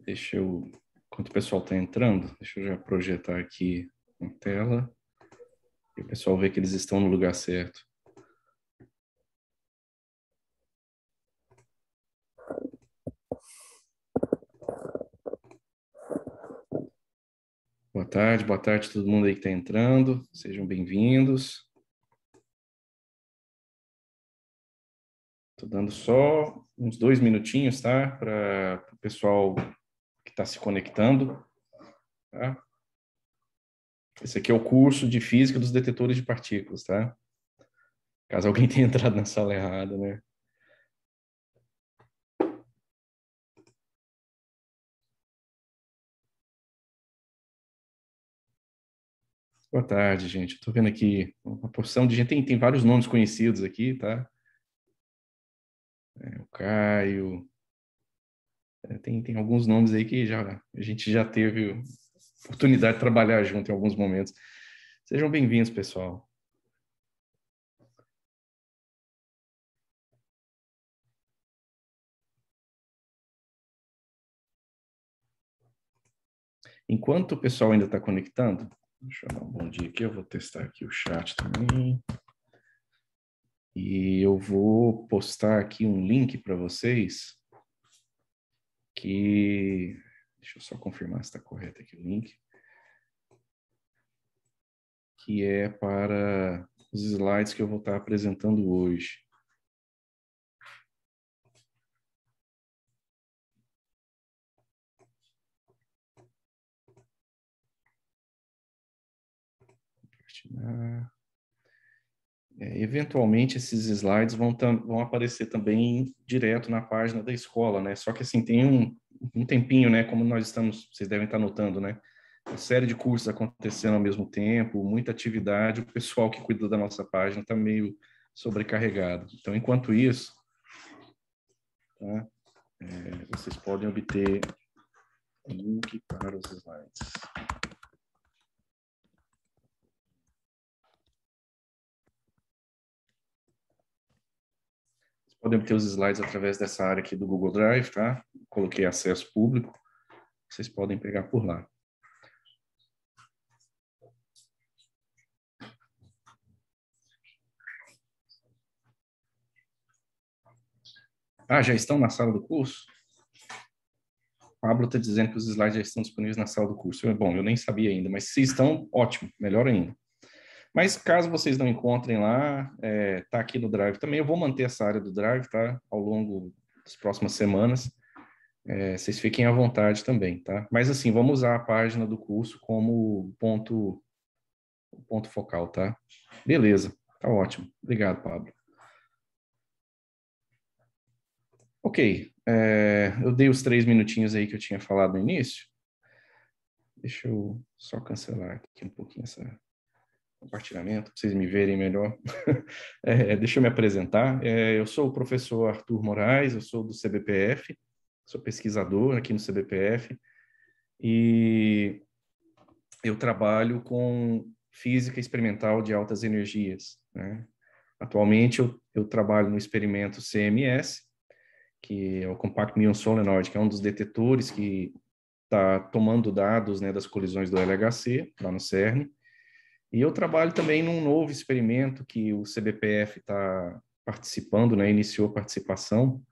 Deixa eu, enquanto o pessoal está entrando, deixa eu já projetar aqui na tela e o pessoal ver que eles estão no lugar certo. Boa tarde, boa tarde a todo mundo aí que está entrando. Sejam bem-vindos. Estou dando só uns dois minutinhos, tá? Para o pessoal que está se conectando. Tá? Esse aqui é o curso de Física dos Detetores de Partículas, tá? Caso alguém tenha entrado na sala errada, né? Boa tarde, gente. Estou vendo aqui uma porção de gente. Tem, tem vários nomes conhecidos aqui, tá? É, o Caio. É, tem, tem alguns nomes aí que já, a gente já teve oportunidade de trabalhar junto em alguns momentos. Sejam bem-vindos, pessoal. Enquanto o pessoal ainda está conectando, Deixa eu dar um bom dia aqui, eu vou testar aqui o chat também. E eu vou postar aqui um link para vocês que deixa eu só confirmar se está correto aqui o link que é para os slides que eu vou estar apresentando hoje. É, eventualmente esses slides vão, vão aparecer também direto na página da escola, né? Só que assim tem um, um tempinho, né? Como nós estamos, vocês devem estar notando, né? Uma série de cursos acontecendo ao mesmo tempo, muita atividade. O pessoal que cuida da nossa página está meio sobrecarregado. Então, enquanto isso, tá? é, vocês podem obter link para os slides. Podem obter os slides através dessa área aqui do Google Drive, tá? Coloquei acesso público, vocês podem pegar por lá. Ah, já estão na sala do curso? O Pablo está dizendo que os slides já estão disponíveis na sala do curso. Bom, eu nem sabia ainda, mas se estão, ótimo, melhor ainda. Mas caso vocês não encontrem lá, é, tá aqui no Drive também. Eu vou manter essa área do Drive, tá? Ao longo das próximas semanas. É, vocês fiquem à vontade também, tá? Mas assim, vamos usar a página do curso como ponto, ponto focal, tá? Beleza, tá ótimo. Obrigado, Pablo. Ok, é, eu dei os três minutinhos aí que eu tinha falado no início. Deixa eu só cancelar aqui um pouquinho essa compartilhamento, para vocês me verem melhor. é, deixa eu me apresentar. É, eu sou o professor Arthur Moraes, eu sou do CBPF, sou pesquisador aqui no CBPF e eu trabalho com física experimental de altas energias. Né? Atualmente eu, eu trabalho no experimento CMS, que é o Compact Muon Solenoid, que é um dos detetores que está tomando dados né, das colisões do LHC, lá no CERN, e eu trabalho também num novo experimento que o CBPF está participando, né, iniciou participação,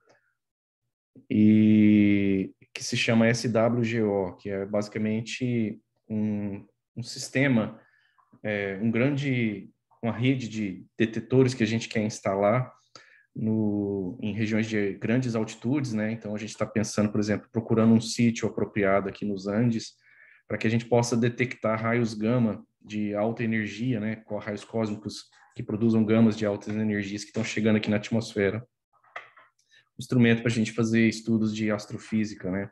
e que se chama SWGO, que é basicamente um, um sistema, é, um grande, uma rede de detetores que a gente quer instalar no, em regiões de grandes altitudes, né? Então a gente está pensando, por exemplo, procurando um sítio apropriado aqui nos Andes para que a gente possa detectar raios gama de alta energia, né, com raios cósmicos que produzam gamas de altas energias que estão chegando aqui na atmosfera. Um instrumento para a gente fazer estudos de astrofísica, né?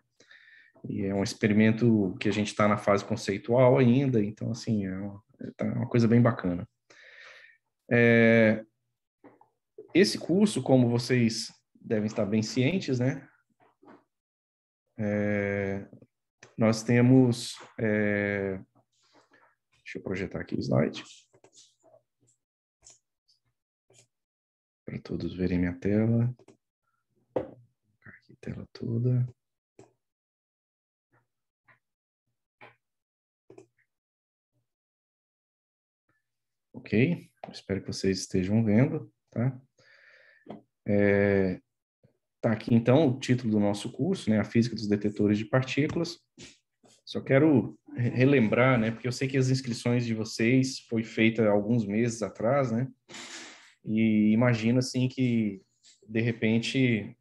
E é um experimento que a gente está na fase conceitual ainda, então, assim, é uma, é uma coisa bem bacana. É, esse curso, como vocês devem estar bem cientes, né? É, nós temos... É... Deixa eu projetar aqui o slide. Para todos verem minha tela. Aqui, tela toda. Ok? Espero que vocês estejam vendo, tá? É, tá aqui então o título do nosso curso, né? A física dos detetores de partículas. Só quero relembrar, né? Porque eu sei que as inscrições de vocês foi feita alguns meses atrás, né? E imagino assim que de repente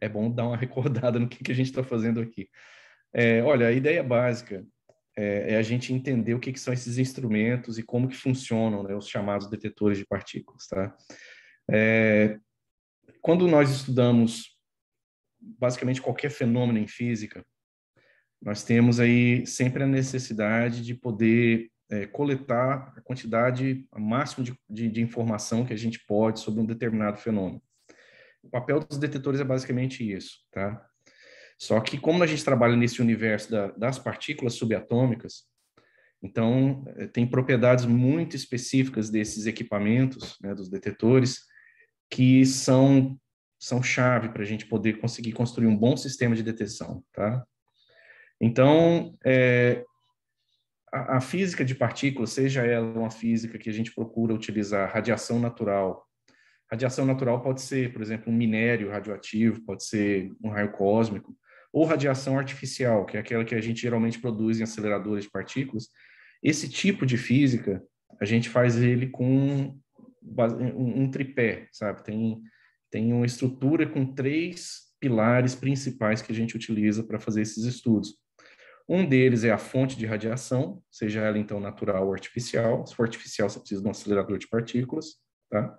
é bom dar uma recordada no que, que a gente está fazendo aqui. É, olha, a ideia básica é, é, a gente entender o que, que, são esses instrumentos e como que funcionam né, os chamados detetores de partículas, tá? É, quando nós estudamos basicamente qualquer fenômeno em física, nós temos aí sempre a necessidade de poder é, coletar a quantidade máxima de, de, de, informação que a gente pode sobre um determinado fenômeno. O papel dos detetores é basicamente isso, tá? Só que como a gente trabalha nesse universo da, das partículas subatômicas, então é, tem propriedades muito específicas desses equipamentos, né, dos detetores, que são são chave para a gente poder conseguir construir um bom sistema de detecção, tá? Então, é, a, a, física de partículas, seja ela uma física que a gente procura utilizar radiação natural, radiação natural pode ser, por exemplo, um minério radioativo, pode ser um raio cósmico, ou radiação artificial, que é aquela que a gente geralmente produz em aceleradores de partículas. Esse tipo de física, a gente faz ele com um, tripé, sabe? Tem tem uma estrutura com três pilares principais que a gente utiliza para fazer esses estudos. Um deles é a fonte de radiação, seja ela então natural ou artificial. Se for artificial, você precisa de um acelerador de partículas, tá?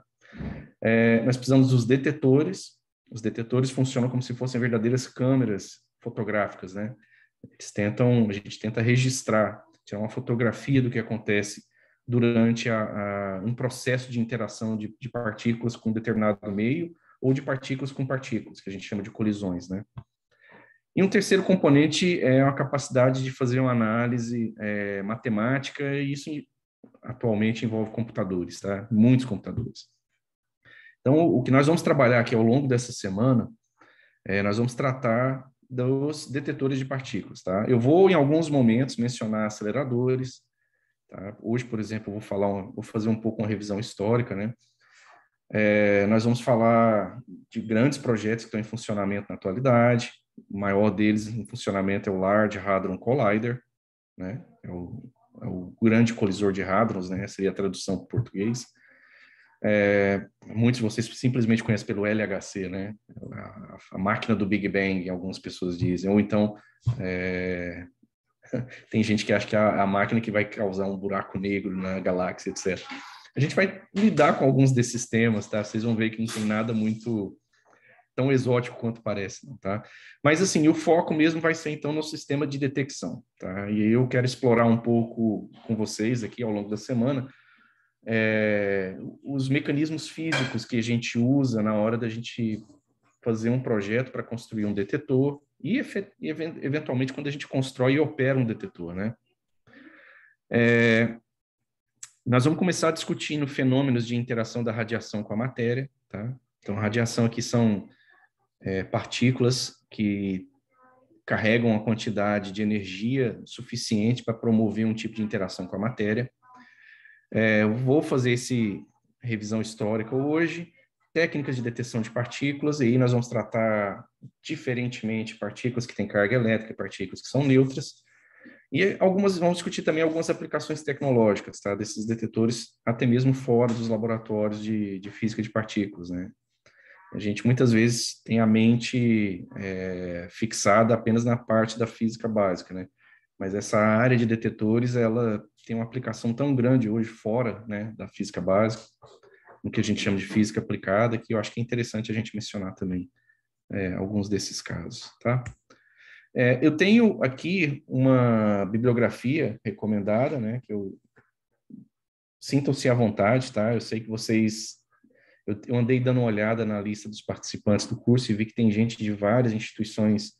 É, nós precisamos dos detetores. Os detetores funcionam como se fossem verdadeiras câmeras fotográficas, né? Eles tentam, a gente tenta registrar, tirar uma fotografia do que acontece durante a, a, um processo de interação de, de partículas com determinado meio ou de partículas com partículas, que a gente chama de colisões, né? E um terceiro componente é a capacidade de fazer uma análise é, matemática, e isso atualmente envolve computadores, tá? Muitos computadores. Então, o que nós vamos trabalhar aqui ao longo dessa semana, é, nós vamos tratar dos detetores de partículas, tá? Eu vou, em alguns momentos, mencionar aceleradores, tá? Hoje, por exemplo, vou falar, um, vou fazer um pouco uma revisão histórica, né? É, nós vamos falar de grandes projetos que estão em funcionamento na atualidade. O maior deles em funcionamento é o Large Hadron Collider, né? É o, é o grande colisor de hadrons, né? Seria a tradução para português. É, muitos de vocês simplesmente conhecem pelo LHC, né? A, a, máquina do Big Bang, algumas pessoas dizem. Ou então, é, tem gente que acha que é a, a máquina que vai causar um buraco negro na galáxia, etc. A gente vai lidar com alguns desses temas, tá? Vocês vão ver que não tem nada muito tão exótico quanto parece, não, tá? Mas assim, o foco mesmo vai ser então no sistema de detecção, tá? E eu quero explorar um pouco com vocês aqui ao longo da semana é, os mecanismos físicos que a gente usa na hora da gente fazer um projeto para construir um detetor e, eventualmente quando a gente constrói e opera um detetor, né? É, nós vamos começar discutindo fenômenos de interação da radiação com a matéria, tá? Então, radiação aqui são é, partículas que carregam uma quantidade de energia suficiente para promover um tipo de interação com a matéria. É, eu vou fazer esse revisão histórica hoje, técnicas de detecção de partículas, e aí nós vamos tratar diferentemente partículas que têm carga elétrica e partículas que são neutras. E algumas vamos discutir também algumas aplicações tecnológicas, tá? Desses detetores, até mesmo fora dos laboratórios de, de física de partículas, né? A gente muitas vezes tem a mente é, fixada apenas na parte da física básica, né? Mas essa área de detetores, ela tem uma aplicação tão grande hoje fora, né, da física básica, no que a gente chama de física aplicada, que eu acho que é interessante a gente mencionar também é, alguns desses casos, tá? É, eu tenho aqui uma bibliografia recomendada, né, que eu sintam-se à vontade, tá? Eu sei que vocês eu, eu andei dando uma olhada na lista dos participantes do curso e vi que tem gente de várias instituições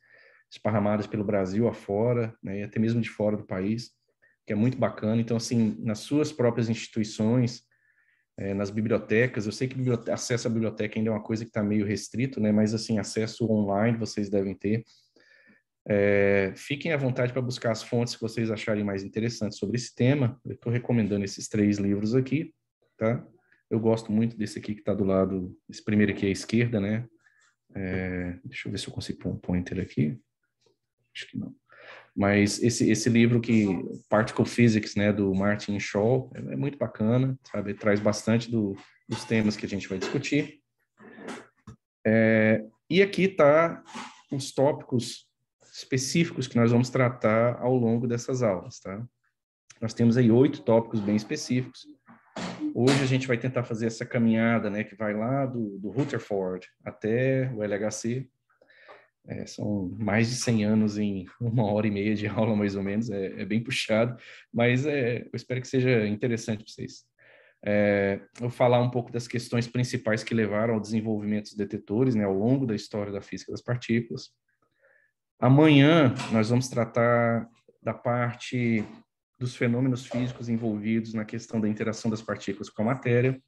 esparramadas pelo Brasil afora, né, e até mesmo de fora do país, que é muito bacana. Então, assim, nas suas próprias instituições, é, nas bibliotecas, eu sei que acesso à biblioteca ainda é uma coisa que está meio restrito, né, mas, assim, acesso online vocês devem ter. É, fiquem à vontade para buscar as fontes que vocês acharem mais interessantes sobre esse tema. Eu estou recomendando esses três livros aqui, tá? Eu gosto muito desse aqui que está do lado, esse primeiro aqui à esquerda, né? É, deixa eu ver se eu consigo pôr um pointer aqui. Acho que não. Mas esse, esse livro que Particle Physics, né, do Martin Shaw, é, é muito bacana, sabe? traz bastante do, dos temas que a gente vai discutir. É, e aqui está os tópicos específicos que nós vamos tratar ao longo dessas aulas, tá? Nós temos aí oito tópicos bem específicos. Hoje a gente vai tentar fazer essa caminhada, né, que vai lá do, do Rutherford até o LHC. É, são mais de 100 anos em uma hora e meia de aula, mais ou menos. É, é bem puxado, mas é, eu espero que seja interessante para vocês. É, eu falar um pouco das questões principais que levaram ao desenvolvimento dos detetores né, ao longo da história da física das partículas. Amanhã nós vamos tratar da parte dos fenômenos físicos envolvidos na questão da interação das partículas com a matéria.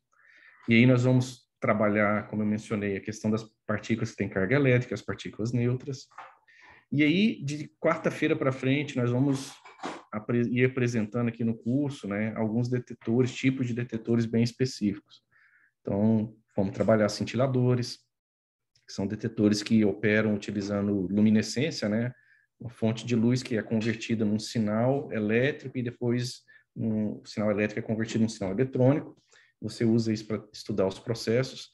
E aí nós vamos trabalhar, como eu mencionei, a questão das partículas que têm carga elétrica, as partículas neutras. E aí, de quarta-feira para frente, nós vamos ir apresentando aqui no curso né, alguns detetores, tipos de detetores bem específicos. Então, vamos trabalhar cintiladores, que são detetores que operam utilizando luminescência, né? Uma fonte de luz que é convertida num sinal elétrico e depois um sinal elétrico é convertido num sinal eletrônico. Você usa isso para estudar os processos.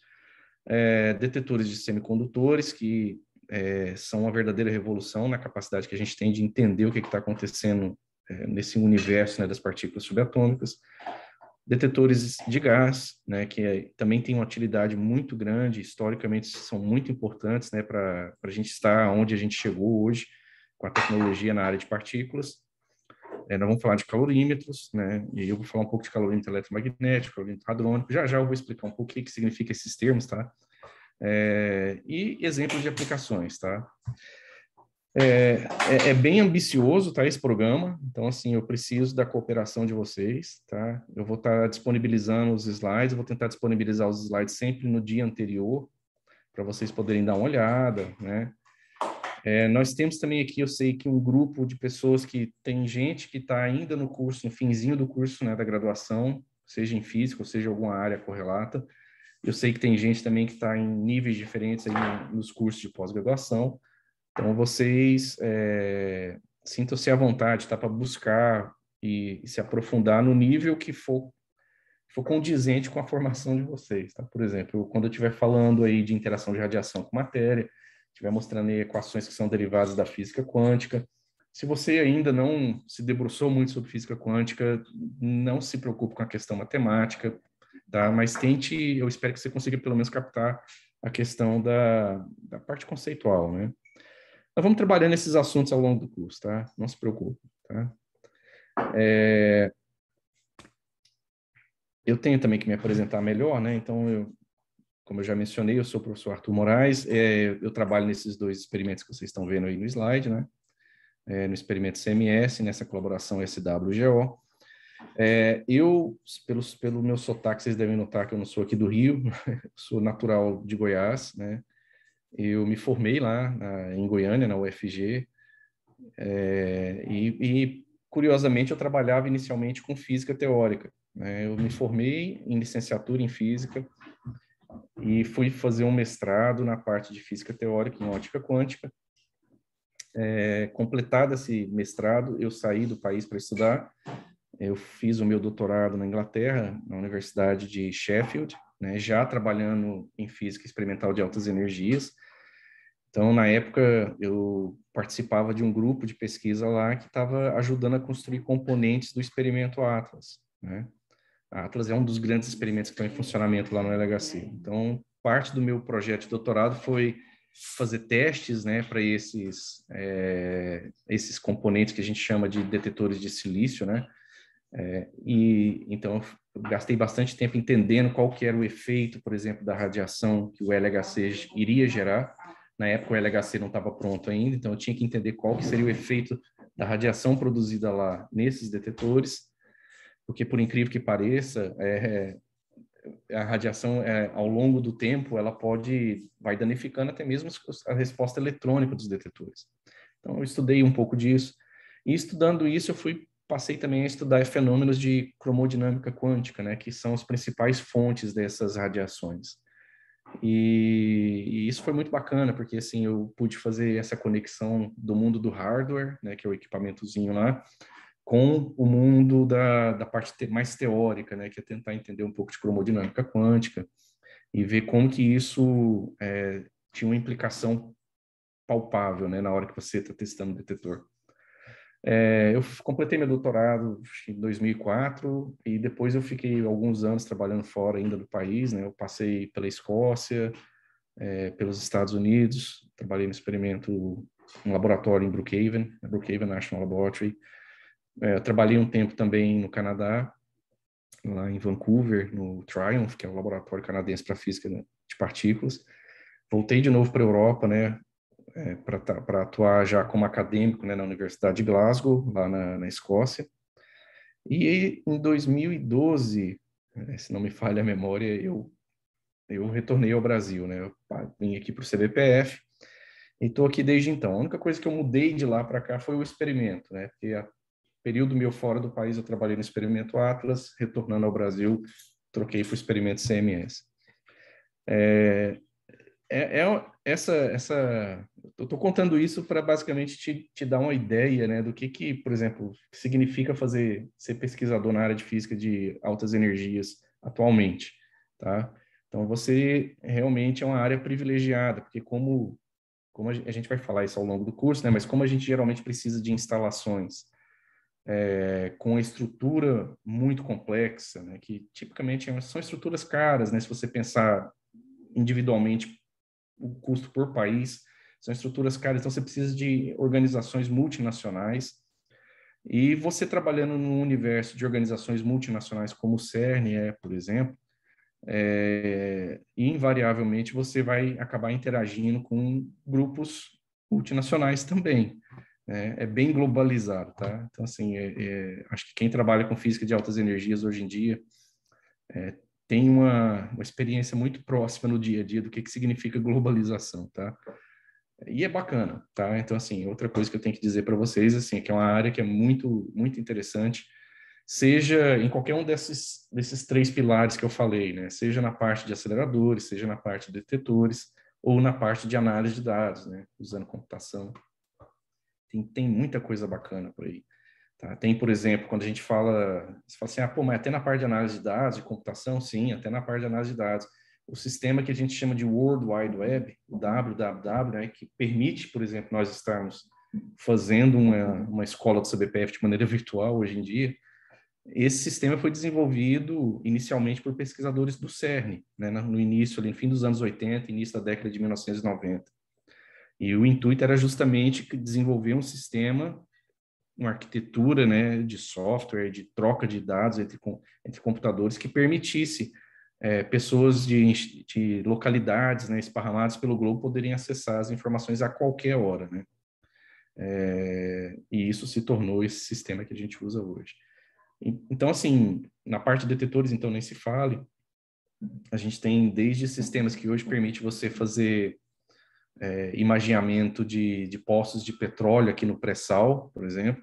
É, detetores de semicondutores, que é, são uma verdadeira revolução na capacidade que a gente tem de entender o que está acontecendo é, nesse universo né, das partículas subatômicas detetores de gás, né, que é, também tem uma utilidade muito grande, historicamente são muito importantes, né, para a gente estar onde a gente chegou hoje com a tecnologia na área de partículas. É, nós vamos falar de calorímetros, né, e eu vou falar um pouco de calorímetro eletromagnético, calorímetro hadrônico, já já eu vou explicar um pouco o que, que significa esses termos, tá? É, e exemplos de aplicações, tá? É, é, é, bem ambicioso, tá, esse programa, então, assim, eu preciso da cooperação de vocês, tá? Eu vou estar tá disponibilizando os slides, vou tentar disponibilizar os slides sempre no dia anterior, para vocês poderem dar uma olhada, né? É, nós temos também aqui, eu sei que um grupo de pessoas que tem gente que está ainda no curso, no finzinho do curso, né, da graduação, seja em física, ou seja alguma área correlata. Eu sei que tem gente também que está em níveis diferentes aí nos cursos de pós-graduação. Então, vocês é, sintam-se à vontade, tá? Para buscar e, e, se aprofundar no nível que for, for condizente com a formação de vocês, tá? Por exemplo, quando eu estiver falando aí de interação de radiação com matéria, estiver mostrando equações que são derivadas da física quântica, se você ainda não se debruçou muito sobre física quântica, não se preocupe com a questão matemática, tá? Mas tente, eu espero que você consiga pelo menos captar a questão da, da parte conceitual, né? Nós vamos trabalhando esses assuntos ao longo do curso, tá? Não se preocupe, tá? É... Eu tenho também que me apresentar melhor, né? Então, eu, como eu já mencionei, eu sou o professor Arthur Moraes, é, eu trabalho nesses dois experimentos que vocês estão vendo aí no slide, né? É, no experimento CMS, nessa colaboração SWGO. É, eu, pelos, pelo meu sotaque, vocês devem notar que eu não sou aqui do Rio, sou natural de Goiás, né? Eu me formei lá na, em Goiânia, na UFG, é, e, e, curiosamente eu trabalhava inicialmente com física teórica. Né? Eu me formei em licenciatura em física e fui fazer um mestrado na parte de física teórica em ótica quântica. É, completado esse mestrado, eu saí do país para estudar. Eu fiz o meu doutorado na Inglaterra, na Universidade de Sheffield, né, já trabalhando em física experimental de altas energias. Então, na época, eu participava de um grupo de pesquisa lá que estava ajudando a construir componentes do experimento Atlas. Né? Atlas é um dos grandes experimentos que estão em funcionamento lá no LHC. Então, parte do meu projeto de doutorado foi fazer testes né, para esses, é, esses componentes que a gente chama de detetores de silício, né? É, e então eu gastei bastante tempo entendendo qual que era o efeito, por exemplo, da radiação que o LHC iria gerar Na época o LHC não estava pronto ainda, então eu tinha que entender qual que seria o efeito da radiação produzida lá nesses detetores, porque por incrível que pareça, é, a radiação é, ao longo do tempo ela pode vai danificando até mesmo a resposta eletrônica dos detetores. Então eu estudei um pouco disso e estudando isso eu fui passei também a estudar fenômenos de cromodinâmica quântica, né, que são as principais fontes dessas radiações. E, e, isso foi muito bacana, porque assim eu pude fazer essa conexão do mundo do hardware, né, que é o equipamentozinho lá, com o mundo da, da parte te, mais teórica, né, que é tentar entender um pouco de cromodinâmica quântica e ver como que isso é, tinha uma implicação palpável, né, na hora que você está testando o detetor. É, eu completei meu doutorado em 2004 e depois eu fiquei alguns anos trabalhando fora ainda do país, né? Eu passei pela Escócia, é, pelos Estados Unidos, trabalhei no experimento, um laboratório em Brookhaven, Brookhaven National Laboratory. É, trabalhei um tempo também no Canadá, lá em Vancouver, no Triumph, que é o laboratório canadense para física de partículas. Voltei de novo para a Europa, né? é, para atuar já como acadêmico né, na Universidade de Glasgow, lá na, na Escócia. E em 2012, é, se não me falha a memória, eu, eu retornei ao Brasil, né? Eu vim aqui para o CBPF e estou aqui desde então. A única coisa que eu mudei de lá para cá foi o experimento, né? Porque período meu fora do país eu trabalhei no experimento Atlas, retornando ao Brasil, troquei para o experimento CMS. É, é, é, essa, essa, eu estou contando isso para basicamente te, te dar uma ideia, né, do que que, por exemplo, significa fazer ser pesquisador na área de física de altas energias atualmente, tá? Então você realmente é uma área privilegiada, porque como como a gente vai falar isso ao longo do curso, né, mas como a gente geralmente precisa de instalações é, com estrutura muito complexa, né, que tipicamente são estruturas caras, né, se você pensar individualmente o custo por país, são estruturas caras, então você precisa de organizações multinacionais. E você trabalhando num universo de organizações multinacionais como o CERN é, por exemplo, é, invariavelmente você vai acabar interagindo com grupos multinacionais também. Né? É bem globalizado, tá? Então, assim, é, é, acho que quem trabalha com física de altas energias hoje em dia é, tem uma, uma experiência muito próxima no dia a dia do que, que significa globalização, tá? E é bacana, tá? Então, assim, outra coisa que eu tenho que dizer para vocês, assim, é que é uma área que é muito, muito interessante, seja em qualquer um desses, desses três pilares que eu falei, né? Seja na parte de aceleradores, seja na parte de detetores, ou na parte de análise de dados, né? Usando computação. Tem, tem muita coisa bacana por aí. Tá? Tem, por exemplo, quando a gente fala, você fala assim, ah, pô, mas até na parte de análise de dados, de computação, sim, até na parte de análise de dados. O sistema que a gente chama de World Wide Web, o WWW, né, que permite, por exemplo, nós estarmos fazendo uma, uma escola do CBPF de maneira virtual hoje em dia, esse sistema foi desenvolvido inicialmente por pesquisadores do CERN, né, no início, ali, no fim dos anos 80, início da década de 1990. E o intuito era justamente desenvolver um sistema uma arquitetura né, de software, de troca de dados entre, entre computadores que permitisse é, pessoas de, de localidades né, esparramadas pelo globo poderem acessar as informações a qualquer hora. Né? É, e isso se tornou esse sistema que a gente usa hoje. Então, assim, na parte de detetores, então, nem se fale, a gente tem desde sistemas que hoje permite você fazer é, imaginamento de, de poços de petróleo aqui no pré-sal, por exemplo,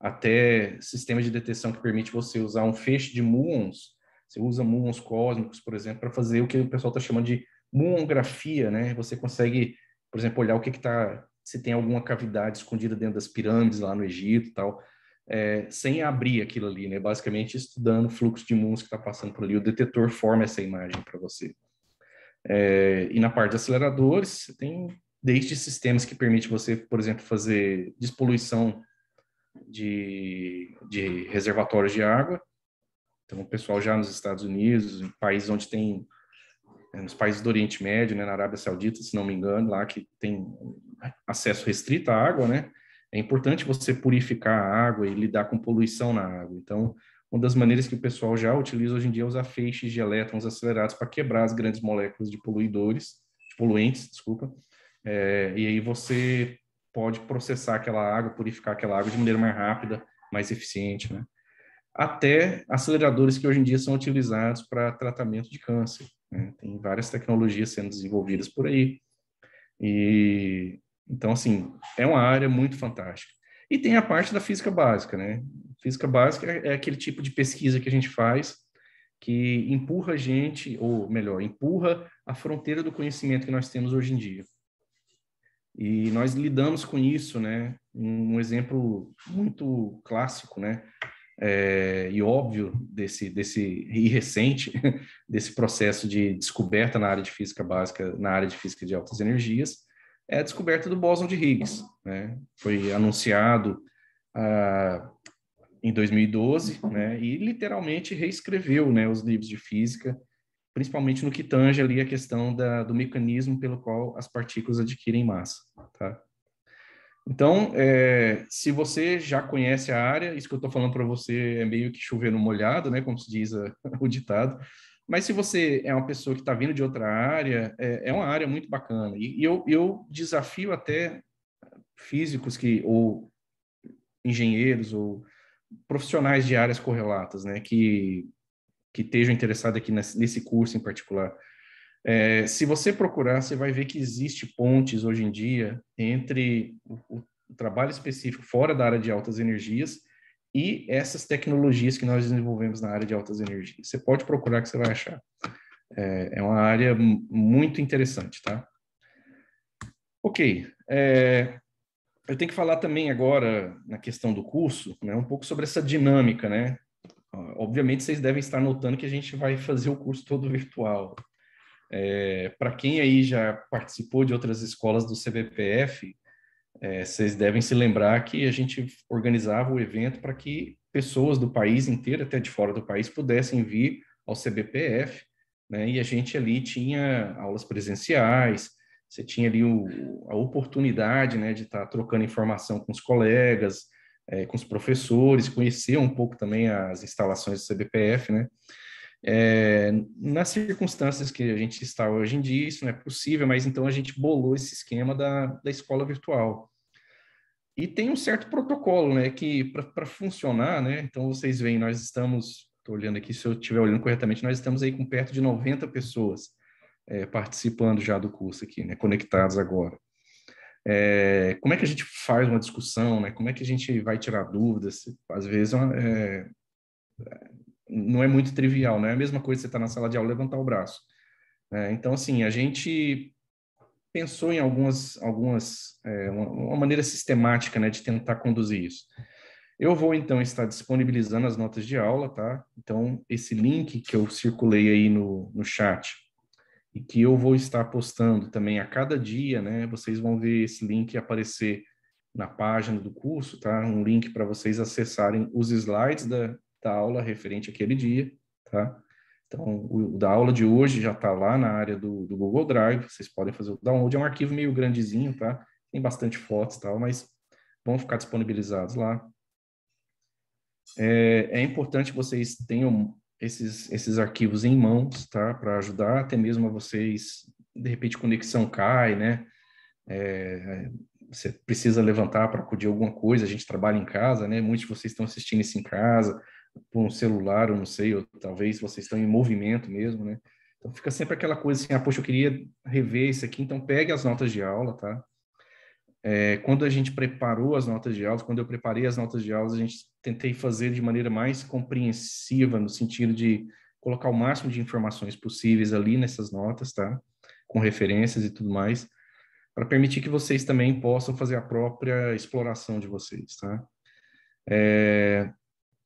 até sistemas de detecção que permite você usar um feixe de muons. Você usa muons cósmicos, por exemplo, para fazer o que o pessoal está chamando de muongrafia, né? Você consegue, por exemplo, olhar o que está, se tem alguma cavidade escondida dentro das pirâmides lá no Egito e tal, é, sem abrir aquilo ali, né? Basicamente estudando o fluxo de muons que está passando por ali. O detetor forma essa imagem para você. É, e na parte de aceleradores, você tem desde sistemas que permitem você, por exemplo, fazer despoluição de, de reservatórios de água. Então, o pessoal já nos Estados Unidos, em países onde tem, é, nos países do Oriente Médio, né, na Arábia Saudita, se não me engano, lá que tem acesso restrito à água, né, é importante você purificar a água e lidar com poluição na água. Então, uma das maneiras que o pessoal já utiliza hoje em dia é usar feixes de elétrons acelerados para quebrar as grandes moléculas de poluidores, de poluentes, desculpa, é, e aí você pode processar aquela água, purificar aquela água de maneira mais rápida, mais eficiente, né? Até aceleradores que hoje em dia são utilizados para tratamento de câncer. Né? Tem várias tecnologias sendo desenvolvidas por aí. E então, assim, é uma área muito fantástica. E tem a parte da física básica, né? Física básica é, é aquele tipo de pesquisa que a gente faz que empurra a gente, ou melhor, empurra a fronteira do conhecimento que nós temos hoje em dia. E nós lidamos com isso, né? Um exemplo muito clássico, né? É, e óbvio desse, desse e recente desse processo de descoberta na área de física básica, na área de física de altas energias, é a descoberta do bóson de Higgs. Né? Foi anunciado ah, em 2012, né? E literalmente reescreveu, né, os livros de física, principalmente no que tange ali a questão da, do mecanismo pelo qual as partículas adquirem massa, tá? Então, é, se você já conhece a área, isso que eu estou falando para você é meio que chover no molhado, né, como se diz a, o ditado. Mas se você é uma pessoa que está vindo de outra área, é, é, uma área muito bacana. E, e eu, eu desafio até físicos que ou engenheiros ou profissionais de áreas correlatas, né, que que estejam interessados aqui nesse, nesse curso em particular. É, se você procurar, você vai ver que existe pontes hoje em dia entre o, o, trabalho específico fora da área de altas energias e essas tecnologias que nós desenvolvemos na área de altas energias. Você pode procurar que você vai achar. É, é uma área muito interessante, tá? Ok. É, eu tenho que falar também agora, na questão do curso, né, um pouco sobre essa dinâmica, né? Obviamente, vocês devem estar notando que a gente vai fazer o curso todo virtual. É, Para quem aí já participou de outras escolas do CBPF, é, vocês devem se lembrar que a gente organizava o evento para que pessoas do país inteiro, até de fora do país, pudessem vir ao CBPF, né? E a gente ali tinha aulas presenciais, você tinha ali o, a oportunidade, né, de estar tá trocando informação com os colegas, é, com os professores, conhecer um pouco também as instalações do CBPF, né? É, nas circunstâncias que a gente está hoje em dia, isso não é possível, mas então a gente bolou esse esquema da, da escola virtual. E tem um certo protocolo, né, que para funcionar, né, então vocês veem, nós estamos, estou olhando aqui, se eu estiver olhando corretamente, nós estamos aí com perto de 90 pessoas é, participando já do curso aqui, né, conectados agora. É, como é que a gente faz uma discussão, né, como é que a gente vai tirar dúvidas? Às vezes é, não é muito trivial, não é a mesma coisa você estar tá na sala de aula levantar o braço. É, então, assim, a gente pensou em algumas, algumas é, uma, uma, maneira sistemática né, de tentar conduzir isso. Eu vou, então, estar disponibilizando as notas de aula, tá? Então, esse link que eu circulei aí no, no chat e que eu vou estar postando também a cada dia, né? Vocês vão ver esse link aparecer na página do curso, tá? Um link para vocês acessarem os slides da, da aula referente àquele dia, tá? Então, o, da aula de hoje já está lá na área do, do, Google Drive, vocês podem fazer o download, é um arquivo meio grandezinho, tá? Tem bastante fotos e tal, mas vão ficar disponibilizados lá. É, é importante que vocês tenham esses, esses arquivos em mãos, tá? Para ajudar até mesmo a vocês, de repente, conexão cai, né? É, você precisa levantar para acudir alguma coisa, a gente trabalha em casa, né? Muitos de vocês estão assistindo isso em casa, por um celular, eu não sei, ou talvez vocês estão em movimento mesmo, né? Então fica sempre aquela coisa assim, ah, poxa, eu queria rever isso aqui, então pegue as notas de aula, tá? É, quando a gente preparou as notas de aula, quando eu preparei as notas de aula, a gente tentei fazer de maneira mais compreensiva, no sentido de colocar o máximo de informações possíveis ali nessas notas, tá? Com referências e tudo mais, para permitir que vocês também possam fazer a própria exploração de vocês, tá? É,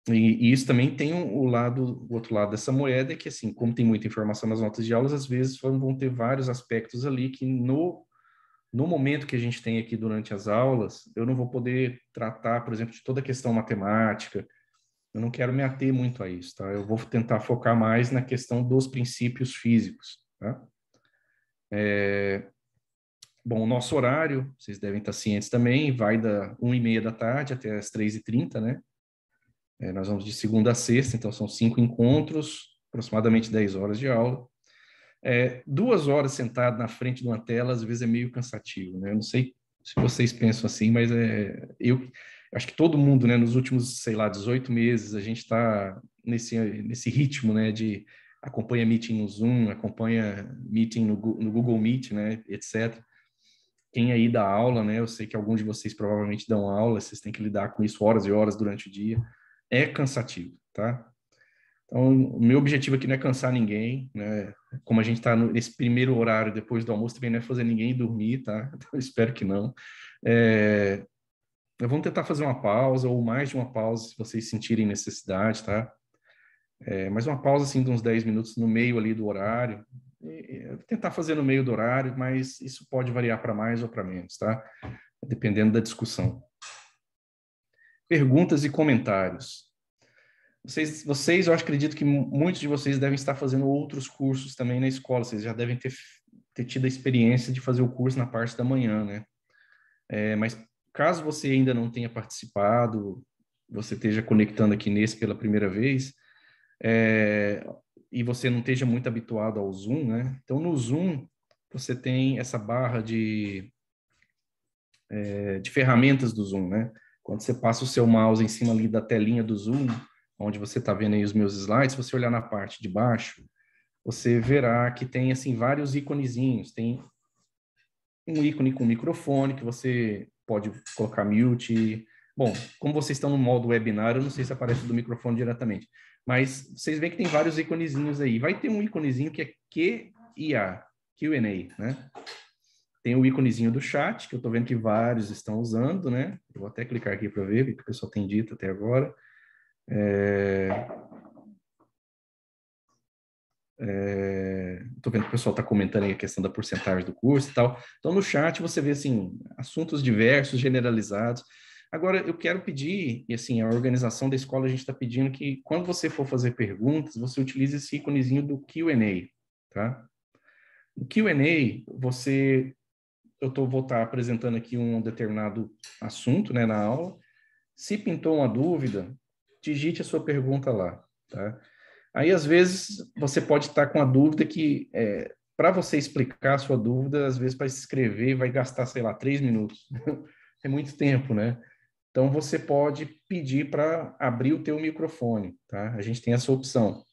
e, e, isso também tem o lado, o outro lado dessa moeda, que assim, como tem muita informação nas notas de aulas, às vezes vão ter vários aspectos ali que no no momento que a gente tem aqui durante as aulas, eu não vou poder tratar, por exemplo, de toda a questão matemática. Eu não quero me ater muito a isso, tá? Eu vou tentar focar mais na questão dos princípios físicos, tá? É... Bom, o nosso horário, vocês devem estar cientes também, vai da 1h30 da tarde até as 3h30, né? É, nós vamos de segunda a sexta, então são cinco encontros, aproximadamente 10 horas de aula. É, duas horas sentado na frente de uma tela, às vezes é meio cansativo, né? Eu não sei se vocês pensam assim, mas é, eu acho que todo mundo, né, nos últimos, sei lá, 18 meses, a gente está nesse, nesse ritmo, né, de acompanha meeting no Zoom, acompanha meeting no, no Google Meet, né, etc. Quem aí dá aula, né, eu sei que alguns de vocês provavelmente dão aula, vocês têm que lidar com isso horas e horas durante o dia, é cansativo, tá? Então, o meu objetivo aqui não é cansar ninguém, né? Como a gente está nesse primeiro horário depois do almoço, também não é fazer ninguém dormir, tá? Então, espero que não. É... Vamos tentar fazer uma pausa ou mais de uma pausa, se vocês sentirem necessidade, tá? É, mas uma pausa, assim, de uns 10 minutos no meio ali do horário. E, tentar fazer no meio do horário, mas isso pode variar para mais ou para menos, tá? Dependendo da discussão. Perguntas e comentários. Vocês, vocês, eu acredito que muitos de vocês devem estar fazendo outros cursos também na escola. Vocês já devem ter, ter tido a experiência de fazer o curso na parte da manhã, né? É, mas caso você ainda não tenha participado, você esteja conectando aqui nesse pela primeira vez, é, e você não esteja muito habituado ao Zoom, né? Então, no Zoom, você tem essa barra de, é, de ferramentas do Zoom, né? Quando você passa o seu mouse em cima ali da telinha do Zoom, onde você está vendo aí os meus slides, se você olhar na parte de baixo, você verá que tem assim vários íconezinhos. Tem um ícone com microfone que você pode colocar mute. Bom, como vocês estão no modo webinar, eu não sei se aparece do microfone diretamente, mas vocês veem que tem vários íconezinhos aí. Vai ter um íconezinho que é QIA, Q&A, né? Tem o íconezinho do chat, que eu estou vendo que vários estão usando, né? Eu vou até clicar aqui para ver o que o pessoal tem dito até agora. Estou é, é, vendo que o pessoal está comentando aí a questão da porcentagem do curso e tal. Então, no chat você vê, assim, assuntos diversos, generalizados. Agora, eu quero pedir, e assim, a organização da escola, a gente está pedindo que, quando você for fazer perguntas, você utilize esse íconezinho do Q&A, tá? No Q&A, você... Eu tô, vou estar tá apresentando aqui um determinado assunto, né, na aula. Se pintou uma dúvida, digite a sua pergunta lá, tá? Aí, às vezes, você pode estar com a dúvida que, é, para você explicar a sua dúvida, às vezes, para escrever, vai gastar, sei lá, três minutos. é muito tempo, né? Então, você pode pedir para abrir o teu microfone, tá? A gente tem essa opção.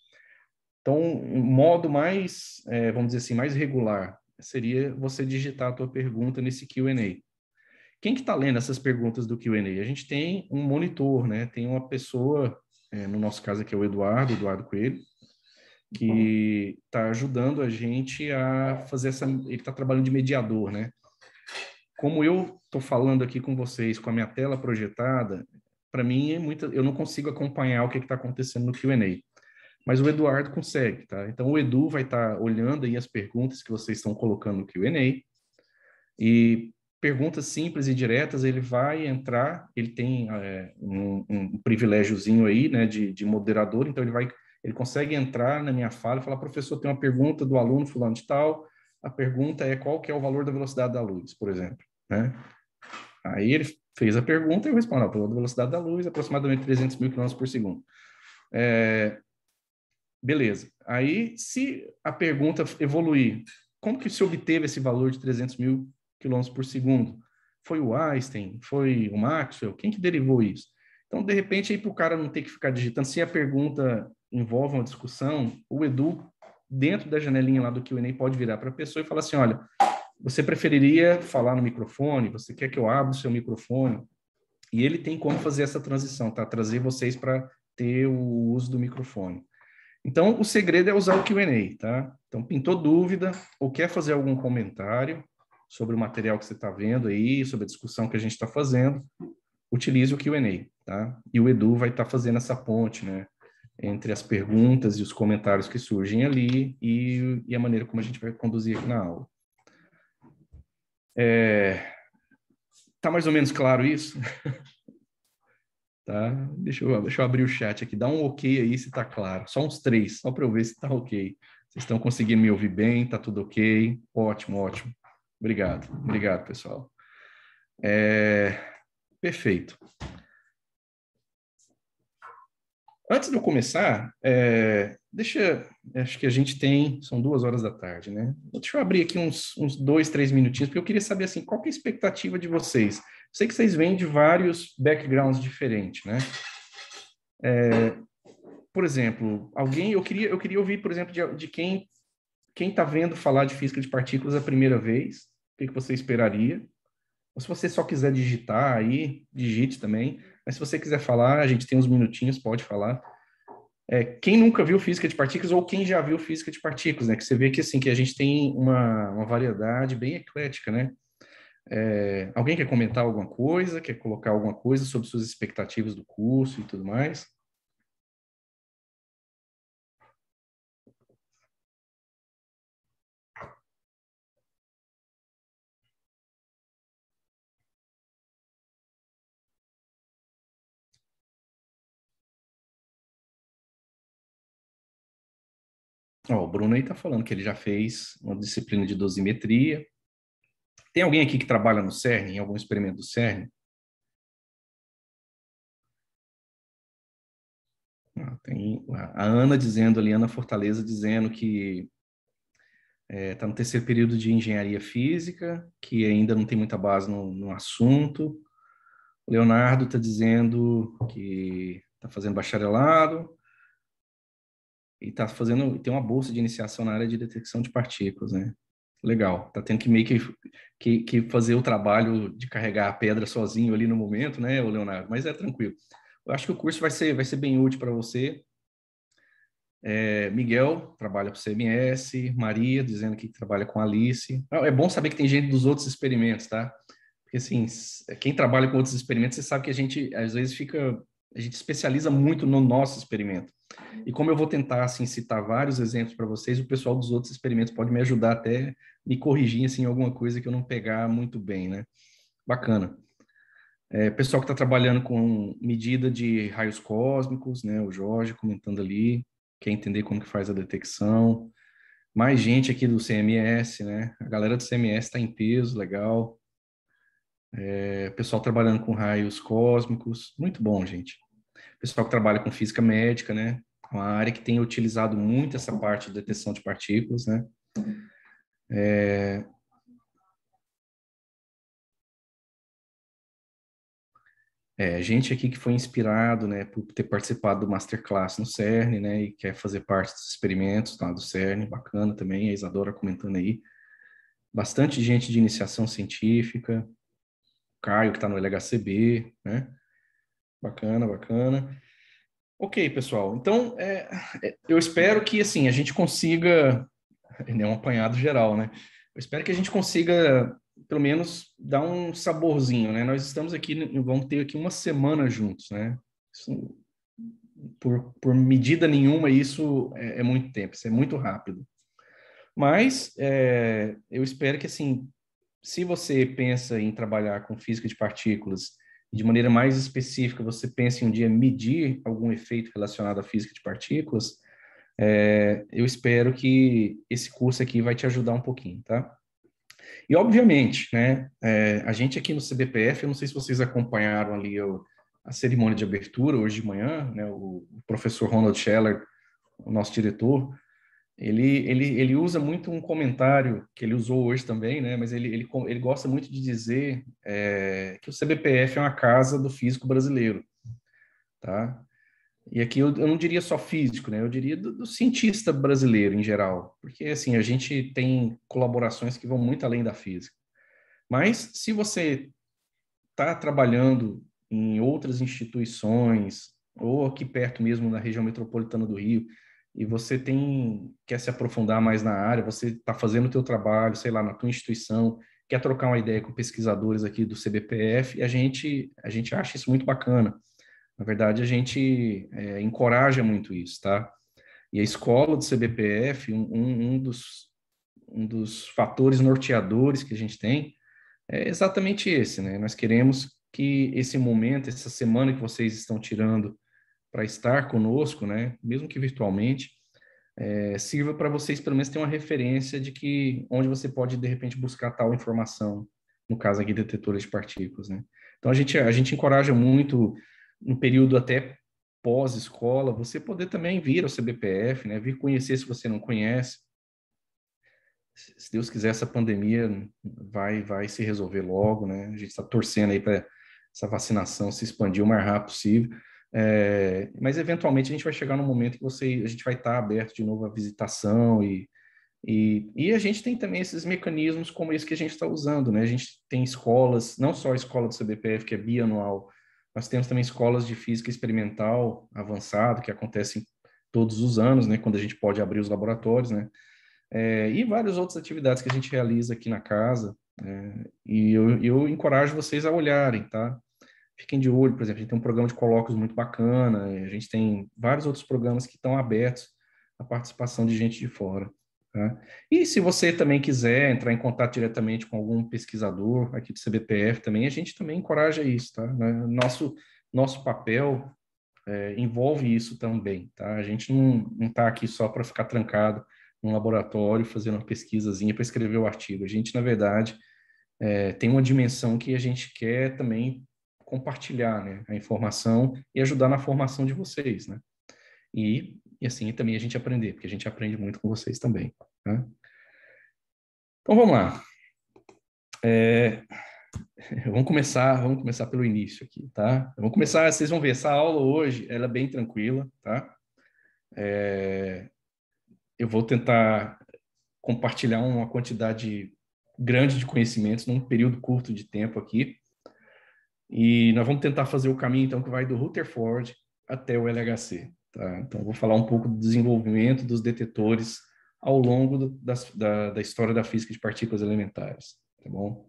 Então, modo mais, é, vamos dizer assim, mais regular, seria você digitar a tua pergunta nesse Q&A. Quem que está lendo essas perguntas do Q&A? A gente tem um monitor, né? Tem uma pessoa, é, no nosso caso aqui é o Eduardo, Eduardo Coelho, que está ajudando a gente a fazer essa... Ele está trabalhando de mediador, né? Como eu estou falando aqui com vocês, com a minha tela projetada, para mim é muita, eu não consigo acompanhar o que está acontecendo no Q&A. Mas o Eduardo consegue, tá? Então o Edu vai estar tá olhando aí as perguntas que vocês estão colocando no Q&A e perguntas simples e diretas, ele vai entrar, ele tem é, um, um privilégiozinho aí, né, de, de, moderador, então ele vai, ele consegue entrar na minha fala e falar, professor, tem uma pergunta do aluno fulano de tal, a pergunta é qual que é o valor da velocidade da luz, por exemplo, né? Aí ele fez a pergunta e eu respondo, o valor da velocidade da luz é aproximadamente 300 mil quilômetros por segundo. É, beleza. Aí, se a pergunta evoluir, como que se obteve esse valor de 300 mil km por segundo. Foi o Einstein? Foi o Maxwell? Quem que derivou isso? Então, de repente, aí para o cara não ter que ficar digitando, se a pergunta envolve uma discussão, o Edu, dentro da janelinha lá do Q&A, pode virar para a pessoa e falar assim, olha, você preferiria falar no microfone? Você quer que eu abra o seu microfone? E ele tem como fazer essa transição, tá? Trazer vocês para ter o uso do microfone. Então, o segredo é usar o Q&A, tá? Então, pintou dúvida ou quer fazer algum comentário, sobre o material que você está vendo aí, sobre a discussão que a gente está fazendo, utilize o Q&A, tá? E o Edu vai estar tá fazendo essa ponte, né? Entre as perguntas e os comentários que surgem ali e, e a maneira como a gente vai conduzir aqui na aula. É, tá mais ou menos claro isso? tá? Deixa eu, deixa eu abrir o chat aqui. Dá um ok aí se tá claro. Só uns três, só para eu ver se tá ok. Vocês estão conseguindo me ouvir bem? Tá tudo ok? Ótimo, ótimo. Obrigado, obrigado, pessoal. É, perfeito. Antes de eu começar, é, deixa, acho que a gente tem, são duas horas da tarde, né? Deixa eu abrir aqui uns, uns dois, três minutinhos, porque eu queria saber, assim, qual é a expectativa de vocês? Sei que vocês vêm de vários backgrounds diferentes, né? É, por exemplo, alguém, eu queria, eu queria ouvir, por exemplo, de, de quem quem está vendo falar de física de partículas a primeira vez, o que, que você esperaria? Ou se você só quiser digitar aí, digite também. Mas se você quiser falar, a gente tem uns minutinhos, pode falar. É, quem nunca viu física de partículas ou quem já viu física de partículas, né? Que você vê que assim que a gente tem uma, uma variedade bem eclética, né? É, alguém quer comentar alguma coisa? Quer colocar alguma coisa sobre suas expectativas do curso e tudo mais? O Bruno aí está falando que ele já fez uma disciplina de dosimetria. Tem alguém aqui que trabalha no CERN, em algum experimento do CERN? Ah, tem a Ana dizendo ali, Ana Fortaleza dizendo que está é, tá no terceiro período de engenharia física, que ainda não tem muita base no, no assunto. O Leonardo está dizendo que está fazendo bacharelado e está fazendo, tem uma bolsa de iniciação na área de detecção de partículas, né? Legal, tá tendo que meio que, que, que fazer o trabalho de carregar a pedra sozinho ali no momento, né, Leonardo? Mas é tranquilo. Eu acho que o curso vai ser, vai ser bem útil para você. É, Miguel trabalha para o CMS, Maria dizendo que trabalha com Alice. É bom saber que tem gente dos outros experimentos, tá? Porque assim, quem trabalha com outros experimentos, você sabe que a gente às vezes fica, a gente especializa muito no nosso experimento. E como eu vou tentar assim citar vários exemplos para vocês, o pessoal dos outros experimentos pode me ajudar até me corrigir assim alguma coisa que eu não pegar muito bem, né? Bacana. É, pessoal que está trabalhando com medida de raios cósmicos, né? O Jorge comentando ali, quer entender como que faz a detecção. Mais gente aqui do CMS, né? A galera do CMS está em peso, legal. É, pessoal trabalhando com raios cósmicos, muito bom, gente pessoal que trabalha com física médica, né? Uma área que tem utilizado muito essa parte de detecção de partículas, né? É... É, gente aqui que foi inspirado, né, por ter participado do Masterclass no CERN, né, e quer fazer parte dos experimentos lá do CERN, bacana também, a Isadora comentando aí. Bastante gente de iniciação científica, Caio que está no LHCB, né, Bacana, bacana. Ok, pessoal. Então, é, é, eu espero que assim a gente consiga, é um apanhado geral, né? Eu espero que a gente consiga, pelo menos, dar um saborzinho, né? Nós estamos aqui, vamos ter aqui uma semana juntos, né? Isso, por, por medida nenhuma, isso é, é, muito tempo, isso é muito rápido. Mas é, eu espero que, assim, se você pensa em trabalhar com física de partículas de maneira mais específica, você pensa em um dia medir algum efeito relacionado à física de partículas, é, eu espero que esse curso aqui vai te ajudar um pouquinho, tá? E, obviamente, né, é, a gente aqui no CBPF, eu não sei se vocês acompanharam ali o, a cerimônia de abertura hoje de manhã, né, o, o professor Ronald Scheller, o nosso diretor, ele, ele, ele usa muito um comentário que ele usou hoje também, né? Mas ele, ele, ele gosta muito de dizer é, que o CBPF é uma casa do físico brasileiro, tá? E aqui eu, eu não diria só físico, né? Eu diria do, do, cientista brasileiro em geral, porque assim a gente tem colaborações que vão muito além da física. Mas se você está trabalhando em outras instituições ou aqui perto mesmo na região metropolitana do Rio e você tem quer se aprofundar mais na área, você está fazendo o teu trabalho, sei lá, na tua instituição, quer trocar uma ideia com pesquisadores aqui do CBPF, e a gente a gente acha isso muito bacana. Na verdade, a gente é, encoraja muito isso, tá? E a escola do CBPF, um, um, dos, um dos fatores norteadores que a gente tem é exatamente esse, né? Nós queremos que esse momento, essa semana que vocês estão tirando para estar conosco, né, mesmo que virtualmente, é, sirva para vocês pelo menos ter uma referência de que onde você pode de repente buscar tal informação, no caso aqui detetores de partículas, né? Então a gente a gente encoraja muito no período até pós-escola, você poder também vir ao CBPF, né? Vir conhecer se você não conhece. Se Deus quiser, essa pandemia vai, vai se resolver logo, né? A gente está torcendo aí para essa vacinação se expandir o mais rápido possível. É, mas eventualmente a gente vai chegar no momento que você, a gente vai estar tá aberto de novo à visitação e, e, e a gente tem também esses mecanismos como esse que a gente está usando, né? A gente tem escolas, não só a escola do CBPF, que é bianual, nós temos também escolas de física experimental avançado, que acontecem todos os anos, né? Quando a gente pode abrir os laboratórios, né? É, e várias outras atividades que a gente realiza aqui na casa. É, e eu, eu encorajo vocês a olharem, tá? Fiquem de olho, por exemplo, a gente tem um programa de colóquios muito bacana, a gente tem vários outros programas que estão abertos à participação de gente de fora. Tá? E se você também quiser entrar em contato diretamente com algum pesquisador aqui do CBPF também, a gente também encoraja isso, tá? Né? Nosso, nosso papel é, envolve isso também, tá? A gente não está aqui só para ficar trancado num laboratório fazendo uma pesquisazinha para escrever o artigo. A gente, na verdade, é, tem uma dimensão que a gente quer também compartilhar né, a informação e ajudar na formação de vocês, né? E, e assim também a gente aprender, porque a gente aprende muito com vocês também. Né? Então vamos lá. É, vamos começar, vamos começar pelo início aqui, tá? Vamos começar, vocês vão ver, essa aula hoje, ela é bem tranquila, tá? É, eu vou tentar compartilhar uma quantidade grande de conhecimentos num período curto de tempo aqui. E nós vamos tentar fazer o caminho, então, que vai do Rutherford até o LHC. Tá? Então, vou falar um pouco do desenvolvimento dos detetores ao longo do, da, da, história da física de partículas elementares. Tá bom?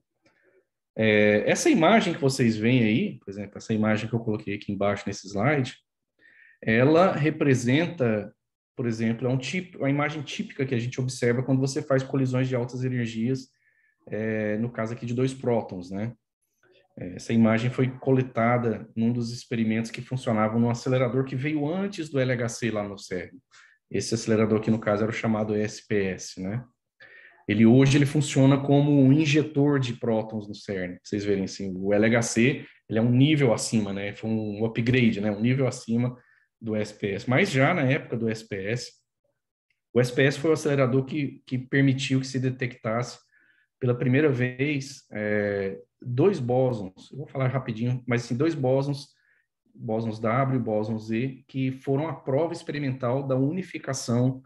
É, essa imagem que vocês veem aí, por exemplo, essa imagem que eu coloquei aqui embaixo nesse slide, ela representa por exemplo, é um tipo, uma imagem típica que a gente observa quando você faz colisões de altas energias, é, no caso aqui de dois prótons, né? É, essa imagem foi coletada num dos experimentos que funcionavam num acelerador que veio antes do LHC lá no CERN. Esse acelerador aqui, no caso, era o chamado SPS, né? Ele hoje ele funciona como um injetor de prótons no CERN. Vocês verem assim, o LHC ele é um nível acima, né? Foi um upgrade, né? Um nível acima do SPS. Mas já na época do SPS, o SPS foi o acelerador que, que permitiu que se detectasse pela primeira vez é, dois bósons, eu vou falar rapidinho, mas assim, dois bósons, bósons W e bósons Z, que foram a prova experimental da unificação,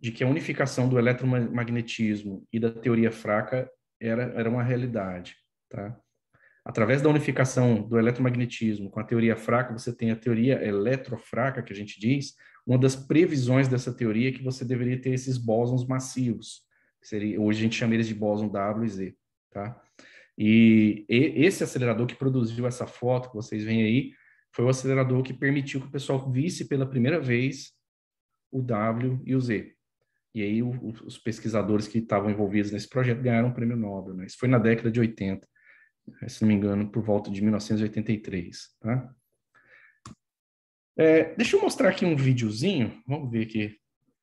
de que a unificação do eletromagnetismo e da teoria fraca era, era uma realidade, tá? através da unificação do eletromagnetismo com a teoria fraca, você tem a teoria eletrofraca, que a gente diz, uma das previsões dessa teoria é que você deveria ter esses bósons massivos, seria, hoje a gente chama eles de bóson W e Z, tá? E, e esse acelerador que produziu essa foto que vocês veem aí, foi o acelerador que permitiu que o pessoal visse pela primeira vez o W e o Z. E aí o, os pesquisadores que estavam envolvidos nesse projeto ganharam o prêmio Nobel. Né? Isso foi na década de 80 se não me engano, por volta de 1983, tá? É, deixa eu mostrar aqui um videozinho, vamos ver aqui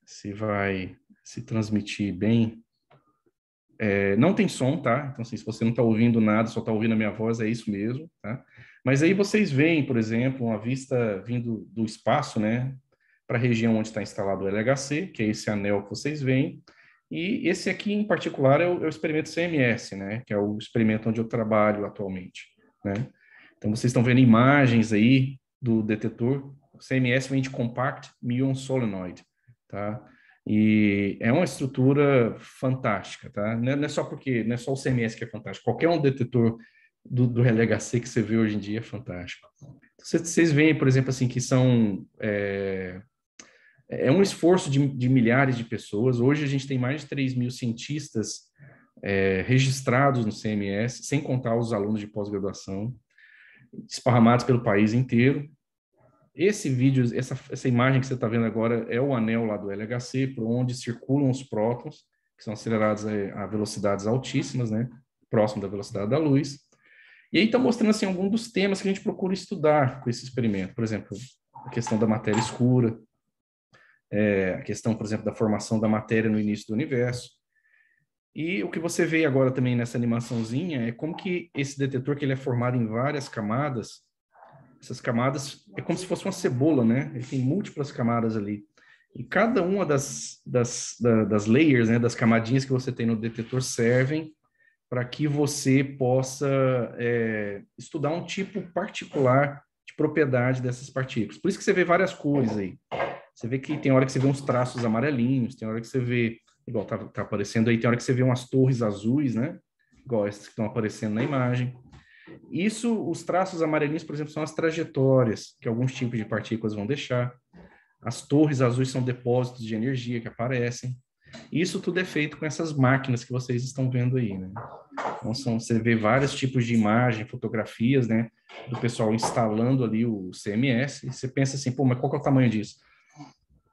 se vai se transmitir bem. É, não tem som, tá? Então, assim, se você não está ouvindo nada, só está ouvindo a minha voz, é isso mesmo, tá? Mas aí vocês veem, por exemplo, uma vista vindo do espaço, né? Para a região onde está instalado o LHC, que é esse anel que vocês veem, e esse aqui, em particular, é o, é o, experimento CMS, né? Que é o experimento onde eu trabalho atualmente, né? Então, vocês estão vendo imagens aí do detetor. CMS vem de Compact Muon Solenoid, tá? E é uma estrutura fantástica, tá? Não é, só porque, não é só o CMS que é fantástico. Qualquer um detetor do, do LHC que você vê hoje em dia é fantástico. Vocês veem, por exemplo, assim, que são... É, é um esforço de, de, milhares de pessoas. Hoje a gente tem mais de 3 mil cientistas é, registrados no CMS, sem contar os alunos de pós-graduação, esparramados pelo país inteiro. Esse vídeo, essa, essa imagem que você está vendo agora é o anel lá do LHC, por onde circulam os prótons, que são acelerados a velocidades altíssimas, né, próximo da velocidade da luz. E aí está mostrando assim alguns dos temas que a gente procura estudar com esse experimento. Por exemplo, a questão da matéria escura, é, a questão, por exemplo, da formação da matéria no início do universo. E o que você vê agora também nessa animaçãozinha é como que esse detetor, que ele é formado em várias camadas, Essas camadas é como se fosse uma cebola, né? Ele tem múltiplas camadas ali. E cada uma das, das, das layers, né, das camadinhas que você tem no detetor servem para que você possa é, estudar um tipo particular de propriedade dessas partículas. Por isso que você vê várias cores aí. Você vê que tem hora que você vê uns traços amarelinhos, tem hora que você vê, igual tá, tá aparecendo aí, tem hora que você vê umas torres azuis, né? Igual essas que estão aparecendo na imagem. Isso, os traços amarelinhos, por exemplo, são as trajetórias que alguns tipos de partículas vão deixar. As torres azuis são depósitos de energia que aparecem. Isso tudo é feito com essas máquinas que vocês estão vendo aí, né? Então, são, você vê vários tipos de imagem, fotografias, né? Do pessoal instalando ali o CMS. E você pensa assim, pô, mas qual é o tamanho disso?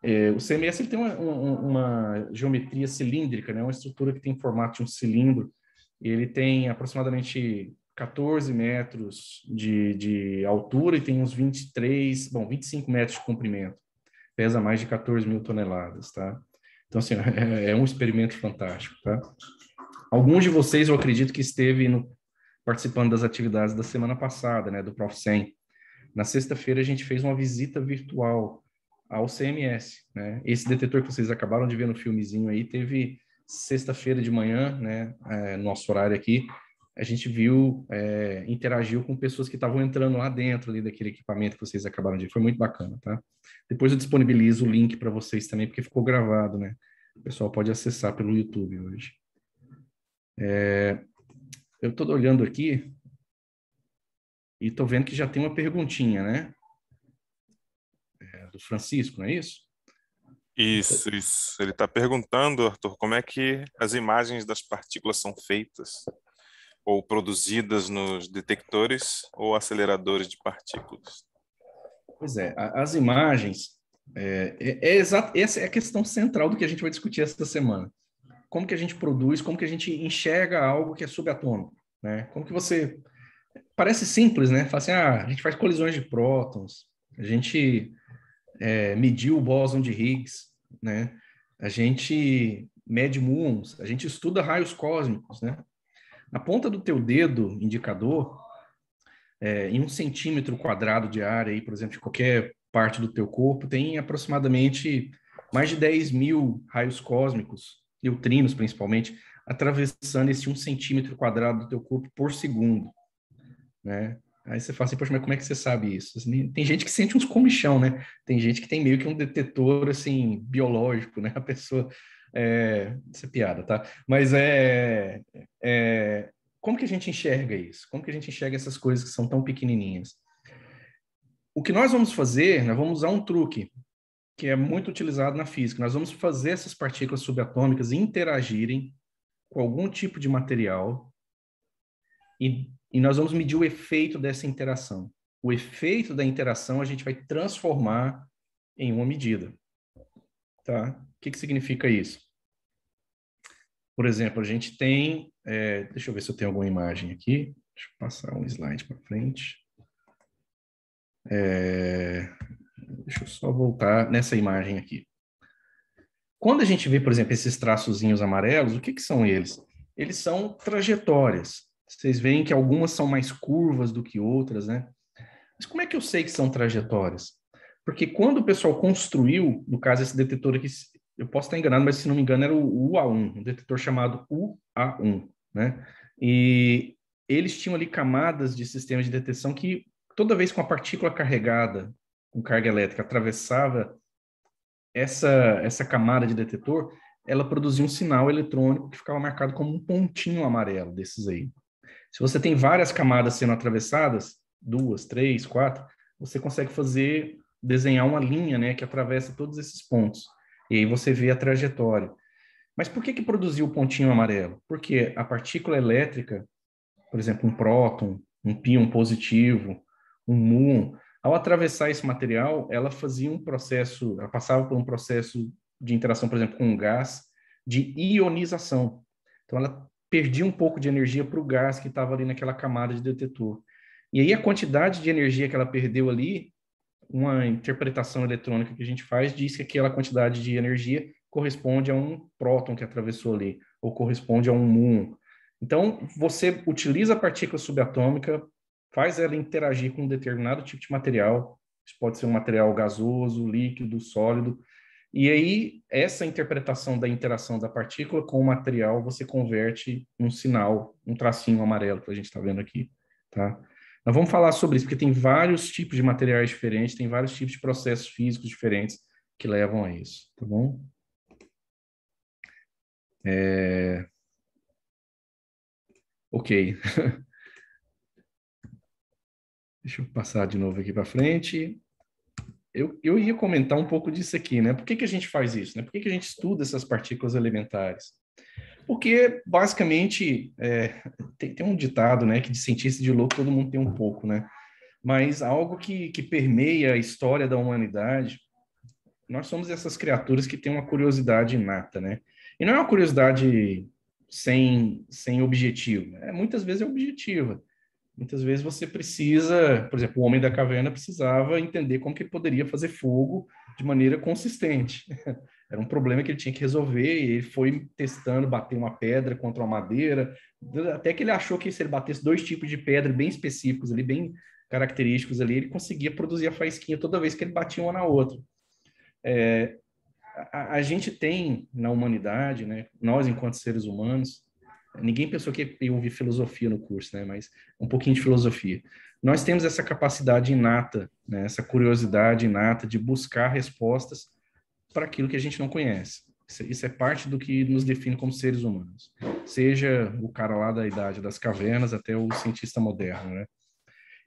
É, o CMS ele tem uma, uma, geometria cilíndrica, né? Uma estrutura que tem formato de um cilindro. Ele tem aproximadamente 14 metros de, de altura e tem uns 23, bom, 25 metros de comprimento pesa mais de 14 mil toneladas, tá? Então, assim, é, é um experimento fantástico, tá? Alguns de vocês, eu acredito que esteve no, participando das atividades da semana passada, né, do Prof. 100. Na sexta-feira, a gente fez uma visita virtual ao CMS, né? Esse detetor que vocês acabaram de ver no filmezinho aí, teve sexta-feira de manhã, né, é, nosso horário aqui, a gente viu, é, interagiu com pessoas que estavam entrando lá dentro ali daquele equipamento que vocês acabaram de ver. Foi muito bacana, tá? Depois eu disponibilizo o link para vocês também, porque ficou gravado, né? O pessoal pode acessar pelo YouTube hoje. É, eu estou olhando aqui e estou vendo que já tem uma perguntinha, né? É, do Francisco, não é isso? Isso, isso. Ele está perguntando, Arthur, como é que as imagens das partículas são feitas? Ou produzidas nos detectores ou aceleradores de partículas? Pois é, as imagens é, é, é exato, essa é a questão central do que a gente vai discutir esta semana. Como que a gente produz, como que a gente enxerga algo que é subatômico, né? Como que você parece simples, né? Fala assim, ah, a gente faz colisões de prótons, a gente é, mediu o bóson de Higgs, né? A gente mede muons, a gente estuda raios cósmicos, né? Na ponta do teu dedo indicador, é, em um centímetro quadrado de área, aí, por exemplo, de qualquer parte do teu corpo, tem aproximadamente mais de 10 mil raios cósmicos, neutrinos principalmente, atravessando esse um centímetro quadrado do teu corpo por segundo, né? Aí você fala assim, poxa, mas como é que você sabe isso? Assim, tem gente que sente uns comichão, né? Tem gente que tem meio que um detetor, assim, biológico, né? A pessoa é, isso é piada, tá? Mas é, é, como que a gente enxerga isso? Como que a gente enxerga essas coisas que são tão pequenininhas? O que nós vamos fazer, nós vamos usar um truque que é muito utilizado na física. Nós vamos fazer essas partículas subatômicas interagirem com algum tipo de material e, e nós vamos medir o efeito dessa interação. O efeito da interação a gente vai transformar em uma medida. Tá? Que, que significa isso? Por exemplo, a gente tem, é, deixa eu ver se eu tenho alguma imagem aqui, deixa eu passar um slide para frente. É, deixa eu só voltar nessa imagem aqui. Quando a gente vê, por exemplo, esses traçozinhos amarelos, o que, que são eles? Eles são trajetórias. Vocês veem que algumas são mais curvas do que outras, né? Mas como é que eu sei que são trajetórias? Porque quando o pessoal construiu, no caso esse detetor aqui, eu posso estar enganado, mas se não me engano era o UA1, um detetor chamado UA1, né? E eles tinham ali camadas de sistema de detecção que toda vez que uma partícula carregada com carga elétrica atravessava essa essa camada de detetor, ela produzia um sinal eletrônico que ficava marcado como um pontinho amarelo desses aí. Se você tem várias camadas sendo atravessadas, duas, três, quatro, você consegue fazer desenhar uma linha, né, que atravessa todos esses pontos. E aí você vê a trajetória. Mas por que que produziu o pontinho amarelo? Porque a partícula elétrica, por exemplo, um próton, um pion positivo, um muon, ao atravessar esse material, ela fazia um processo, ela passava por um processo de interação, por exemplo, com um gás, de ionização. Então, ela perdia um pouco de energia para o gás que estava ali naquela camada de detetor. E aí, a quantidade de energia que ela perdeu ali uma interpretação eletrônica que a gente faz diz que aquela quantidade de energia corresponde a um próton que atravessou ali, ou corresponde a um muon. Então, você utiliza a partícula subatômica faz ela interagir com um determinado tipo de material. Isso pode ser um material gasoso, líquido, sólido. E aí, essa interpretação da interação da partícula com o material, você converte um sinal, um tracinho amarelo que a gente está vendo aqui, tá? Nós vamos falar sobre isso, porque tem vários tipos de materiais diferentes, tem vários tipos de processos físicos diferentes que levam a isso, tá bom? É... Ok. Deixa eu passar de novo aqui para frente. Eu, eu ia comentar um pouco disso aqui, né? Por que, que a gente faz isso? Né? Por que, que a gente estuda essas partículas elementares? Porque, basicamente, é, tem, tem, um ditado, né, que de cientista de louco todo mundo tem um pouco, né? Mas algo que, que permeia a história da humanidade, nós somos essas criaturas que têm uma curiosidade inata, né? E não é uma curiosidade sem, sem objetivo, né? muitas vezes é objetiva. Muitas vezes você precisa, por exemplo, o homem da caverna precisava entender como que ele poderia fazer fogo de maneira consistente. Era um problema que ele tinha que resolver e ele foi testando, bater uma pedra contra uma madeira, até que ele achou que se ele batesse dois tipos de pedra bem específicos ali, bem característicos ali, ele conseguia produzir a faísquinha toda vez que ele batia uma na outra. É, a, a, gente tem na humanidade, né, nós enquanto seres humanos, ninguém pensou que ia ouvir filosofia no curso, né, mas um pouquinho de filosofia. Nós temos essa capacidade inata, né, essa curiosidade inata de buscar respostas para aquilo que a gente não conhece. Isso é parte do que nos define como seres humanos. Seja o cara lá da idade das cavernas até o cientista moderno, né?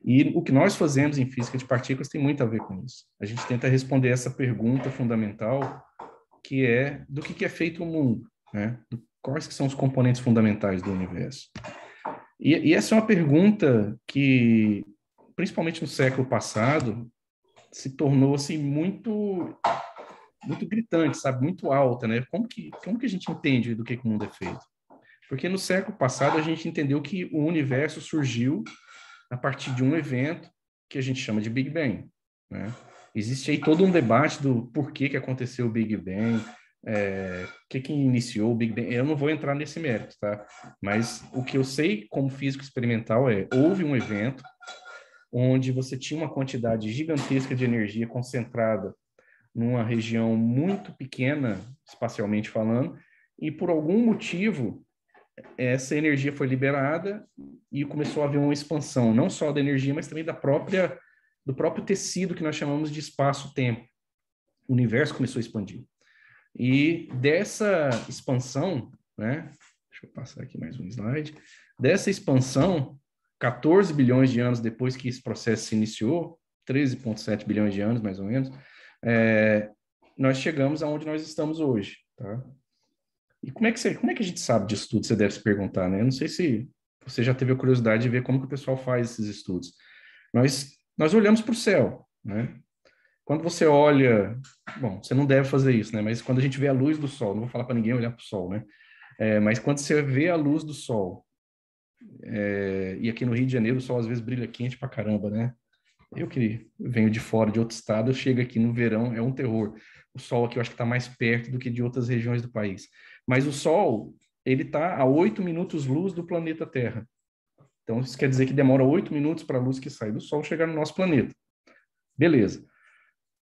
E o que nós fazemos em física de partículas tem muito a ver com isso. A gente tenta responder essa pergunta fundamental, que é do que, que é feito o mundo, né? Quais que são os componentes fundamentais do universo? E, e essa é uma pergunta que, principalmente no século passado, se tornou assim muito muito gritante, sabe? Muito alta, né? Como que, como que a gente entende do que, que o mundo é feito? Porque no século passado a gente entendeu que o universo surgiu a partir de um evento que a gente chama de Big Bang, né? Existe aí todo um debate do porquê que aconteceu o Big Bang, é, que, que iniciou o Big Bang. Eu não vou entrar nesse mérito, tá? Mas o que eu sei como físico experimental é, houve um evento onde você tinha uma quantidade gigantesca de energia concentrada numa região muito pequena, espacialmente falando, e por algum motivo essa energia foi liberada e começou a haver uma expansão, não só da energia, mas também da própria do próprio tecido que nós chamamos de espaço-tempo. O universo começou a expandir. E dessa expansão, né? Deixa eu passar aqui mais um slide. Dessa expansão, 14 bilhões de anos depois que esse processo se iniciou, 13,7 bilhões de anos mais ou menos, é, nós chegamos aonde nós estamos hoje, tá? E como é que você, como é que a gente sabe disso tudo? Você deve se perguntar, né? Eu não sei se você já teve a curiosidade de ver como que o pessoal faz esses estudos. Nós nós olhamos para o céu, né? Quando você olha, bom, você não deve fazer isso, né? Mas quando a gente vê a luz do sol, não vou falar para ninguém olhar para o sol, né? É, mas quando você vê a luz do sol, é, e aqui no Rio de Janeiro o sol às vezes brilha quente pra caramba, né? Eu que venho de fora, de outro estado, eu chego aqui no verão, é um terror. O sol aqui eu acho que está mais perto do que de outras regiões do país. Mas o sol, ele está a oito minutos luz do planeta Terra. Então, isso quer dizer que demora oito minutos para a luz que sai do sol chegar no nosso planeta. Beleza.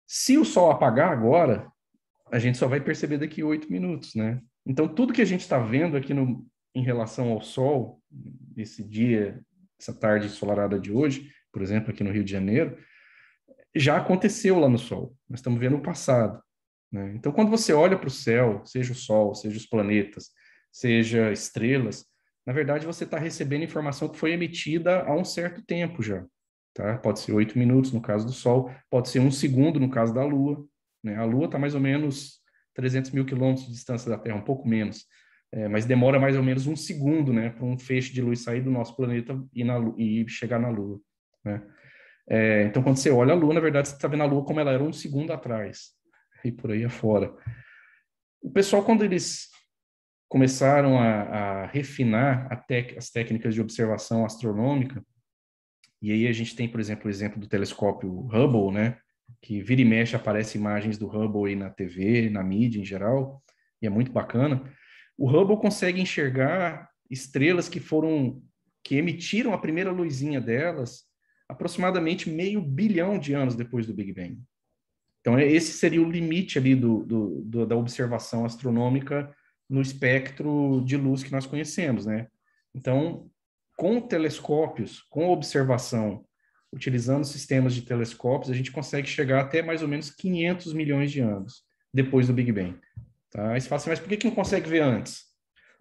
Se o sol apagar agora, a gente só vai perceber daqui oito minutos, né? Então, tudo que a gente está vendo aqui no, em relação ao sol, esse dia, essa tarde ensolarada de hoje, por exemplo, aqui no Rio de Janeiro, já aconteceu lá no Sol. Nós estamos vendo o passado. Né? Então, quando você olha para o céu, seja o Sol, seja os planetas, seja estrelas, na verdade você está recebendo informação que foi emitida há um certo tempo já. Tá? Pode ser oito minutos no caso do Sol, pode ser um segundo no caso da Lua. Né? A Lua está mais ou menos 300 mil quilômetros de distância da Terra, um pouco menos. É, mas demora mais ou menos um segundo né, para um feixe de luz sair do nosso planeta e, na, e chegar na Lua. Né? É, então, quando você olha a Lua, na verdade, você está vendo a Lua como ela era um segundo atrás, e por aí afora. O pessoal, quando eles começaram a, a refinar a as técnicas de observação astronômica, e aí a gente tem, por exemplo, o exemplo do telescópio Hubble, né? Que vira e mexe aparece imagens do Hubble aí na TV, na mídia em geral, e é muito bacana. O Hubble consegue enxergar estrelas que foram que emitiram a primeira luzinha delas aproximadamente meio bilhão de anos depois do Big Bang. Então, é, esse seria o limite ali do, do, do, da observação astronômica no espectro de luz que nós conhecemos, né? Então, com telescópios, com observação, utilizando sistemas de telescópios, a gente consegue chegar até mais ou menos 500 milhões de anos depois do Big Bang. Tá? Aí você fala assim, mas por que, que não consegue ver antes?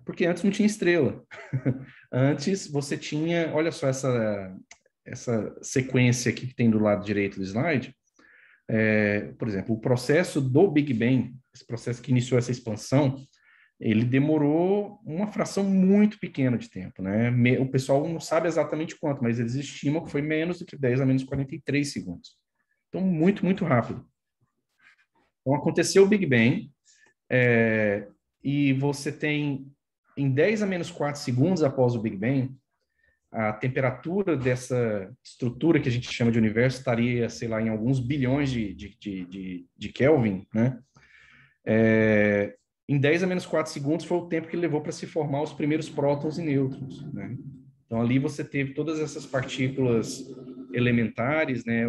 Porque antes não tinha estrela. antes você tinha, olha só essa, essa sequência aqui que tem do lado direito do slide, é, por exemplo, o processo do Big Bang, esse processo que iniciou essa expansão, ele demorou uma fração muito pequena de tempo, né? O pessoal não sabe exatamente quanto, mas eles estimam que foi menos do que 10 a menos 43 segundos. Então, muito, muito rápido. Então, aconteceu o Big Bang, é, e você tem, em 10 a menos 4 segundos após o Big Bang, a temperatura dessa estrutura que a gente chama de universo estaria, sei lá, em alguns bilhões de, de, de, de, Kelvin, né? É, em 10 a menos 4 segundos foi o tempo que levou para se formar os primeiros prótons e nêutrons, né? Então ali você teve todas essas partículas elementares, né?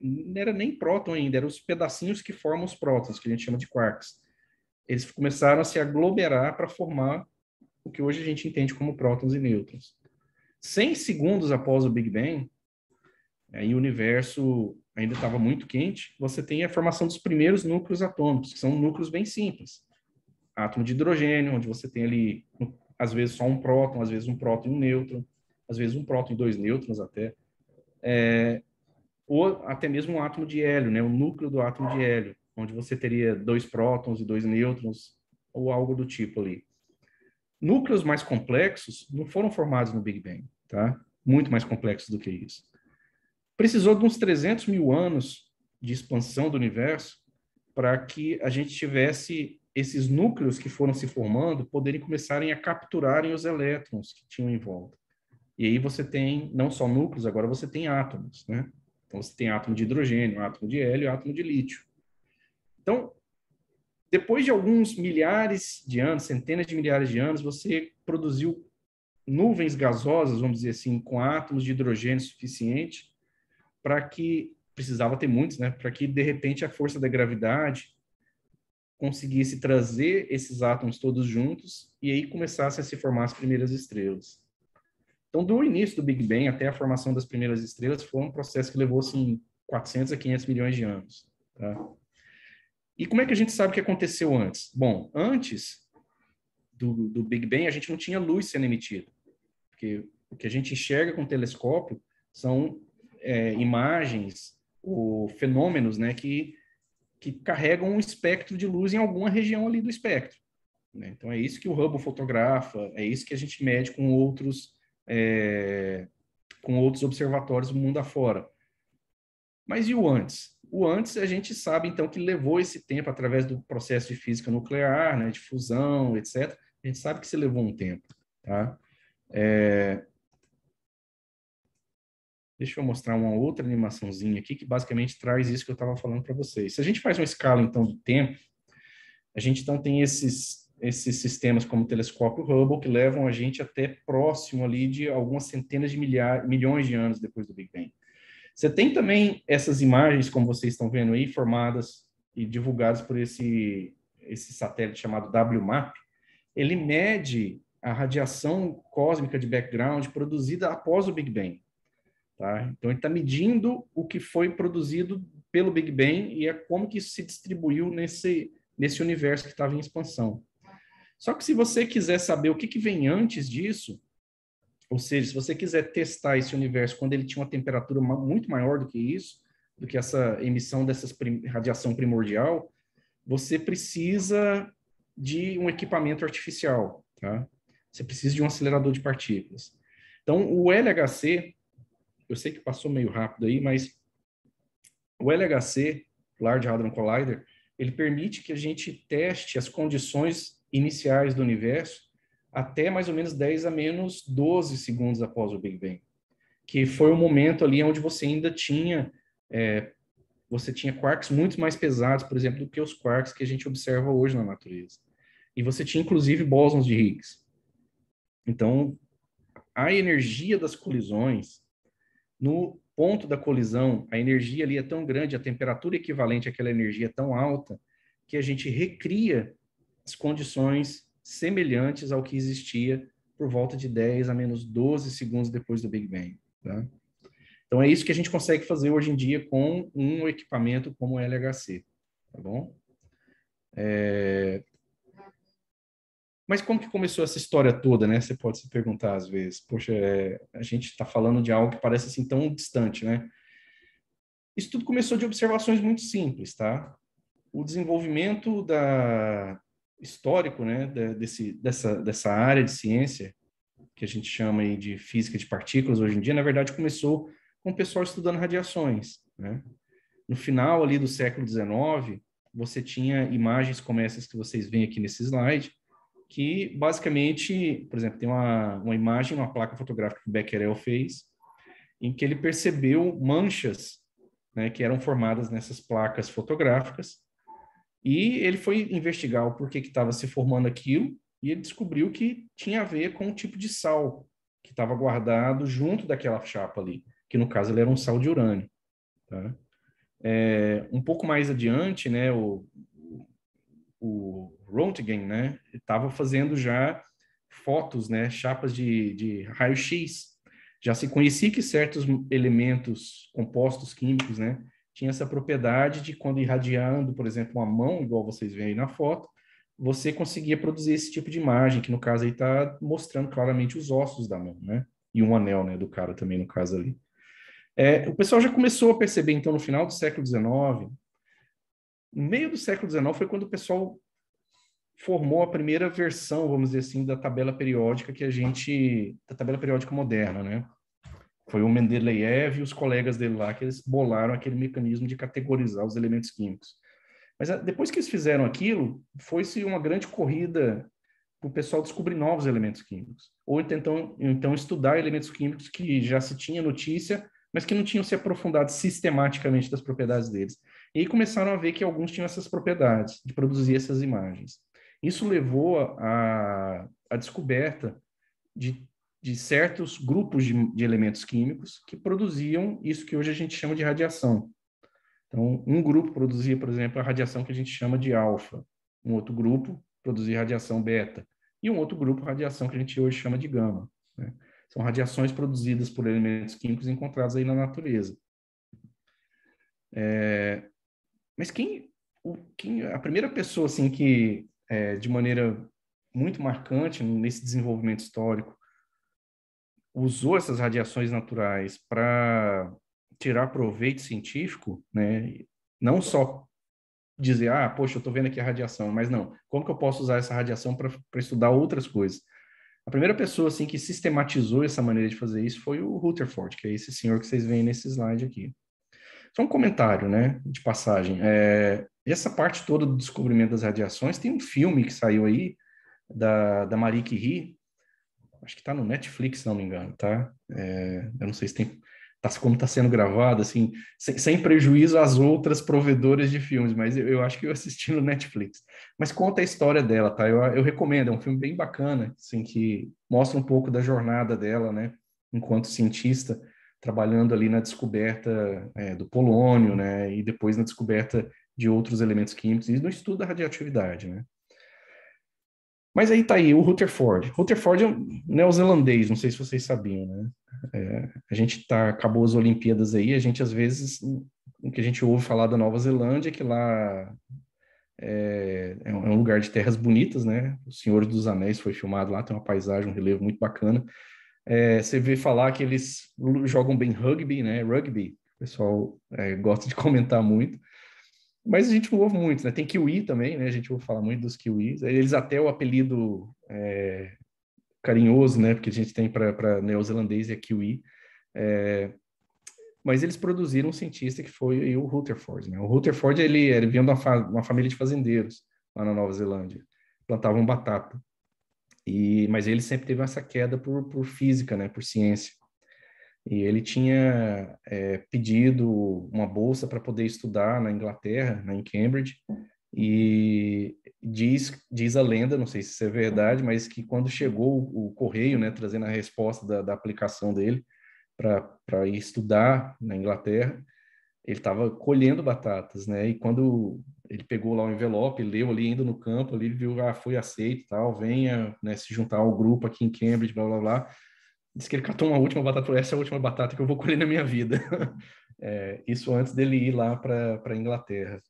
Não era nem próton ainda, eram os pedacinhos que formam os prótons, que a gente chama de quarks. Eles começaram a se aglomerar para formar o que hoje a gente entende como prótons e nêutrons. 100 segundos após o Big Bang, aí o universo ainda estava muito quente, você tem a formação dos primeiros núcleos atômicos, que são núcleos bem simples. Átomo de hidrogênio, onde você tem ali, às vezes, só um próton, às vezes um próton e um nêutron, às vezes um próton e dois nêutrons até. É, ou até mesmo um átomo de hélio, né, o núcleo do átomo de hélio, onde você teria dois prótons e dois nêutrons, ou algo do tipo ali. Núcleos mais complexos não foram formados no Big Bang, tá? Muito mais complexos do que isso. Precisou de uns 300 mil anos de expansão do universo para que a gente tivesse esses núcleos que foram se formando poderem começarem a capturarem os elétrons que tinham em volta. E aí você tem não só núcleos, agora você tem átomos, né? Então você tem átomo de hidrogênio, átomo de hélio átomo de lítio. Então, depois de alguns milhares de anos, centenas de milhares de anos, você produziu nuvens gasosas, vamos dizer assim, com átomos de hidrogênio suficiente para que precisava ter muitos, né? Para que de repente a força da gravidade conseguisse trazer esses átomos todos juntos e aí começasse a se formar as primeiras estrelas. Então, do início do Big Bang até a formação das primeiras estrelas foi um processo que levou assim 400 a 500 milhões de anos, tá? E como é que a gente sabe o que aconteceu antes? Bom, antes do, do Big Bang, a gente não tinha luz sendo emitida. Porque o que a gente enxerga com o telescópio são é, imagens ou fenômenos né, que, que carregam um espectro de luz em alguma região ali do espectro. Né? Então, é isso que o Hubble fotografa, é isso que a gente mede com outros, é, com outros observatórios do mundo afora. Mas e o antes? O antes a gente sabe, então, que levou esse tempo através do processo de física nuclear, né, de fusão, etc. A gente sabe que se levou um tempo, tá? É... Deixa eu mostrar uma outra animaçãozinha aqui que basicamente traz isso que eu estava falando para vocês. Se a gente faz uma escala, então, do tempo, a gente, então, tem esses, esses sistemas como o telescópio Hubble que levam a gente até próximo ali de algumas centenas de milhares, milhões de anos depois do Big Bang. Você tem também essas imagens, como vocês estão vendo aí, formadas e divulgadas por esse, esse satélite chamado WMAP. Ele mede a radiação cósmica de background produzida após o Big Bang. Tá? Então, ele está medindo o que foi produzido pelo Big Bang e é como que isso se distribuiu nesse, nesse universo que estava em expansão. Só que se você quiser saber o que, que vem antes disso, ou seja, se você quiser testar esse universo quando ele tinha uma temperatura muito maior do que isso, do que essa emissão dessa prim radiação primordial, você precisa de um equipamento artificial, tá? Você precisa de um acelerador de partículas. Então, o LHC, eu sei que passou meio rápido aí, mas o LHC, Large Hadron Collider, ele permite que a gente teste as condições iniciais do universo até mais ou menos 10 a menos 12 segundos após o Big Bang, que foi o momento ali onde você ainda tinha é, você tinha quarks muito mais pesados, por exemplo, do que os quarks que a gente observa hoje na natureza. E você tinha inclusive bósons de Higgs. Então, a energia das colisões no ponto da colisão, a energia ali é tão grande, a temperatura equivalente àquela energia é tão alta, que a gente recria as condições semelhantes ao que existia por volta de 10 a menos 12 segundos depois do Big Bang. Tá? Então, é isso que a gente consegue fazer hoje em dia com um equipamento como o LHC. Tá bom? É... Mas como que começou essa história toda, né? Você pode se perguntar às vezes. Poxa, é... a gente está falando de algo que parece assim tão distante, né? Isso tudo começou de observações muito simples, tá? O desenvolvimento da, histórico, né, desse, dessa, dessa área de ciência, que a gente chama de física de partículas hoje em dia, na verdade começou com o pessoal estudando radiações, né? No final ali do século XIX, você tinha imagens como essas que vocês veem aqui nesse slide, que basicamente, por exemplo, tem uma, uma imagem, uma placa fotográfica que Becquerel fez, em que ele percebeu manchas né, que eram formadas nessas placas fotográficas, e ele foi investigar o porquê que estava se formando aquilo, e ele descobriu que tinha a ver com o tipo de sal que estava guardado junto daquela chapa ali, que no caso ele era um sal de urânio. Tá? É, um pouco mais adiante, né, o, o Röntgen, né, estava fazendo já fotos, né, chapas de, de raio-x. Já se conhecia que certos elementos, compostos químicos, né, tinha essa propriedade de quando irradiando, por exemplo, uma mão, igual vocês veem aí na foto, você conseguia produzir esse tipo de imagem, que no caso aí está mostrando claramente os ossos da mão, né? E um anel, né, do cara também no caso ali. É, o pessoal já começou a perceber, então, no final do século XIX, no meio do século XIX foi quando o pessoal formou a primeira versão, vamos dizer assim, da tabela periódica que a gente, da tabela periódica moderna, né? Foi o Mendeleev e os colegas dele lá que eles bolaram aquele mecanismo de categorizar os elementos químicos. Mas ah, depois que eles fizeram aquilo, foi-se uma grande corrida para o pessoal descobrir novos elementos químicos. Ou então, então estudar elementos químicos que já se tinha notícia, mas que não tinham se aprofundado sistematicamente das propriedades deles. E aí começaram a ver que alguns tinham essas propriedades de produzir essas imagens. Isso levou à descoberta de de certos grupos de, de, elementos químicos que produziam isso que hoje a gente chama de radiação. Então, um grupo produzia, por exemplo, a radiação que a gente chama de alfa, um outro grupo produzia radiação beta, e um outro grupo, radiação que a gente hoje chama de gama. Né? São radiações produzidas por elementos químicos encontrados aí na natureza. É, mas quem, o, quem, a primeira pessoa assim que, é, de maneira muito marcante nesse desenvolvimento histórico, usou essas radiações naturais para tirar proveito científico, né? Não só dizer, ah, poxa, eu estou vendo aqui a radiação, mas não, como que eu posso usar essa radiação para estudar outras coisas? A primeira pessoa assim que sistematizou essa maneira de fazer isso foi o Rutherford, que é esse senhor que vocês veem nesse slide aqui. Só um comentário, né, de passagem. É, essa parte toda do descobrimento das radiações tem um filme que saiu aí da, da Marie Curie, acho que está no Netflix, se não me engano, tá? É, eu não sei se tem, tá, como está sendo gravado, assim, sem, sem, prejuízo às outras provedoras de filmes, mas eu, eu, acho que eu assisti no Netflix. Mas conta a história dela, tá? Eu, eu recomendo, é um filme bem bacana, assim, que mostra um pouco da jornada dela, né? Enquanto cientista, trabalhando ali na descoberta é, do polônio, né? E depois na descoberta de outros elementos químicos e no estudo da radioatividade, né? Mas aí tá aí, o Rutherford. Rutherford é um neozelandês, não sei se vocês sabiam, né? É, a gente tá, acabou as Olimpíadas aí, a gente às vezes, o que a gente ouve falar da Nova Zelândia é que lá é, é, um lugar de terras bonitas, né? O Senhor dos Anéis foi filmado lá, tem uma paisagem, um relevo muito bacana. É, você vê falar que eles jogam bem rugby, né? Rugby, o pessoal é, gosta de comentar muito. Mas a gente não ouve muito, né? Tem Kiwi também, né? A gente ouve falar muito dos Kiwis. Eles até o apelido é, carinhoso, né? Porque a gente tem para neozelandês é Kiwi. É, mas eles produziram um cientista que foi o Rutherford, né? O Rutherford, ele, ele vinha de uma, fa uma família de fazendeiros lá na Nova Zelândia. Plantavam batata. E, mas ele sempre teve essa queda por, por física, né? Por ciência. E ele tinha é, pedido uma bolsa para poder estudar na Inglaterra, em Cambridge, e diz, diz a lenda, não sei se isso é verdade, mas que quando chegou o, correio, né, trazendo a resposta da, da aplicação dele para ir estudar na Inglaterra, ele estava colhendo batatas, né? E quando ele pegou lá o envelope, leu ali indo no campo, ali ele viu, ah, foi aceito, tal, venha, né, se juntar ao grupo aqui em Cambridge, blá blá blá. Diz que ele catou uma última batata, falou, essa é a última batata que eu vou colher na minha vida. é, isso antes dele ir lá para a Inglaterra.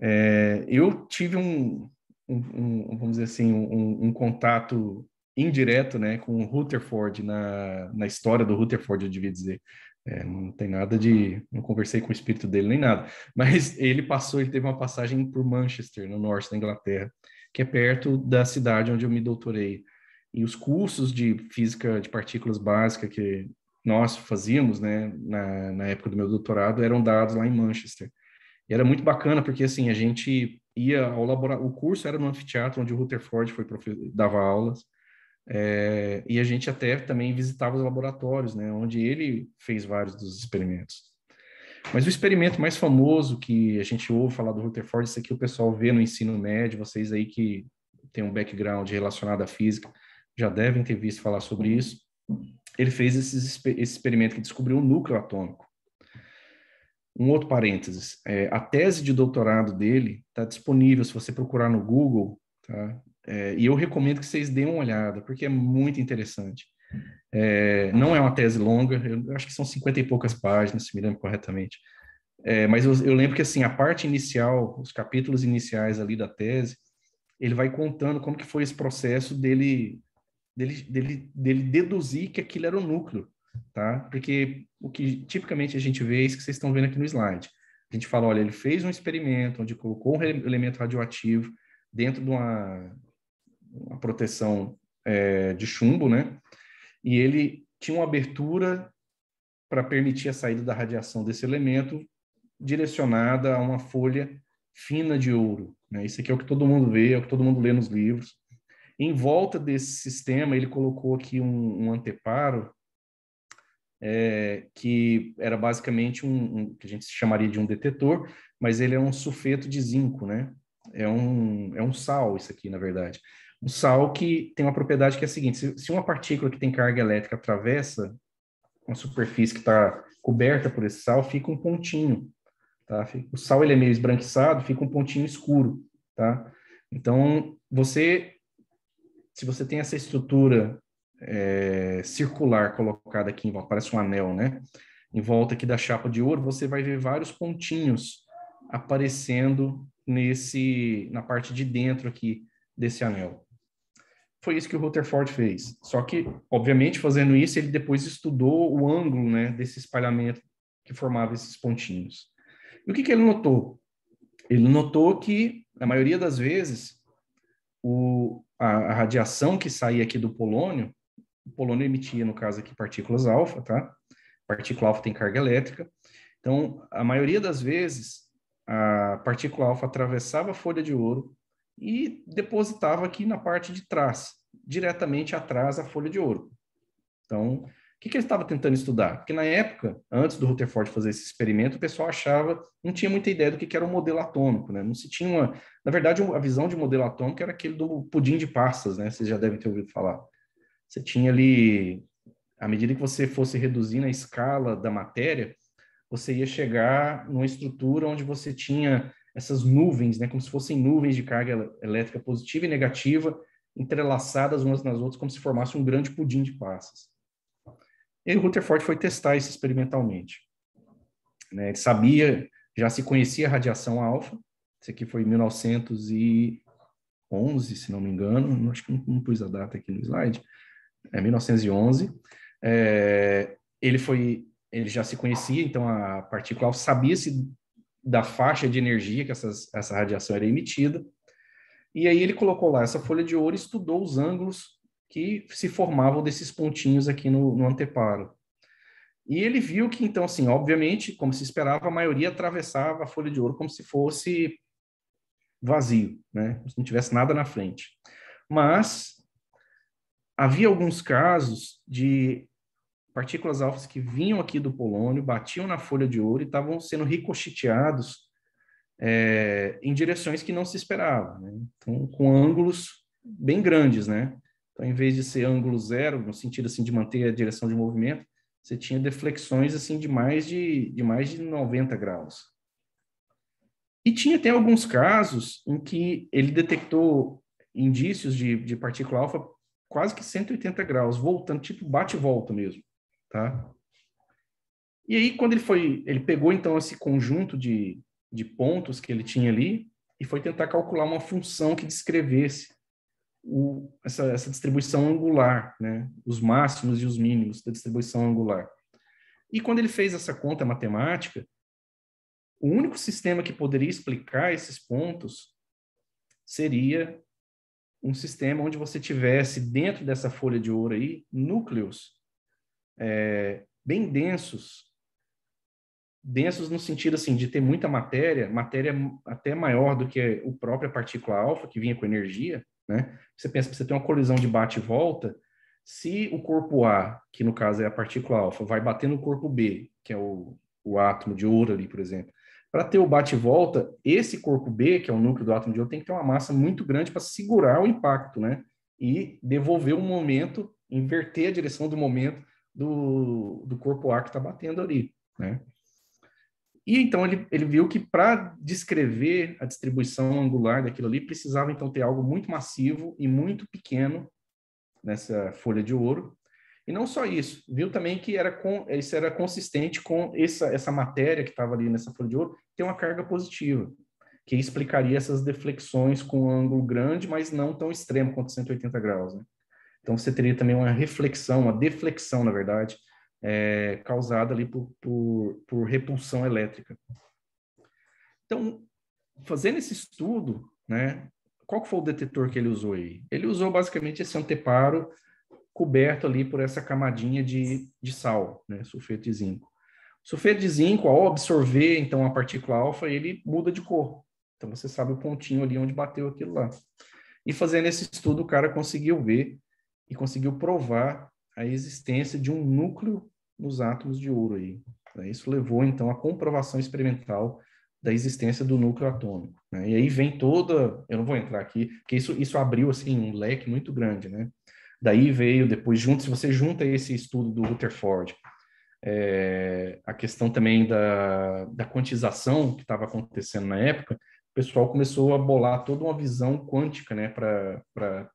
É, eu tive um, um, um, vamos dizer assim, um, um, contato indireto, né, com o Rutherford na, na história do Rutherford, eu devia dizer. É, não tem nada de, não conversei com o espírito dele nem nada, mas ele passou, ele teve uma passagem por Manchester, no norte da Inglaterra, que é perto da cidade onde eu me doutorei. E os cursos de física de partículas básica que nós fazíamos, né, na, na época do meu doutorado, eram dados lá em Manchester. E era muito bacana porque assim a gente ia ao laboratório, o curso era no anfiteatro onde o Rutherford foi dava aulas. É, e a gente até também visitava os laboratórios, né, onde ele fez vários dos experimentos. Mas o experimento mais famoso que a gente ouve falar do Rutherford, isso aqui o pessoal vê no ensino médio, vocês aí que têm um background relacionado à física, já devem ter visto falar sobre isso. Ele fez esses, esse experimento que descobriu o núcleo atômico. Um outro parênteses, é, a tese de doutorado dele está disponível se você procurar no Google, tá? É, e eu recomendo que vocês deem uma olhada, porque é muito interessante. É, não é uma tese longa, eu acho que são 50 e poucas páginas, se me lembro corretamente. É, mas eu, eu, lembro que assim a parte inicial, os capítulos iniciais ali da tese, ele vai contando como que foi esse processo dele dele, dele, dele deduzir que aquilo era o núcleo, tá? Porque o que tipicamente a gente vê é isso que vocês estão vendo aqui no slide. A gente fala, olha, ele fez um experimento onde colocou um elemento radioativo dentro de uma, uma proteção é, de chumbo, né? E ele tinha uma abertura para permitir a saída da radiação desse elemento direcionada a uma folha fina de ouro. Né? Isso aqui é o que todo mundo vê, é o que todo mundo lê nos livros. Em volta desse sistema, ele colocou aqui um, um anteparo é, que era basicamente um, um, que a gente chamaria de um detetor, mas ele é um sulfeto de zinco, né? É um, é um sal, isso aqui, na verdade. Um sal que tem uma propriedade que é a seguinte: se, se uma partícula que tem carga elétrica atravessa uma superfície que está coberta por esse sal, fica um pontinho. Tá? O sal ele é meio esbranquiçado, fica um pontinho escuro. Tá? Então, você, se você tem essa estrutura é, circular colocada aqui parece um anel, né? Em volta aqui da chapa de ouro, você vai ver vários pontinhos aparecendo nesse na parte de dentro aqui desse anel. Foi isso que o Rutherford fez. Só que, obviamente, fazendo isso, ele depois estudou o ângulo, né, desse espalhamento que formava esses pontinhos. E o que, que ele notou? Ele notou que, na maioria das vezes, o, a, a radiação que saía aqui do polônio o polônio emitia, no caso aqui, partículas alfa, tá? Partícula alfa tem carga elétrica. Então, a maioria das vezes, a partícula alfa atravessava a folha de ouro e depositava aqui na parte de trás, diretamente atrás da folha de ouro. Então, o que, que ele estava tentando estudar? Porque na época, antes do Rutherford fazer esse experimento, o pessoal achava, não tinha muita ideia do que, que era o um modelo atômico, né? Não se tinha uma... Na verdade, a visão de modelo atômico era aquele do pudim de passas, né? Vocês já devem ter ouvido falar. Você tinha ali, à medida que você fosse reduzindo a escala da matéria, você ia chegar numa estrutura onde você tinha essas nuvens, né, como se fossem nuvens de carga elétrica positiva e negativa entrelaçadas umas nas outras, como se formasse um grande pudim de passas. E o Rutherford foi testar isso experimentalmente. Né, ele sabia, já se conhecia a radiação alfa, isso aqui foi em 1911, se não me engano, acho que não, não pus a data aqui no slide, é 1911. É, ele foi, ele já se conhecia, então a partícula sabia-se da faixa de energia que essas, essa radiação era emitida. E aí ele colocou lá essa folha de ouro estudou os ângulos que se formavam desses pontinhos aqui no, no anteparo. E ele viu que, então, assim, obviamente, como se esperava, a maioria atravessava a folha de ouro como se fosse vazio, né? Se não tivesse nada na frente. Mas havia alguns casos de partículas alfas que vinham aqui do polônio, batiam na folha de ouro e estavam sendo ricocheteados é, em direções que não se esperava, né? então, com ângulos bem grandes, né? Então, em vez de ser ângulo zero, no sentido assim de manter a direção de movimento, você tinha deflexões assim de mais de, de mais de 90 graus. E tinha até alguns casos em que ele detectou indícios de, de partícula alfa quase que 180 graus, voltando, tipo bate-volta mesmo, tá? E aí, quando ele foi, ele pegou então esse conjunto de, de pontos que ele tinha ali e foi tentar calcular uma função que descrevesse o, essa, essa distribuição angular, né? os máximos e os mínimos da distribuição angular. E quando ele fez essa conta matemática, o único sistema que poderia explicar esses pontos seria um sistema onde você tivesse dentro dessa folha de ouro aí núcleos é, bem densos, densos no sentido assim de ter muita matéria, matéria até maior do que o própria partícula alfa que vinha com energia, né? Você pensa que você tem uma colisão de bate e volta, se o corpo A, que no caso é a partícula alfa, vai bater no corpo B, que é o, o átomo de ouro ali, por exemplo, para ter o bate e volta, esse corpo B, que é o núcleo do átomo de ouro, tem que ter uma massa muito grande para segurar o impacto, né? E devolver o momento, inverter a direção do momento do, do corpo A que está batendo ali, né? E então ele, ele viu que para descrever a distribuição angular daquilo ali, precisava então ter algo muito massivo e muito pequeno nessa folha de ouro. E não só isso, viu também que era com, isso era consistente com essa, essa matéria que estava ali nessa folha de ouro ter uma carga positiva, que explicaria essas deflexões com um ângulo grande, mas não tão extremo quanto 180 graus. Né? Então você teria também uma reflexão, uma deflexão, na verdade, é, causada ali por, por, por repulsão elétrica. Então, fazendo esse estudo, né, qual foi o detetor que ele usou aí? Ele usou basicamente esse anteparo coberto ali por essa camadinha de, de sal, né, sulfeto de zinco. O sulfeto de zinco, ao absorver então a partícula alfa, ele muda de cor. Então você sabe o pontinho ali onde bateu aquilo lá. E fazendo esse estudo, o cara conseguiu ver e conseguiu provar a existência de um núcleo nos átomos de ouro aí. Né? Isso levou, então, à comprovação experimental da existência do núcleo atômico. Né? E aí vem toda, eu não vou entrar aqui, porque isso, isso abriu, assim, um leque muito grande, né? Daí veio, depois, junto, se você junta esse estudo do Rutherford, é, a questão também da, da quantização que estava acontecendo na época, o pessoal começou a bolar toda uma visão quântica, né, para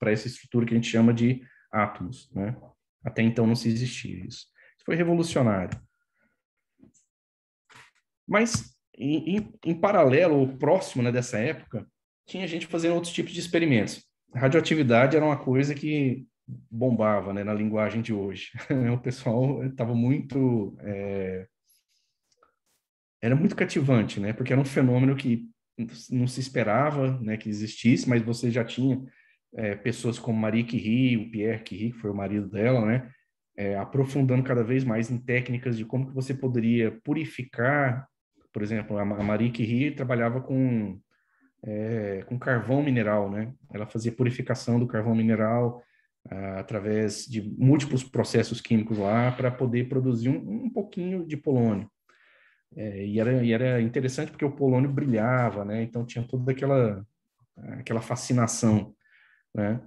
essa estrutura que a gente chama de átomos, né? Até então não se existia isso. Foi revolucionário. Mas, em, em, em paralelo, ou próximo né, dessa época, tinha gente fazendo outros tipos de experimentos. Radioatividade era uma coisa que bombava né, na linguagem de hoje. o pessoal estava muito... É... Era muito cativante, né? Porque era um fenômeno que não se esperava né, que existisse, mas você já tinha é, pessoas como Marie Curie, o Pierre Curie, que foi o marido dela, né? É, aprofundando cada vez mais em técnicas de como que você poderia purificar, por exemplo, a Marie Curie trabalhava com é, com carvão mineral, né? Ela fazia purificação do carvão mineral ah, através de múltiplos processos químicos lá para poder produzir um, um, pouquinho de polônio. É, e, era, e era interessante porque o polônio brilhava, né? Então tinha toda aquela aquela fascinação, né?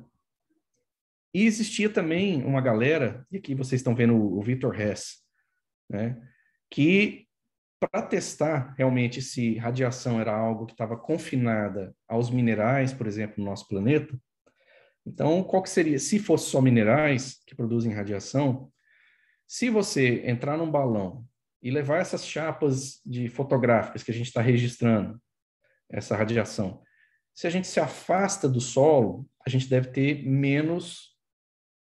E existia também uma galera, e aqui vocês estão vendo o, Victor Hess, né, que para testar realmente se radiação era algo que estava confinada aos minerais, por exemplo, no nosso planeta, então qual que seria, se fosse só minerais que produzem radiação, se você entrar num balão e levar essas chapas de fotográficas que a gente está registrando, essa radiação, se a gente se afasta do solo, a gente deve ter menos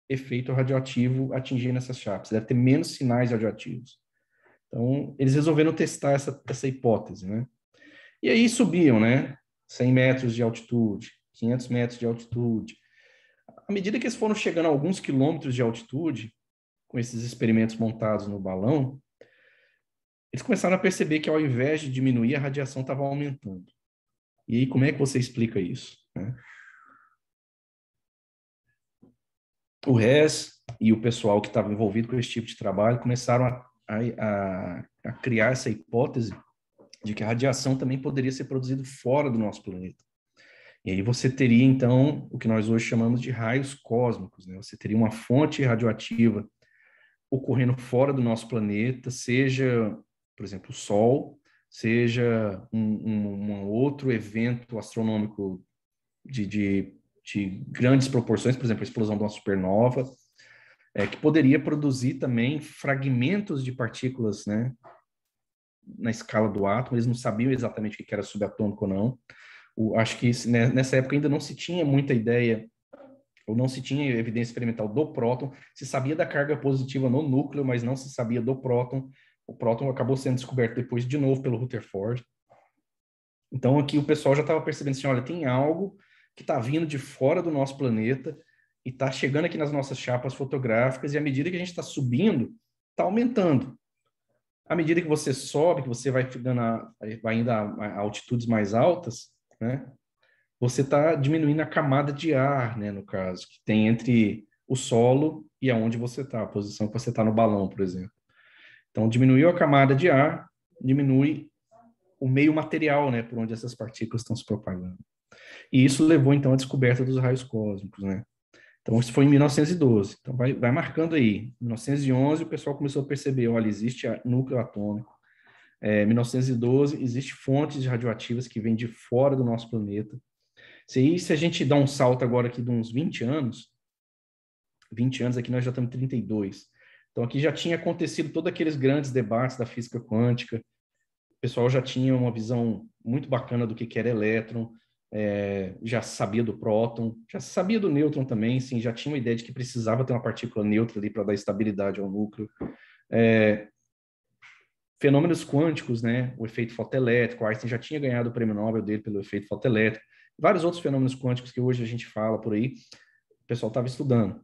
efeito radioativo atingindo essas chapas, deve ter menos sinais radioativos. Então, eles resolveram testar essa, essa hipótese, né? E aí subiam, né? 100 metros de altitude, 500 metros de altitude. À medida que eles foram chegando a alguns quilômetros de altitude, com esses experimentos montados no balão, eles começaram a perceber que ao invés de diminuir, a radiação estava aumentando. E aí, como é que você explica isso? Né? O RES e o pessoal que estava envolvido com esse tipo de trabalho começaram a, a, a, criar essa hipótese de que a radiação também poderia ser produzida fora do nosso planeta. E aí você teria, então, o que nós hoje chamamos de raios cósmicos, né? Você teria uma fonte radioativa ocorrendo fora do nosso planeta, seja, por exemplo, o Sol, seja um, um, um outro evento astronômico de, de, de, grandes proporções, por exemplo, a explosão de uma supernova, é, que poderia produzir também fragmentos de partículas, né, na escala do átomo, eles não sabiam exatamente o que era subatômico ou não. O, acho que né, nessa época ainda não se tinha muita ideia, ou não se tinha evidência experimental do próton, se sabia da carga positiva no núcleo, mas não se sabia do próton. O próton acabou sendo descoberto depois de novo pelo Rutherford. Então aqui o pessoal já estava percebendo assim, olha, tem algo que está vindo de fora do nosso planeta e está chegando aqui nas nossas chapas fotográficas, e à medida que a gente está subindo, está aumentando. À medida que você sobe, que você vai, ficando a, vai indo a, a altitudes mais altas, né, você está diminuindo a camada de ar, né, no caso, que tem entre o solo e aonde você está, a posição que você está no balão, por exemplo. Então, diminuiu a camada de ar, diminui o meio material, né, por onde essas partículas estão se propagando. E isso levou, então, à descoberta dos raios cósmicos, né. Então, isso foi em 1912. Então, vai, vai marcando aí. Em 1911, o pessoal começou a perceber, olha, existe núcleo atômico. É, 1912, existe fontes radioativas que vêm de fora do nosso planeta. Se, se a gente dá um salto agora aqui de uns 20 anos, 20 anos aqui nós já estamos em 32. Então, aqui já tinha acontecido todos aqueles grandes debates da física quântica. O pessoal já tinha uma visão muito bacana do que era elétron, é, já sabia do próton, já sabia do nêutron também, sim, já tinha uma ideia de que precisava ter uma partícula neutra ali para dar estabilidade ao núcleo. É, fenômenos quânticos, né, o efeito fotoelétrico, Einstein já tinha ganhado o prêmio Nobel dele pelo efeito fotoelétrico, vários outros fenômenos quânticos que hoje a gente fala por aí, o pessoal estava estudando.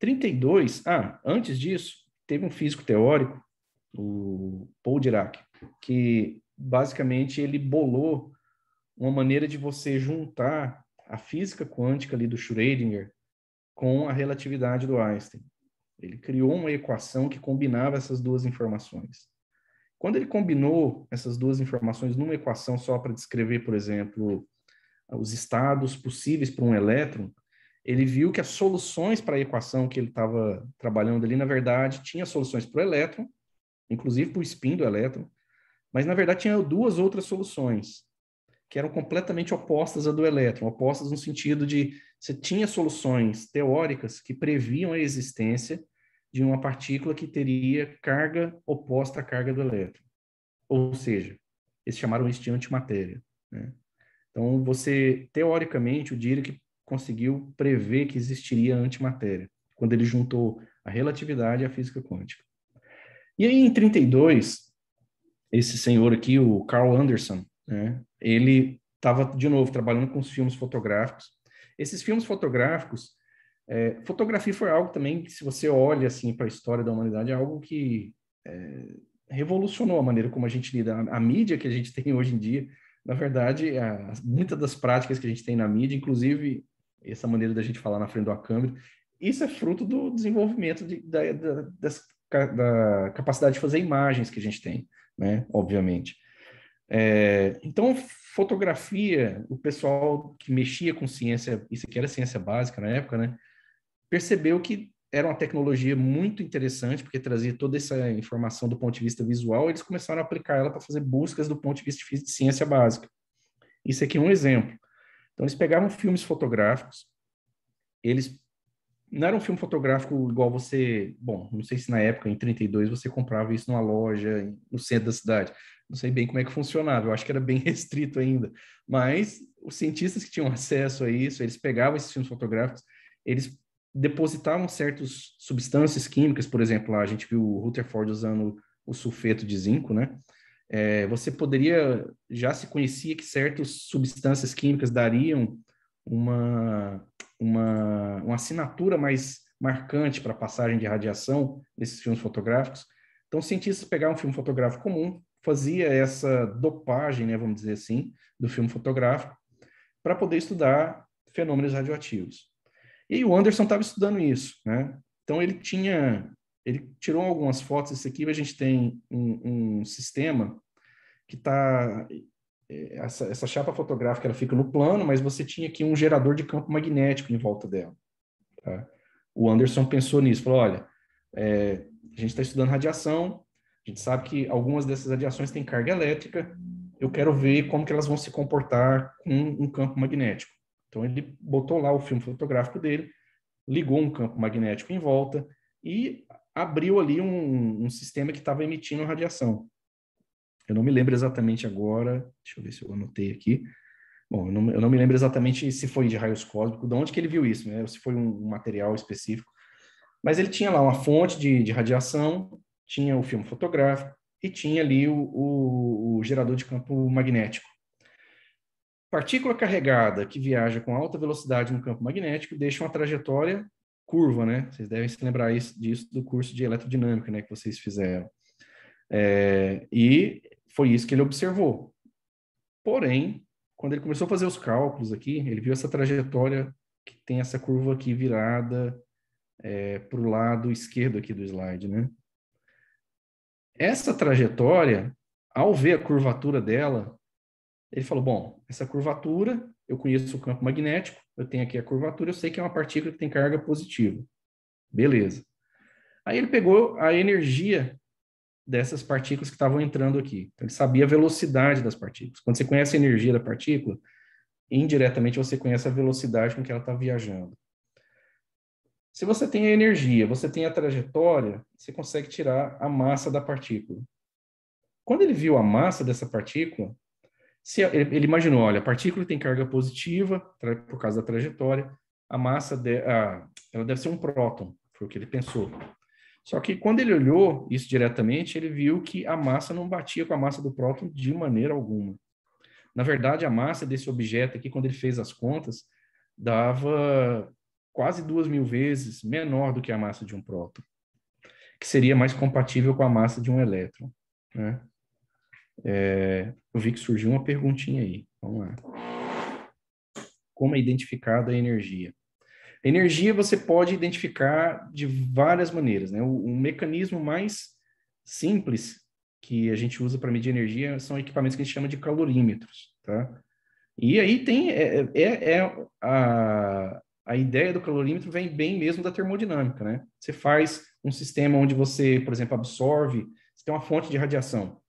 32, ah, antes disso, teve um físico teórico, o Paul Dirac, que basicamente ele bolou uma maneira de você juntar a física quântica ali do Schrödinger com a relatividade do Einstein. Ele criou uma equação que combinava essas duas informações. Quando ele combinou essas duas informações numa equação só para descrever, por exemplo, os estados possíveis para um elétron, ele viu que as soluções para a equação que ele estava trabalhando ali, na verdade, tinha soluções para o elétron, inclusive para o spin do elétron, mas na verdade tinha duas outras soluções que eram completamente opostas à do elétron, opostas no sentido de você tinha soluções teóricas que previam a existência de uma partícula que teria carga oposta à carga do elétron. Ou seja, eles chamaram isso de antimatéria. Né? Então, você, teoricamente, o Dirac conseguiu prever que existiria antimatéria, quando ele juntou a relatividade e a física quântica. E aí, em 32, esse senhor aqui, o Carl Anderson, né? Ele estava, de novo, trabalhando com os filmes fotográficos. Esses filmes fotográficos, é, fotografia foi algo também que, se você olha assim para a história da humanidade, é algo que é, revolucionou a maneira como a gente lida. A, a, mídia que a gente tem hoje em dia, na verdade, a, muitas das práticas que a gente tem na mídia, inclusive essa maneira da gente falar na frente da câmera, isso é fruto do desenvolvimento de, da, da, das, da capacidade de fazer imagens que a gente tem, né? Obviamente. É, então, fotografia, o pessoal que mexia com ciência, isso aqui era ciência básica na época, né? Percebeu que era uma tecnologia muito interessante, porque trazia toda essa informação do ponto de vista visual, eles começaram a aplicar ela para fazer buscas do ponto de vista de ciência básica. Isso aqui é um exemplo. Então, eles pegavam filmes fotográficos, eles não era um filme fotográfico igual você, bom, não sei se na época, em 32, você comprava isso numa loja no centro da cidade. Não sei bem como é que funcionava, eu acho que era bem restrito ainda. Mas os cientistas que tinham acesso a isso, eles pegavam esses filmes fotográficos, eles depositavam certas substâncias químicas, por exemplo, lá a gente viu o Rutherford usando o sulfeto de zinco, né? É, você poderia, já se conhecia que certas substâncias químicas dariam uma, uma, uma assinatura mais marcante para a passagem de radiação desses filmes fotográficos. Então, os cientistas pegavam um filme fotográfico comum, fazia essa dopagem, né, vamos dizer assim, do filme fotográfico, para poder estudar fenômenos radioativos. E o Anderson estava estudando isso, né? Então ele tinha, ele tirou algumas fotos. Esse aqui a gente tem um, um sistema que está é, essa, essa, chapa fotográfica ela fica no plano, mas você tinha aqui um gerador de campo magnético em volta dela. Tá? O Anderson pensou nisso, falou, olha, é, a gente está estudando radiação, a gente sabe que algumas dessas radiações têm carga elétrica, eu quero ver como que elas vão se comportar com um campo magnético. Então ele botou lá o filme fotográfico dele, ligou um campo magnético em volta e abriu ali um, um sistema que estava emitindo radiação. Eu não me lembro exatamente agora, deixa eu ver se eu anotei aqui. Bom, eu não, eu não me lembro exatamente se foi de raios cósmicos, de onde que ele viu isso, né? Se foi um, um material específico. Mas ele tinha lá uma fonte de, de radiação, tinha o filme fotográfico e tinha ali o, o, o gerador de campo magnético. Partícula carregada que viaja com alta velocidade no campo magnético deixa uma trajetória curva, né? Vocês devem se lembrar isso, disso do curso de eletrodinâmica, né, que vocês fizeram. É, e foi isso que ele observou. Porém, quando ele começou a fazer os cálculos aqui, ele viu essa trajetória que tem essa curva aqui virada é, para o lado esquerdo aqui do slide, né? Essa trajetória, ao ver a curvatura dela, ele falou: bom, essa curvatura, eu conheço o campo magnético, eu tenho aqui a curvatura, eu sei que é uma partícula que tem carga positiva. Beleza. Aí ele pegou a energia dessas partículas que estavam entrando aqui. Então, ele sabia a velocidade das partículas. Quando você conhece a energia da partícula, indiretamente você conhece a velocidade com que ela está viajando. Se você tem a energia, você tem a trajetória, você consegue tirar a massa da partícula. Quando ele viu a massa dessa partícula, ele, imaginou, olha, a partícula tem carga positiva por causa da trajetória, a massa de, a, ela deve ser um próton, foi o que ele pensou. Só que quando ele olhou isso diretamente, ele viu que a massa não batia com a massa do próton de maneira alguma. Na verdade, a massa desse objeto aqui, quando ele fez as contas, dava quase duas mil vezes menor do que a massa de um próton, que seria mais compatível com a massa de um elétron. Né? É, eu vi que surgiu uma perguntinha aí. Vamos lá. Como é identificada a energia? Energia você pode identificar de várias maneiras, né? O, o mecanismo mais simples que a gente usa para medir energia são equipamentos que a gente chama de calorímetros, tá? E aí tem é, é, é a, a ideia do calorímetro vem bem mesmo da termodinâmica, né? Você faz um sistema onde você, por exemplo, absorve, você tem uma fonte de radiação.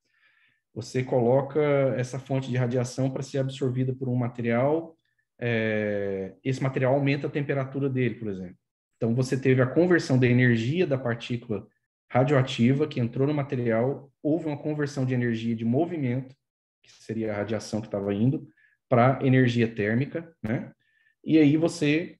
Você coloca essa fonte de radiação para ser absorvida por um material é, esse material aumenta a temperatura dele, por exemplo. Então, você teve a conversão da energia da partícula radioativa que entrou no material, houve uma conversão de energia de movimento, que seria a radiação que estava indo, para energia térmica, né? E aí você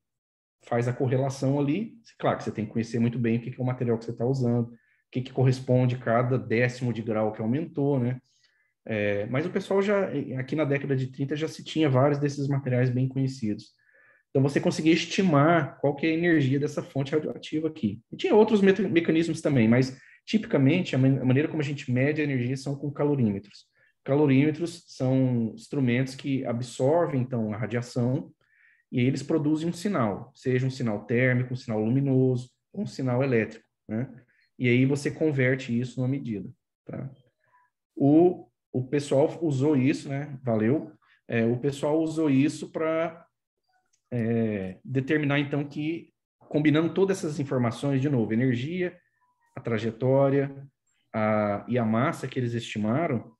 faz a correlação ali. Claro que você tem que conhecer muito bem o que é o material que você está usando, o que, que corresponde cada décimo de grau que aumentou, né? É, mas o pessoal já, aqui na década de 30, já se tinha vários desses materiais bem conhecidos. Então, você conseguia estimar qual que é a energia dessa fonte radioativa aqui. E tinha outros me mecanismos também, mas, tipicamente, a, man a maneira como a gente mede a energia são com calorímetros. Calorímetros são instrumentos que absorvem, então, a radiação e eles produzem um sinal, seja um sinal térmico, um sinal luminoso, um sinal elétrico, né? E aí você converte isso numa medida, tá? O o pessoal usou isso, né? Valeu. É, o pessoal usou isso para é, determinar, então, que, combinando todas essas informações, de novo, energia, a trajetória a, e a massa que eles estimaram,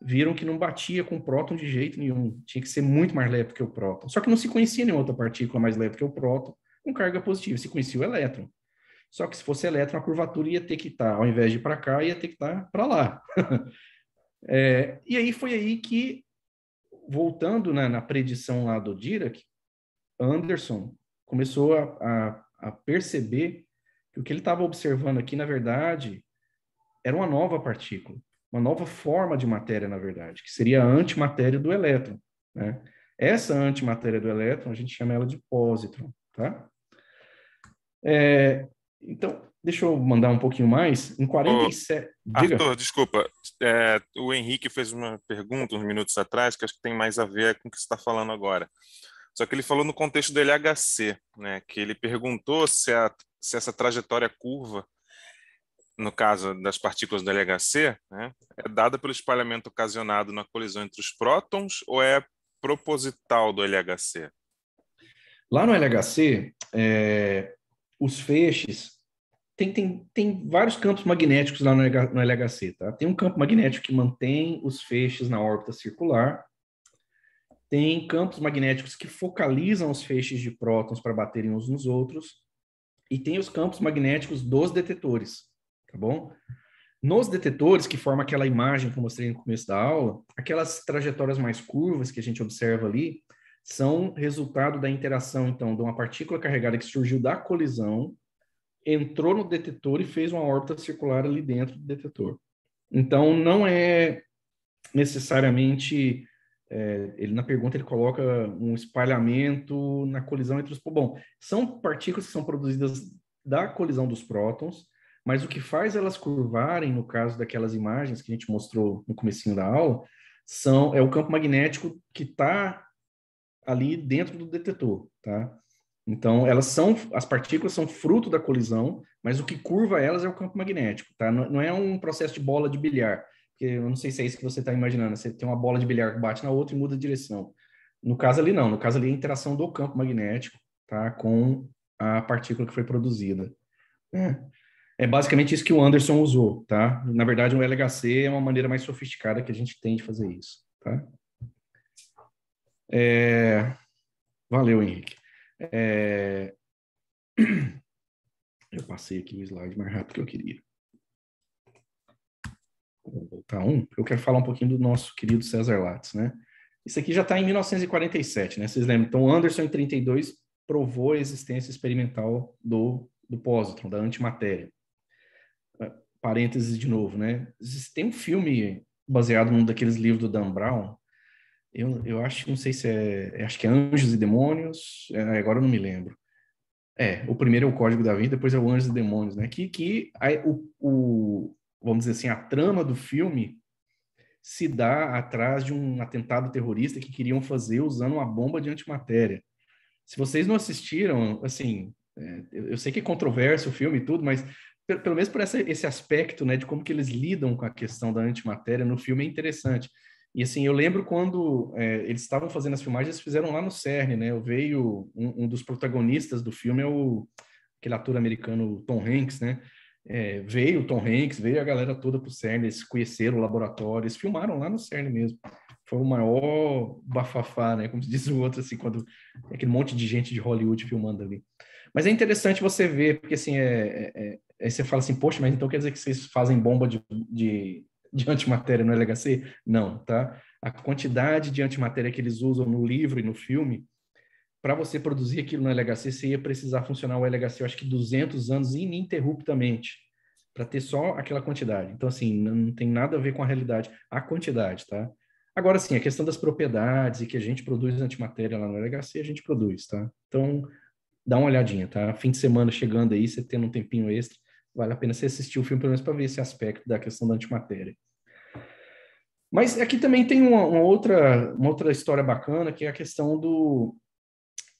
viram que não batia com o próton de jeito nenhum. Tinha que ser muito mais leve que o próton. Só que não se conhecia nenhuma outra partícula mais leve que o próton com carga positiva. Se conhecia o elétron. Só que se fosse elétron, a curvatura ia ter que estar, ao invés de para cá, ia ter que estar para lá. É, e aí foi aí que, voltando na, na predição lá do Dirac, Anderson começou a, a, a perceber que o que ele estava observando aqui, na verdade, era uma nova partícula, uma nova forma de matéria, na verdade, que seria a antimatéria do elétron. Né? Essa antimatéria do elétron, a gente chama ela de pósitron. Tá? É, então, Deixa eu mandar um pouquinho mais. Em 47. Oh, Diga. Arthur, desculpa. É, o Henrique fez uma pergunta uns minutos atrás que acho que tem mais a ver com o que você está falando agora. Só que ele falou no contexto do LHC, né? Que ele perguntou se, a, se essa trajetória curva, no caso das partículas do LHC, né, é dada pelo espalhamento ocasionado na colisão entre os prótons ou é proposital do LHC? Lá no LHC, é, os feixes tem, tem, tem vários campos magnéticos lá no, LHC, tá? Tem um campo magnético que mantém os feixes na órbita circular, tem campos magnéticos que focalizam os feixes de prótons para baterem uns nos outros, e tem os campos magnéticos dos detetores, tá bom? Nos detetores, que formam aquela imagem que eu mostrei no começo da aula, aquelas trajetórias mais curvas que a gente observa ali, são resultado da interação, então, de uma partícula carregada que surgiu da colisão, entrou no detetor e fez uma órbita circular ali dentro do detetor. Então, não é necessariamente é, ele na pergunta ele coloca um espalhamento na colisão entre os bom são partículas que são produzidas da colisão dos prótons mas o que faz elas curvarem no caso daquelas imagens que a gente mostrou no comecinho da aula são é o campo magnético que está ali dentro do detetor tá então elas são as partículas são fruto da colisão mas o que curva elas é o campo magnético tá não, não é um processo de bola de bilhar porque eu não sei se é isso que você está imaginando. Você tem uma bola de bilhar que bate na outra e muda de direção. No caso ali, não. No caso ali, é a interação do campo magnético tá, com a partícula que foi produzida. É. é basicamente isso que o Anderson usou, tá? Na verdade, o LHC é uma maneira mais sofisticada que a gente tem de fazer isso, tá? É... Valeu, Henrique. É... Eu passei aqui o slide mais rápido que eu queria voltar um, eu quero falar um pouquinho do nosso querido César Lattes, né? Isso aqui já está em 1947, né? Vocês lembram? Então, Anderson, em 32, provou a existência experimental do, do pósitron, da antimatéria. É, parênteses de novo, né? Tem um filme baseado num daqueles livros do Dan Brown, eu, eu acho, não sei se é, acho que é Anjos e Demônios, é, agora eu não me lembro. É, o primeiro é o Código da Vida, depois é o Anjos e Demônios, né? Que, que a, o, o, vamos dizer assim, a trama do filme se dá atrás de um atentado terrorista que queriam fazer usando uma bomba de antimatéria. Se vocês não assistiram, assim, é, eu sei que é controverso o filme e tudo, mas pelo, menos por essa, esse aspecto, né, de como que eles lidam com a questão da antimatéria no filme é interessante. E assim, eu lembro quando é, eles estavam fazendo as filmagens, eles fizeram lá no CERN, né? Eu veio um, um dos protagonistas do filme é o aquele ator americano Tom Hanks, né? É, veio o Tom Hanks, veio a galera toda para o CERN, eles conheceram o laboratório, eles filmaram lá no CERN mesmo. Foi o maior bafafá, né? Como diz o outro, assim, quando aquele monte de gente de Hollywood filmando ali. Mas é interessante você ver, porque assim, é, é, é, você fala assim, poxa, mas então quer dizer que vocês fazem bomba de, de, de antimatéria no LHC? Não, tá? A quantidade de antimatéria que eles usam no livro e no filme para você produzir aquilo no LHC, você ia precisar funcionar o LHC, eu acho que 200 anos ininterruptamente, para ter só aquela quantidade. Então, assim, não tem nada a ver com a realidade, a quantidade, tá? Agora, sim, a questão das propriedades e que a gente produz antimatéria lá no LHC, a gente produz, tá? Então, dá uma olhadinha, tá? Fim de semana chegando aí, você tendo um tempinho extra, vale a pena você assistir o filme, pelo menos para ver esse aspecto da questão da antimatéria. Mas aqui também tem uma, uma, outra, uma outra história bacana, que é a questão do,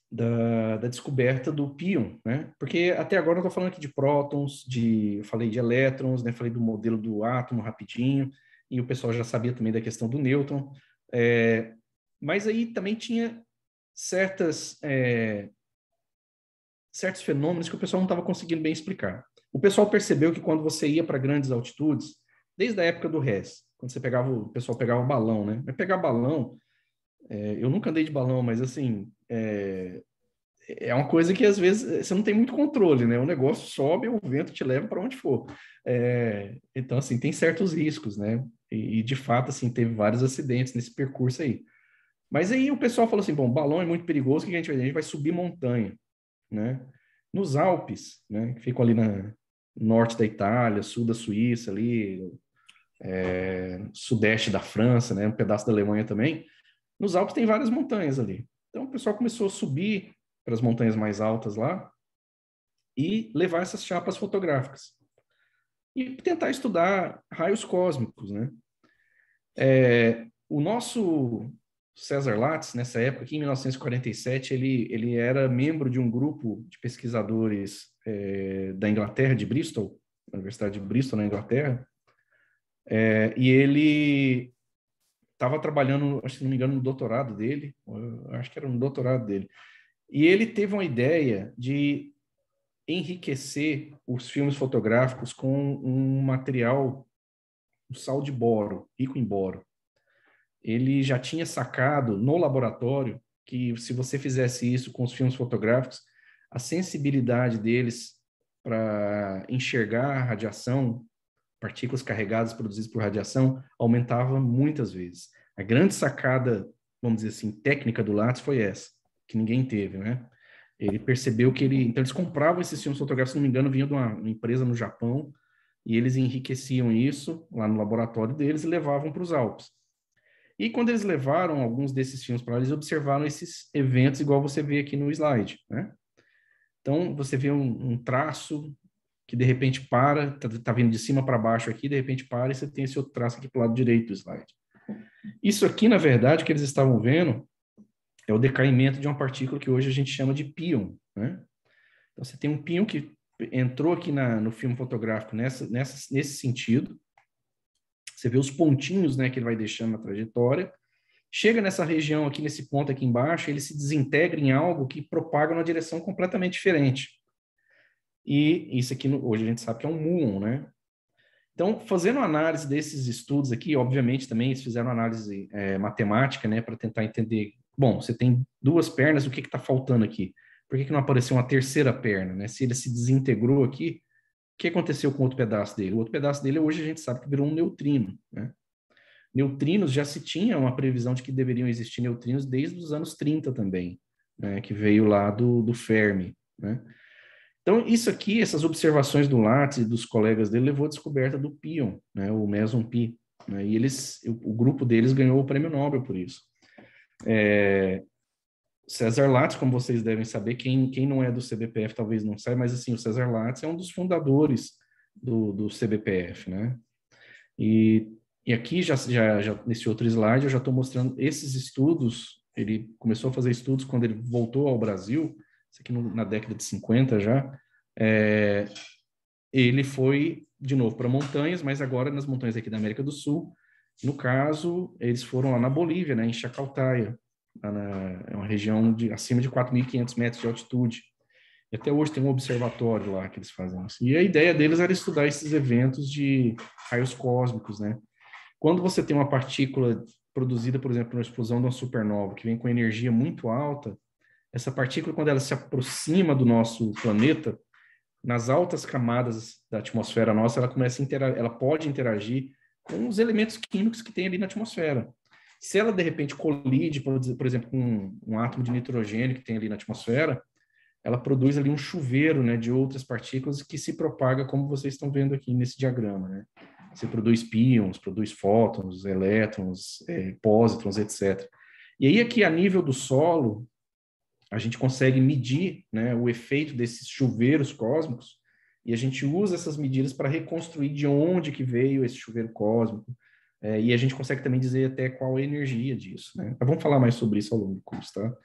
da, da, descoberta do pion, né? Porque até agora eu estou falando aqui de prótons, de, eu falei de elétrons, né? Falei do modelo do átomo rapidinho, e o pessoal já sabia também da questão do nêutron. É, mas aí também tinha certas é, certos fenômenos que o pessoal não estava conseguindo bem explicar. O pessoal percebeu que quando você ia para grandes altitudes, desde a época do RES, quando você pegava, o pessoal pegava balão, né? Mas pegar balão, é, eu nunca andei de balão, mas assim, é, é uma coisa que às vezes você não tem muito controle, né? O negócio sobe, o vento te leva para onde for. É, então, assim, tem certos riscos, né? E, e, de fato, assim, teve vários acidentes nesse percurso aí. Mas aí o pessoal falou assim: bom, balão é muito perigoso, o que a gente vai? A gente vai subir montanha, né? Nos Alpes, né? Que ficam ali na norte da Itália, sul da Suíça, ali, é, sudeste da França, né? Um pedaço da Alemanha também. Nos Alpes tem várias montanhas ali. Então o pessoal começou a subir para as montanhas mais altas lá e levar essas chapas fotográficas e tentar estudar raios cósmicos, né? É, o nosso César Lattes, nessa época, aqui em 1947, ele, ele era membro de um grupo de pesquisadores é, da Inglaterra, de Bristol, Universidade de Bristol, na Inglaterra, é, e ele estava trabalhando, que não me engano, no doutorado dele, acho que era no doutorado dele. E ele teve uma ideia de enriquecer os filmes fotográficos com um material, um sal de boro, rico em boro. Ele já tinha sacado no laboratório que se você fizesse isso com os filmes fotográficos, a sensibilidade deles para enxergar a radiação, partículas carregadas produzidas por radiação, aumentava muitas vezes. A grande sacada, vamos dizer assim, técnica do Lattes foi essa, que ninguém teve, né? Ele percebeu que ele. Então, eles compravam esses filmes fotográficos, se não me engano, vinham de uma empresa no Japão, e eles enriqueciam isso lá no laboratório deles e levavam para os Alpes. E quando eles levaram alguns desses filmes para lá, eles observaram esses eventos, igual você vê aqui no slide, né? Então, você vê um, um traço que de repente para, está tá vindo de cima para baixo aqui, de repente para, e você tem esse outro traço aqui para o lado direito do slide. Isso aqui, na verdade, que eles estavam vendo é o decaimento de uma partícula que hoje a gente chama de pion. Né? Então, você tem um pion que entrou aqui na, no filme fotográfico nessa, nessa, nesse sentido. Você vê os pontinhos né, que ele vai deixando na trajetória. Chega nessa região aqui, nesse ponto aqui embaixo, ele se desintegra em algo que propaga numa direção completamente diferente. E isso aqui, hoje a gente sabe que é um muon, né? Então, fazendo análise desses estudos aqui, obviamente também eles fizeram análise é, matemática, né, para tentar entender bom, você tem duas pernas, o que está faltando aqui? Por que, que não apareceu uma terceira perna? Né? Se ele se desintegrou aqui, o que aconteceu com o outro pedaço dele? O outro pedaço dele, hoje a gente sabe que virou um neutrino. Né? Neutrinos já se tinha uma previsão de que deveriam existir neutrinos desde os anos 30 também, né? que veio lá do, do Fermi. Né? Então, isso aqui, essas observações do Lattes e dos colegas dele, levou à descoberta do pion, né? o meson pi. Né? E eles, o, o grupo deles ganhou o prêmio Nobel por isso. É, César Lattes, como vocês devem saber, quem, quem não é do CBPF talvez não saiba, mas assim, o César Lattes é um dos fundadores do, do CBPF, né? E, e aqui, já, já, já, nesse outro slide, eu já estou mostrando esses estudos, ele começou a fazer estudos quando ele voltou ao Brasil, isso aqui no, na década de 50 já, é, ele foi, de novo, para montanhas, mas agora nas montanhas aqui da América do Sul, no caso, eles foram lá na Bolívia, né, em Chacaltaya, é uma região de acima de 4.500 metros de altitude. E até hoje tem um observatório lá que eles fazem isso. E a ideia deles era estudar esses eventos de raios cósmicos, né? Quando você tem uma partícula produzida, por exemplo, na explosão de uma supernova, que vem com energia muito alta, essa partícula, quando ela se aproxima do nosso planeta, nas altas camadas da atmosfera nossa, ela começa a ela pode interagir com os elementos químicos que tem ali na atmosfera. Se ela, de repente, colide, por exemplo, com um, um átomo de nitrogênio que tem ali na atmosfera, ela produz ali um chuveiro né, de outras partículas que se propaga, como vocês estão vendo aqui nesse diagrama. Né? Você produz pions, produz fótons, elétrons, é, pósitrons, etc. E aí, aqui a nível do solo, a gente consegue medir né, o efeito desses chuveiros cósmicos e a gente usa essas medidas para reconstruir de onde que veio esse chuveiro cósmico, é, e a gente consegue também dizer até qual a energia disso, né? Mas vamos falar mais sobre isso ao longo do curso, tá?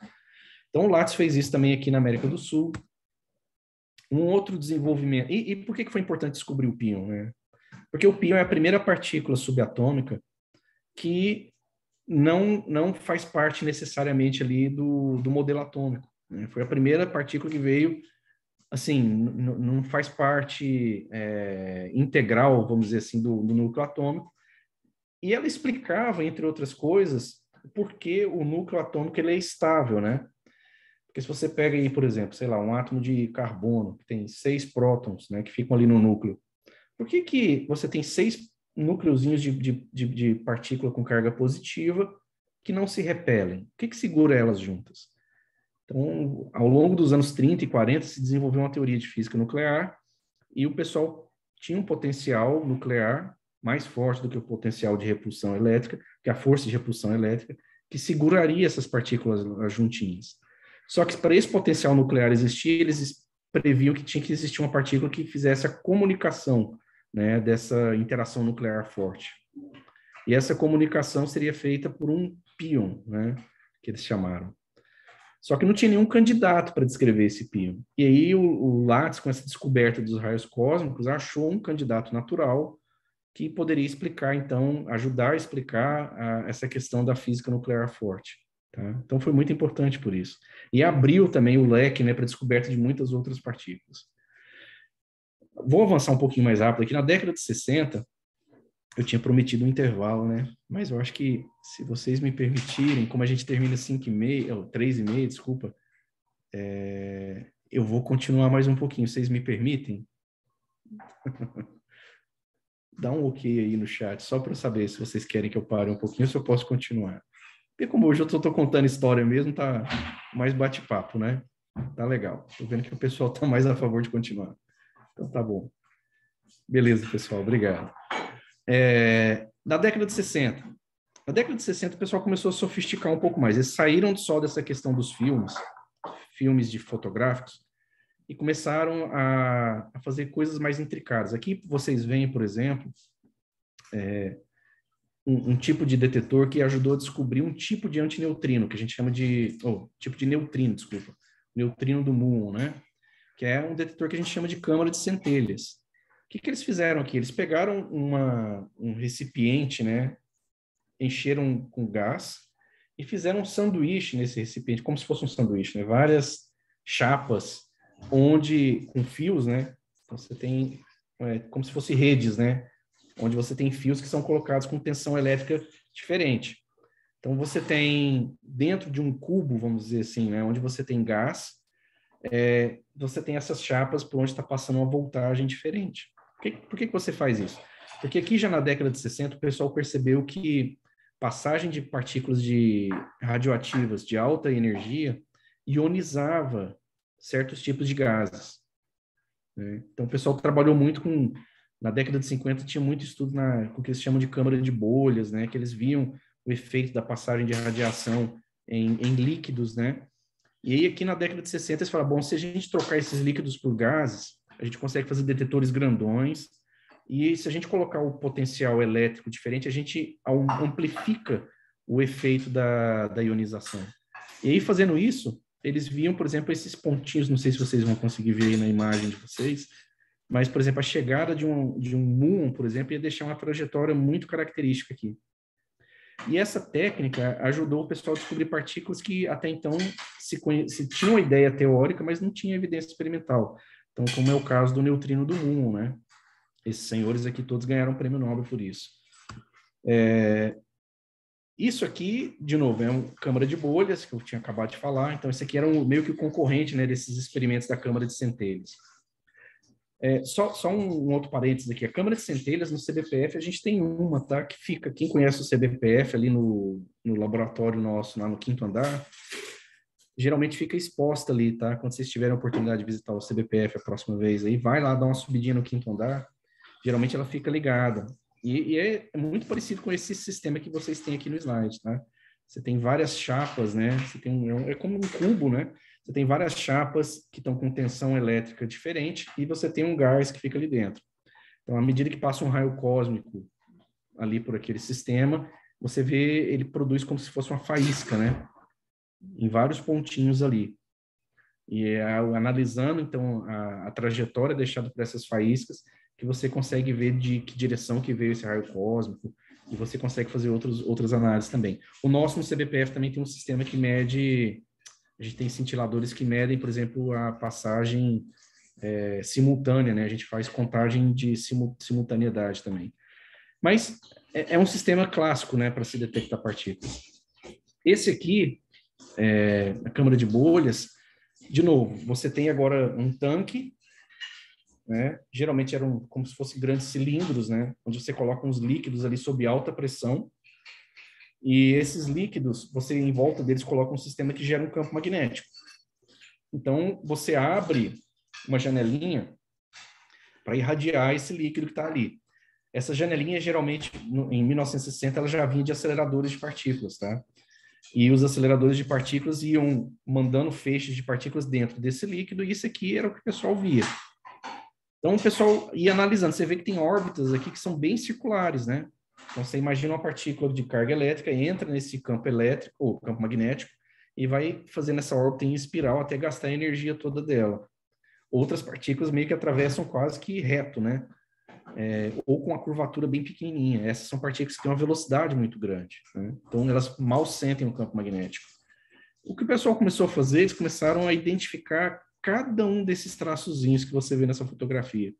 Então, o Lattes fez isso também aqui na América do Sul. Um outro desenvolvimento... E, e por que, que foi importante descobrir o pion, né? Porque o pion é a primeira partícula subatômica que não, não faz parte necessariamente ali do, do modelo atômico. Né? Foi a primeira partícula que veio assim, não faz parte é, integral, vamos dizer assim, do, do, núcleo atômico. E ela explicava, entre outras coisas, por que o núcleo atômico ele é estável, né? Porque se você pega aí, por exemplo, sei lá, um átomo de carbono, que tem seis prótons, né, que ficam ali no núcleo, por que, que você tem seis núcleozinhos de, de, de, de partícula com carga positiva que não se repelem? O que, que segura elas juntas? Então, ao longo dos anos 30 e 40, se desenvolveu uma teoria de física nuclear e o pessoal tinha um potencial nuclear mais forte do que o potencial de repulsão elétrica, que é a força de repulsão elétrica, que seguraria essas partículas juntinhas. Só que para esse potencial nuclear existir, eles previam que tinha que existir uma partícula que fizesse a comunicação né, dessa interação nuclear forte. E essa comunicação seria feita por um pion, né, que eles chamaram. Só que não tinha nenhum candidato para descrever esse pion. E aí o, o Lattes, com essa descoberta dos raios cósmicos, achou um candidato natural que poderia explicar, então, ajudar a explicar a, essa questão da física nuclear forte. Tá? Então foi muito importante por isso. E abriu também o leque né, para a descoberta de muitas outras partículas. Vou avançar um pouquinho mais rápido aqui. Na década de 60, eu tinha prometido um intervalo, né? Mas eu acho que, se vocês me permitirem, como a gente termina 5 e meia, ou 3 e meia, desculpa, é, eu vou continuar mais um pouquinho. Vocês me permitem? Dá um ok aí no chat, só para saber se vocês querem que eu pare um pouquinho, se eu posso continuar. Porque como hoje eu estou contando história mesmo, tá mais bate-papo, né? Tá legal. Tô vendo que o pessoal tá mais a favor de continuar. Então tá bom. Beleza, pessoal, obrigado. É, na década de 60. Na década de 60, o pessoal começou a sofisticar um pouco mais. Eles saíram só dessa questão dos filmes, filmes de fotográficos, e começaram a, a fazer coisas mais intricadas. Aqui vocês veem, por exemplo, é, um, um, tipo de detetor que ajudou a descobrir um tipo de antineutrino, que a gente chama de... Oh, tipo de neutrino, desculpa. Neutrino do muon, né? Que é um detetor que a gente chama de câmara de centelhas. O que, que eles fizeram aqui? Eles pegaram uma, um recipiente, né? Encheram com gás e fizeram um sanduíche nesse recipiente, como se fosse um sanduíche, né? Várias chapas onde com fios, né? Então você tem é, como se fosse redes, né? Onde você tem fios que são colocados com tensão elétrica diferente. Então você tem dentro de um cubo, vamos dizer assim, né? Onde você tem gás, é, você tem essas chapas por onde está passando uma voltagem diferente. Por, que, por que, que você faz isso? Porque aqui já na década de 60 o pessoal percebeu que passagem de partículas de radioativas de alta energia ionizava certos tipos de gases. Né? Então, o pessoal trabalhou muito com. Na década de 50, tinha muito estudo na, com o que eles chamam de câmara de bolhas, né? que eles viam o efeito da passagem de radiação em, em líquidos. Né? E aí, aqui na década de 60, eles falaram: bom, se a gente trocar esses líquidos por gases, a gente consegue fazer detetores grandões. E se a gente colocar o potencial elétrico diferente, a gente amplifica o efeito da, da ionização. E aí, fazendo isso, eles viam, por exemplo, esses pontinhos, não sei se vocês vão conseguir ver aí na imagem de vocês, mas, por exemplo, a chegada de um, de um muon, por exemplo, ia deixar uma trajetória muito característica aqui. E essa técnica ajudou o pessoal a descobrir partículas que até então se, se tinham uma ideia teórica, mas não tinha evidência experimental. Então, como é o caso do neutrino do muon, né? Esses senhores aqui todos ganharam prêmio Nobel por isso. É, isso aqui, de novo, é uma câmara de bolhas, que eu tinha acabado de falar. Então, esse aqui era um, meio que o concorrente né, desses experimentos da câmara de centelhas. É, só, só um, um, outro parênteses aqui. A câmara de centelhas no CBPF, a gente tem uma, tá? Que fica, quem conhece o CBPF ali no, no laboratório nosso, lá no quinto andar, geralmente fica exposta ali, tá? Quando vocês tiverem a oportunidade de visitar o CBPF a próxima vez aí, vai lá dar uma subidinha no quinto andar. Geralmente ela fica ligada. E, e é, é muito parecido com esse sistema que vocês têm aqui no slide, tá? Você tem várias chapas, né? Você tem é, é como um cubo, né? Você tem várias chapas que estão com tensão elétrica diferente e você tem um gás que fica ali dentro. Então, à medida que passa um raio cósmico ali por aquele sistema, você vê ele produz como se fosse uma faísca, né? Em vários pontinhos ali. E é, analisando então a, a trajetória deixada por essas faíscas, que você consegue ver de que direção que veio esse raio cósmico, e você consegue fazer outros, outras análises também. O nosso no CBPF também tem um sistema que mede, a gente tem cintiladores que medem, por exemplo, a passagem é, simultânea, né? A gente faz contagem de simultaneidade também. Mas é, é um sistema clássico, né, para se detectar partículas. Esse aqui, é, a câmara de bolhas, de novo, você tem agora um tanque né? Geralmente eram como se fossem grandes cilindros, né? Onde você coloca uns líquidos ali sob alta pressão. E esses líquidos, você em volta deles coloca um sistema que gera um campo magnético. Então, você abre uma janelinha para irradiar esse líquido que está ali. Essa janelinha, geralmente, em 1960, ela já vinha de aceleradores de partículas, tá? E os aceleradores de partículas iam mandando feixes de partículas dentro desse líquido, e isso aqui era o que o pessoal via. Então, o pessoal ia analisando. Você vê que tem órbitas aqui que são bem circulares, né? Então, você imagina uma partícula de carga elétrica, entra nesse campo elétrico, ou campo magnético, e vai fazendo essa órbita em espiral até gastar a energia toda dela. Outras partículas meio que atravessam quase que reto, né? É, ou com a curvatura bem pequenininha. Essas são partículas que têm uma velocidade muito grande. Né? Então, elas mal sentem o campo magnético. O que o pessoal começou a fazer, eles começaram a identificar cada um desses traçozinhos que você vê nessa fotografia.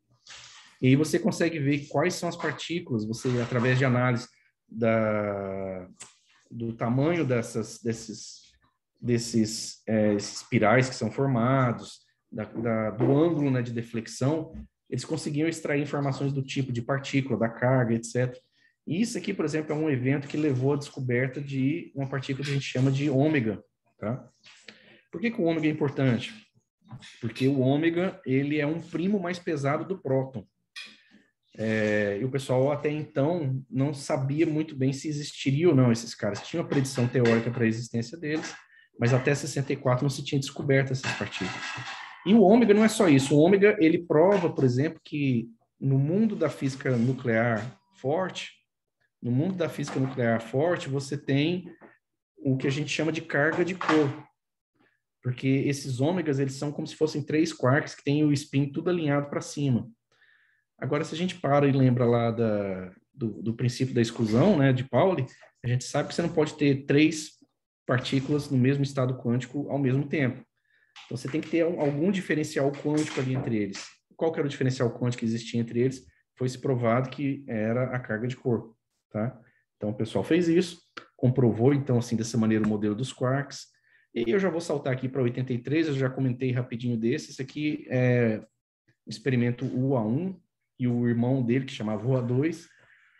E aí você consegue ver quais são as partículas, você através de análise da, do tamanho dessas, desses, desses é, espirais que são formados, da, da, do ângulo né, de deflexão, eles conseguiam extrair informações do tipo de partícula, da carga, etc. E isso aqui, por exemplo, é um evento que levou à descoberta de uma partícula que a gente chama de ômega. Tá? Por que, que o ômega é importante? Porque o ômega ele é um primo mais pesado do próton. É, e o pessoal até então não sabia muito bem se existiria ou não esses caras. Tinha uma predição teórica para a existência deles, mas até 64 não se tinha descoberto essas partículas. E o ômega não é só isso. O ômega ele prova, por exemplo, que no mundo da física nuclear forte, no mundo da física nuclear forte, você tem o que a gente chama de carga de cor. Porque esses ômegas, eles são como se fossem três quarks que têm o spin tudo alinhado para cima. Agora, se a gente para e lembra lá da, do, do, princípio da exclusão, né, de Pauli, a gente sabe que você não pode ter três partículas no mesmo estado quântico ao mesmo tempo. Então, você tem que ter algum diferencial quântico ali entre eles. Qual que era o diferencial quântico que existia entre eles? Foi-se provado que era a carga de corpo, tá? Então, o pessoal fez isso, comprovou, então, assim, dessa maneira o modelo dos quarks. E eu já vou saltar aqui para 83, eu já comentei rapidinho desse. Esse aqui é experimento UA1, e o irmão dele, que chamava UA2,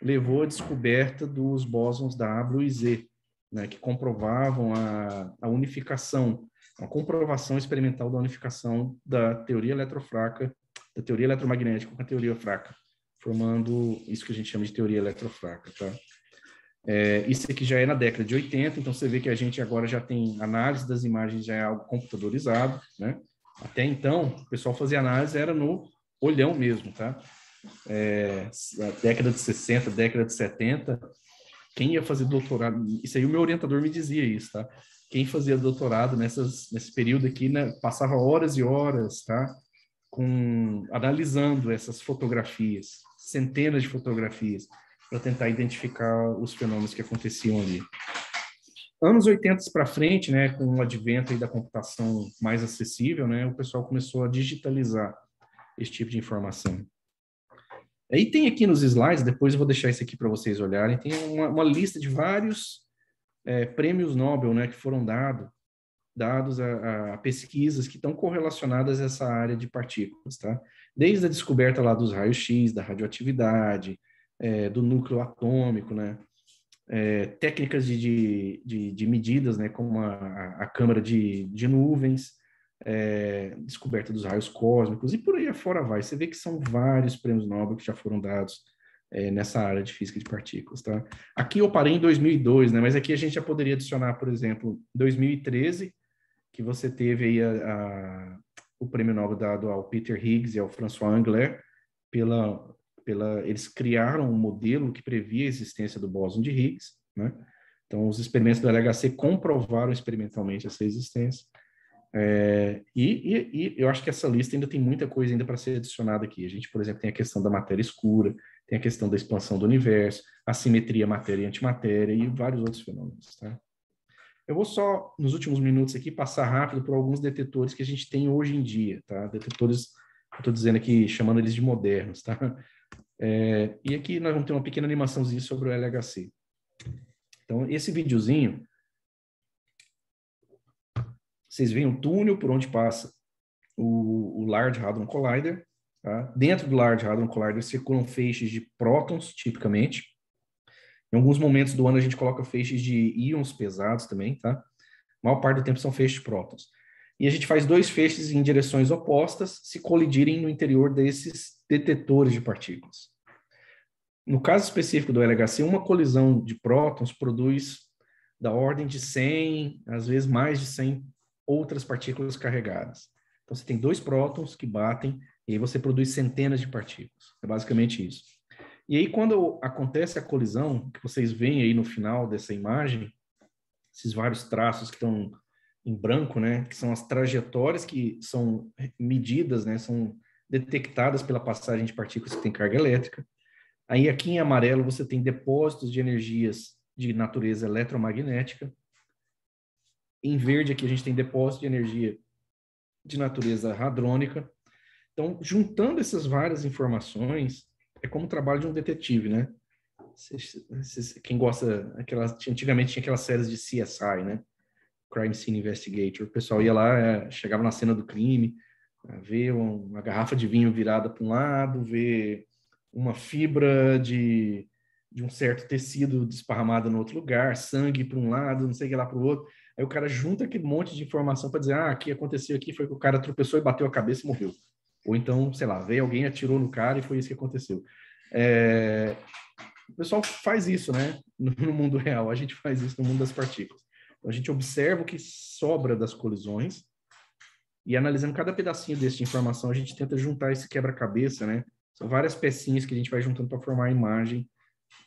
levou à descoberta dos bósons W e Z, né, que comprovavam a, a unificação, a comprovação experimental da unificação da teoria eletrofraca, da teoria eletromagnética com a teoria fraca, formando isso que a gente chama de teoria eletrofraca, tá? É, isso aqui já é na década de 80, então você vê que a gente agora já tem análise das imagens, já é algo computadorizado, né? Até então, o pessoal fazia análise era no olhão mesmo, tá? é, década de 60, década de 70, quem ia fazer doutorado, isso aí o meu orientador me dizia isso, tá? Quem fazia doutorado nessas, nesse período aqui, né, passava horas e horas, tá? Com, analisando essas fotografias, centenas de fotografias, para tentar identificar os fenômenos que aconteciam ali. Anos 80 para frente, né, com o advento da computação mais acessível, né, o pessoal começou a digitalizar esse tipo de informação. Aí tem aqui nos slides, depois eu vou deixar isso aqui para vocês olharem, tem uma, uma lista de vários é, prêmios Nobel né, que foram dado, dados a, a, pesquisas que estão correlacionadas a essa área de partículas, tá? Desde a descoberta lá dos raios-x, da radioatividade, é, do núcleo atômico, né? É, técnicas de, de, de, medidas, né, como a, a câmara de, de nuvens, é, descoberta dos raios cósmicos e por aí afora vai. Você vê que são vários prêmios Nobel que já foram dados é, nessa área de física de partículas, tá? Aqui eu parei em 2002, né? Mas aqui a gente já poderia adicionar, por exemplo, 2013, que você teve aí a, a, o prêmio Nobel dado ao Peter Higgs e ao François Angler pela, pela, eles criaram um modelo que previa a existência do bóson de Higgs, né? Então, os experimentos do LHC comprovaram experimentalmente essa existência. É, e, e, e, eu acho que essa lista ainda tem muita coisa ainda para ser adicionada aqui. A gente, por exemplo, tem a questão da matéria escura, tem a questão da expansão do universo, a simetria matéria e antimatéria e vários outros fenômenos. Tá? Eu vou só, nos últimos minutos aqui, passar rápido por alguns detetores que a gente tem hoje em dia. Tá? Detetores, eu estou dizendo aqui, chamando eles de modernos. Tá? É, e aqui nós vamos ter uma pequena animaçãozinha sobre o LHC. Então, esse videozinho vocês veem um túnel por onde passa o, o Large Hadron Collider. Tá? Dentro do Large Hadron Collider circulam feixes de prótons, tipicamente. Em alguns momentos do ano a gente coloca feixes de íons pesados também, tá? A maior parte do tempo são feixes de prótons. E a gente faz dois feixes em direções opostas se colidirem no interior desses detetores de partículas. No caso específico do LHC, uma colisão de prótons produz da ordem de 100, às vezes mais de 100 outras partículas carregadas. Então, você tem dois prótons que batem e aí você produz centenas de partículas. É basicamente isso. E aí, quando acontece a colisão, que vocês veem aí no final dessa imagem, esses vários traços que estão em branco, né, que são as trajetórias que são medidas, né, são detectadas pela passagem de partículas que têm carga elétrica. Aí aqui em amarelo você tem depósitos de energias de natureza eletromagnética. Em verde aqui a gente tem depósito de energia de natureza hadrônica. Então, juntando essas várias informações, é como o trabalho de um detetive, né? Quem gosta, aquelas, antigamente tinha aquelas séries de CSI, né? Crime Scene Investigator. O pessoal ia lá, é, chegava na cena do crime, é, vê uma garrafa de vinho virada para um lado, vê uma fibra de, de um certo tecido desparramada no outro lugar, sangue para um lado, não sei o que lá para o outro. Aí o cara junta aquele monte de informação para dizer, ah, o que aconteceu aqui foi que o cara tropeçou e bateu a cabeça e morreu. Ou então, sei lá, veio alguém, atirou no cara e foi isso que aconteceu. É... O pessoal faz isso, né? No mundo real, a gente faz isso no mundo das partículas. Então, a gente observa o que sobra das colisões e analisando cada pedacinho desse de informação, a gente tenta juntar esse quebra-cabeça, né? São várias pecinhas que a gente vai juntando para formar a imagem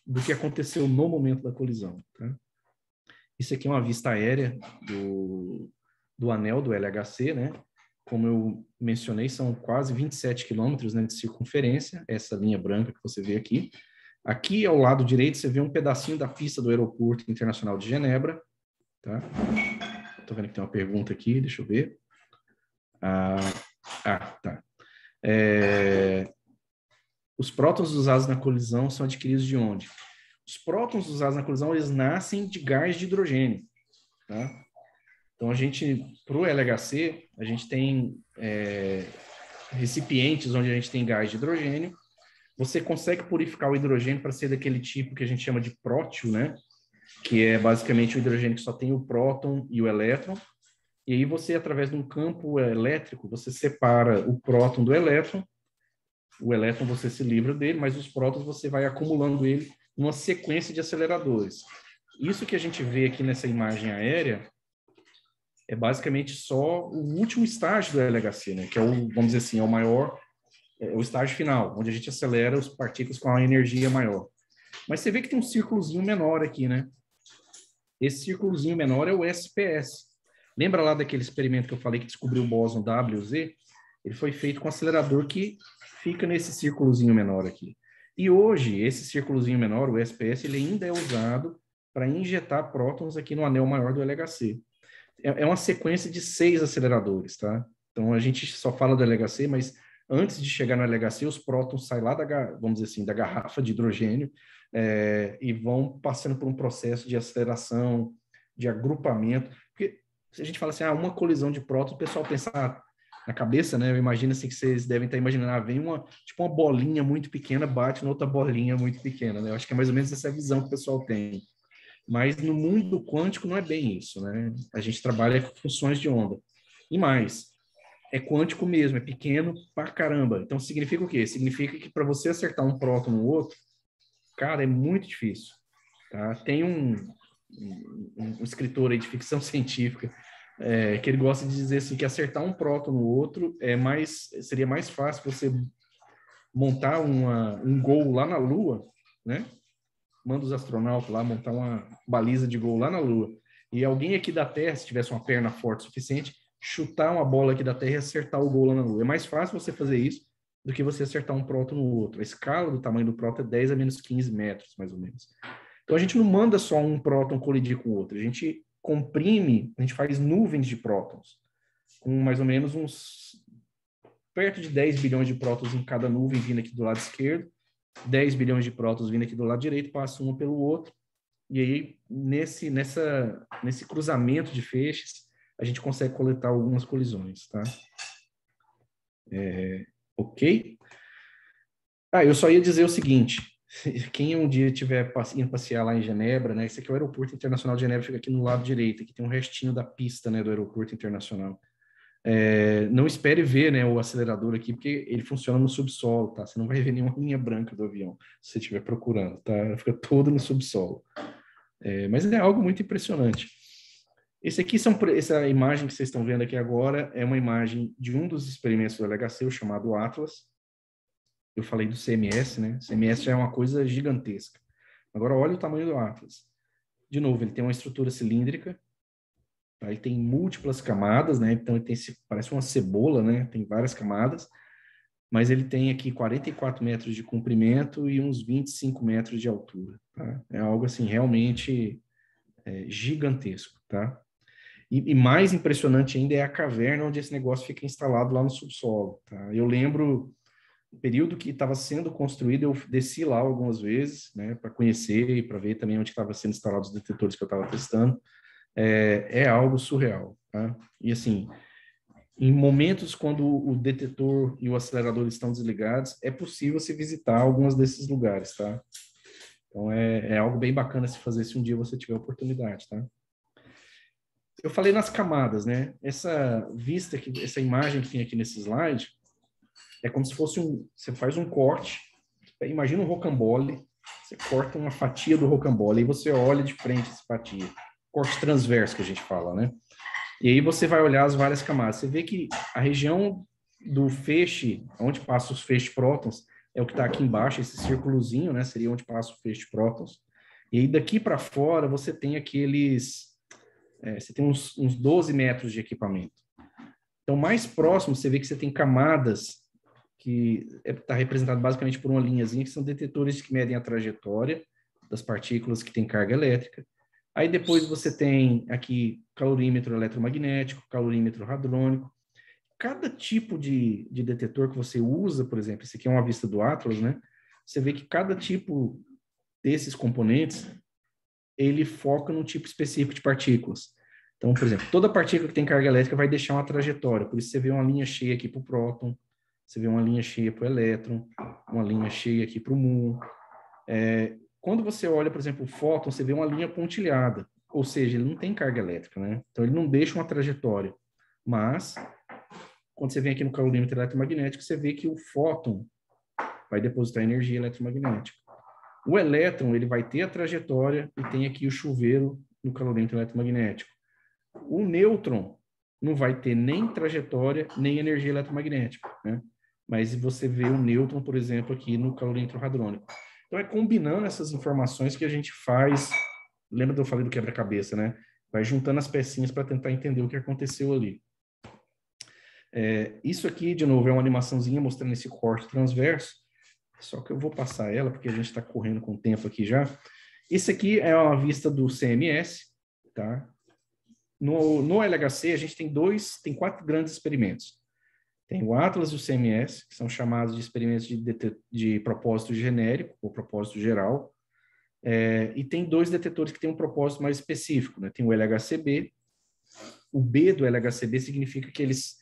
do que aconteceu no momento da colisão, tá? Isso aqui é uma vista aérea do, do anel do LHC, né? Como eu mencionei, são quase 27 quilômetros né, de circunferência, essa linha branca que você vê aqui. Aqui ao lado direito você vê um pedacinho da pista do Aeroporto Internacional de Genebra, tá? Estou vendo que tem uma pergunta aqui, deixa eu ver. Ah, ah tá. É, os prótons usados na colisão são adquiridos de onde? Os prótons usados na colisão, eles nascem de gás de hidrogênio, tá? Então, a gente, para o LHC, a gente tem é, recipientes onde a gente tem gás de hidrogênio. Você consegue purificar o hidrogênio para ser daquele tipo que a gente chama de prótio, né? Que é basicamente o hidrogênio que só tem o próton e o elétron. E aí você, através de um campo elétrico, você separa o próton do elétron. O elétron você se livra dele, mas os prótons você vai acumulando ele numa sequência de aceleradores. Isso que a gente vê aqui nessa imagem aérea é basicamente só o último estágio do LHC, né? Que é o, vamos dizer assim, é o maior, é o estágio final, onde a gente acelera os partículas com a energia maior. Mas você vê que tem um círculozinho menor aqui, né? Esse círculozinho menor é o SPS. Lembra lá daquele experimento que eu falei que descobriu o bóson WZ? Ele foi feito com um acelerador que fica nesse círculozinho menor aqui. E hoje, esse círculozinho menor, o SPS, ele ainda é usado para injetar prótons aqui no anel maior do LHC é, é uma sequência de seis aceleradores, tá? Então a gente só fala do LHC, mas antes de chegar no LHC, os prótons saem lá da, vamos dizer assim, da garrafa de hidrogênio é, e vão passando por um processo de aceleração, de agrupamento. Porque se a gente fala assim, ah, uma colisão de prótons, o pessoal pensa ah, na cabeça, né? Eu imagino assim que vocês devem estar imaginando, ah, vem uma, tipo uma bolinha muito pequena, bate na outra bolinha muito pequena, né? Eu acho que é mais ou menos essa visão que o pessoal tem. Mas no mundo quântico não é bem isso, né? A gente trabalha com funções de onda. E mais, é quântico mesmo, é pequeno pra caramba. Então significa o quê? Significa que para você acertar um próton no outro, cara, é muito difícil. Tá? Tem um, um, um escritor aí de ficção científica é, que ele gosta de dizer assim que acertar um próton no outro é mais seria mais fácil você montar uma, um gol lá na Lua, né? Manda os astronautas lá montar uma baliza de gol lá na Lua. E alguém aqui da Terra, se tivesse uma perna forte o suficiente, chutar uma bola aqui da Terra e acertar o gol lá na Lua. É mais fácil você fazer isso do que você acertar um próton no outro. A escala do tamanho do próton é 10 a menos 15 metros, mais ou menos. Então a gente não manda só um próton colidir com o outro, a gente comprime, a gente faz nuvens de prótons, com mais ou menos uns perto de 10 bilhões de prótons em cada nuvem vindo aqui do lado esquerdo, 10 bilhões de prótons vindo aqui do lado direito, passam um pelo outro, e aí nesse, nessa, nesse cruzamento de feixes, a gente consegue coletar algumas colisões, tá? É, ok? Ah, eu só ia dizer o seguinte, quem um dia tiver indo passear lá em Genebra, né? Esse aqui é o aeroporto internacional de Genebra, fica aqui no lado direito, aqui tem um restinho da pista, né, do aeroporto internacional. É, não espere ver né, o acelerador aqui, porque ele funciona no subsolo, tá? Você não vai ver nenhuma linha branca do avião, se você estiver procurando, tá? Fica todo no subsolo. É, mas é algo muito impressionante. Esse aqui são, essa imagem que vocês estão vendo aqui agora é uma imagem de um dos experimentos do LHC, chamado Atlas. Eu falei do CMS, né? CMS já é uma coisa gigantesca. Agora olha o tamanho do Atlas. De novo, ele tem uma estrutura cilíndrica, Tá? Ele tem múltiplas camadas, né? Então ele tem parece uma cebola, né? Tem várias camadas, mas ele tem aqui 44 metros de comprimento e uns 25 metros de altura. Tá? É algo assim realmente é, gigantesco, tá? E, e, mais impressionante ainda é a caverna onde esse negócio fica instalado lá no subsolo. Tá? Eu lembro o período que estava sendo construído, eu desci lá algumas vezes, né, para conhecer e para ver também onde estavam sendo instalados os detetores que eu estava testando. É, é, algo surreal. Tá? E assim, em momentos quando o detetor e o acelerador estão desligados, é possível se visitar alguns desses lugares, tá? Então é, é algo bem bacana se fazer se um dia você tiver oportunidade, tá? Eu falei nas camadas, né? Essa vista, que, essa imagem que tem aqui nesse slide, é como se fosse um. Você faz um corte, imagina um rocambole, você corta uma fatia do rocambole e você olha de frente essa fatia. Corte transverso que a gente fala, né? E aí você vai olhar as várias camadas. Você vê que a região do feixe, onde passa os feixes prótons, é o que está aqui embaixo, esse círculozinho, né? Seria onde passa o feixe prótons. E aí daqui para fora você tem aqueles, é, você tem uns, uns 12 metros de equipamento. Então mais próximo você vê que você tem camadas que está é, representado basicamente por uma linhazinha que são detetores que medem a trajetória das partículas que têm carga elétrica. Aí depois você tem aqui calorímetro eletromagnético, calorímetro hadrônico. Cada tipo de, de detetor que você usa, por exemplo, esse aqui é uma vista do Atlas, né? Você vê que cada tipo desses componentes, ele foca num tipo específico de partículas. Então, por exemplo, toda partícula que tem carga elétrica vai deixar uma trajetória. Por isso você vê uma linha cheia aqui para o próton, você vê uma linha cheia para o elétron, uma linha cheia aqui para o muon. É, quando você olha, por exemplo, o fóton, você vê uma linha pontilhada, ou seja, ele não tem carga elétrica, né? Então ele não deixa uma trajetória. Mas quando você vem aqui no calorímetro eletromagnético, você vê que o fóton vai depositar energia eletromagnética. O elétron, ele vai ter a trajetória e tem aqui o chuveiro no calorímetro eletromagnético. O nêutron não vai ter nem trajetória, nem energia eletromagnética, né? Mas você vê o nêutron, por exemplo, aqui no calorímetro hadrônico. Então, é combinando essas informações que a gente faz. Lembra que eu falei do quebra-cabeça, né? Vai juntando as pecinhas para tentar entender o que aconteceu ali. É, isso aqui, de novo, é uma animaçãozinha mostrando esse corte transverso. Só que eu vou passar ela, porque a gente está correndo com o tempo aqui já. Esse aqui é uma vista do CMS, tá? No, no LHC, a gente tem dois, tem quatro grandes experimentos. Tem o Atlas e o CMS, que são chamados de experimentos de, de, propósito genérico ou propósito geral. É, e tem dois detetores que têm um propósito mais específico. Né? Tem o LHCb. O B do LHCb significa que eles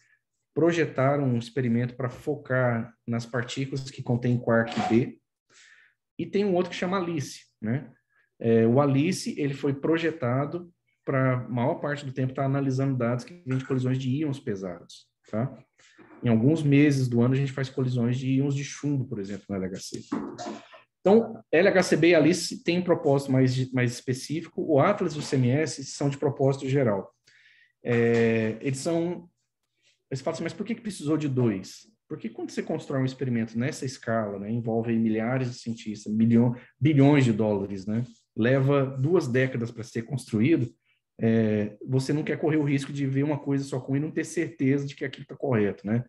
projetaram um experimento para focar nas partículas que contêm quark B. E tem um outro que chama Alice. Né? É, o Alice ele foi projetado para, maior parte do tempo, estar tá analisando dados que vêm de colisões de íons pesados. Tá? Em alguns meses do ano, a gente faz colisões de íons de chumbo, por exemplo, no LHC. Então, LHCb e Alice têm um propósito mais, mais específico, o Atlas e o CMS são de propósito geral. É, eles são. Eles falam assim, mas por que, que precisou de dois? Porque quando você constrói um experimento nessa escala, né, envolve milhares de cientistas, bilhões de dólares, né, leva duas décadas para ser construído, é, você não quer correr o risco de ver uma coisa só com e não ter certeza de que aquilo está correto, né?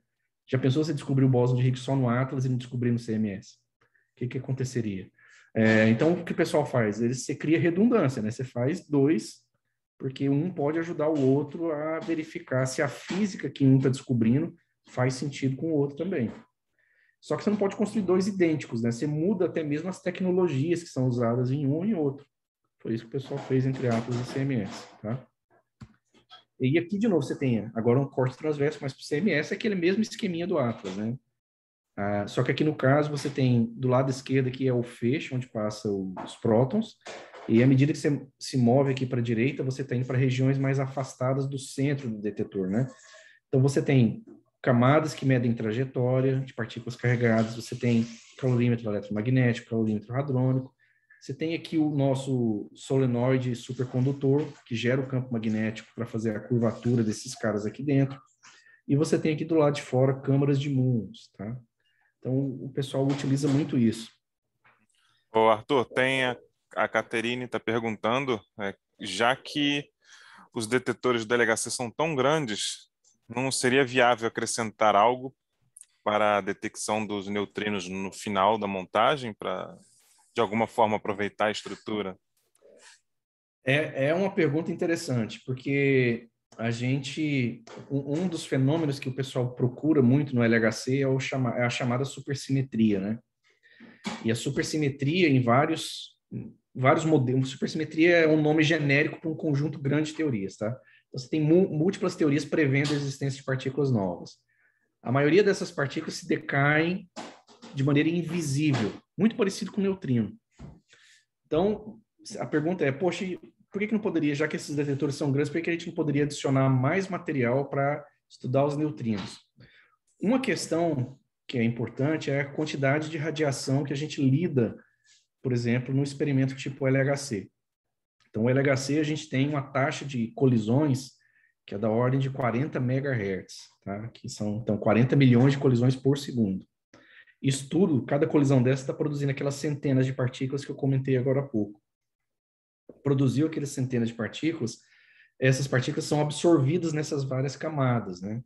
Já pensou você descobrir o bóson de Higgs só no Atlas e não descobrir no CMS? O que, que aconteceria? É, então, o que o pessoal faz? Você cria redundância, né? Você faz dois, porque um pode ajudar o outro a verificar se a física que um está descobrindo faz sentido com o outro também. Só que você não pode construir dois idênticos, né? Você muda até mesmo as tecnologias que são usadas em um e outro. Foi isso que o pessoal fez entre Atlas e CMS, tá? E aqui, de novo, você tem agora um corte transverso, mas para o CMS é aquele mesmo esqueminha do Atlas, né? Ah, só que aqui no caso você tem do lado esquerdo aqui é o feixe, onde passa os prótons, e à medida que você se move aqui para a direita, você está indo para regiões mais afastadas do centro do detetor, né? Então você tem camadas que medem trajetória de partículas carregadas, você tem calorímetro eletromagnético, calorímetro hadrônico, você tem aqui o nosso solenoide supercondutor, que gera o campo magnético para fazer a curvatura desses caras aqui dentro. E você tem aqui do lado de fora câmaras de muons, tá? Então, o pessoal utiliza muito isso. Ô, Arthur, tem a, a Caterine está perguntando, é, já que os detetores do LHC são tão grandes, não seria viável acrescentar algo para a detecção dos neutrinos no final da montagem, para de alguma forma aproveitar a estrutura? É, é uma pergunta interessante, porque a gente um, dos fenômenos que o pessoal procura muito no LHC é, o chama, é a chamada supersimetria, né? E a supersimetria em vários vários modelos, supersimetria é um nome genérico para um conjunto grande de teorias, tá? Então, você tem múltiplas teorias prevendo a existência de partículas novas. A maioria dessas partículas se decaem de maneira invisível, muito parecido com o neutrino. Então, a pergunta é, poxa, por que, que não poderia, já que esses detetores são grandes, por que a gente não poderia adicionar mais material para estudar os neutrinos? Uma questão que é importante é a quantidade de radiação que a gente lida, por exemplo, no experimento tipo LHC. Então, o LHC, a gente tem uma taxa de colisões que é da ordem de 40 MHz, tá? que são, então, 40 milhões de colisões por segundo. Isso tudo, cada colisão dessa está produzindo aquelas centenas de partículas que eu comentei agora há pouco produziu aquelas centenas de partículas, essas partículas são absorvidas nessas várias camadas, né?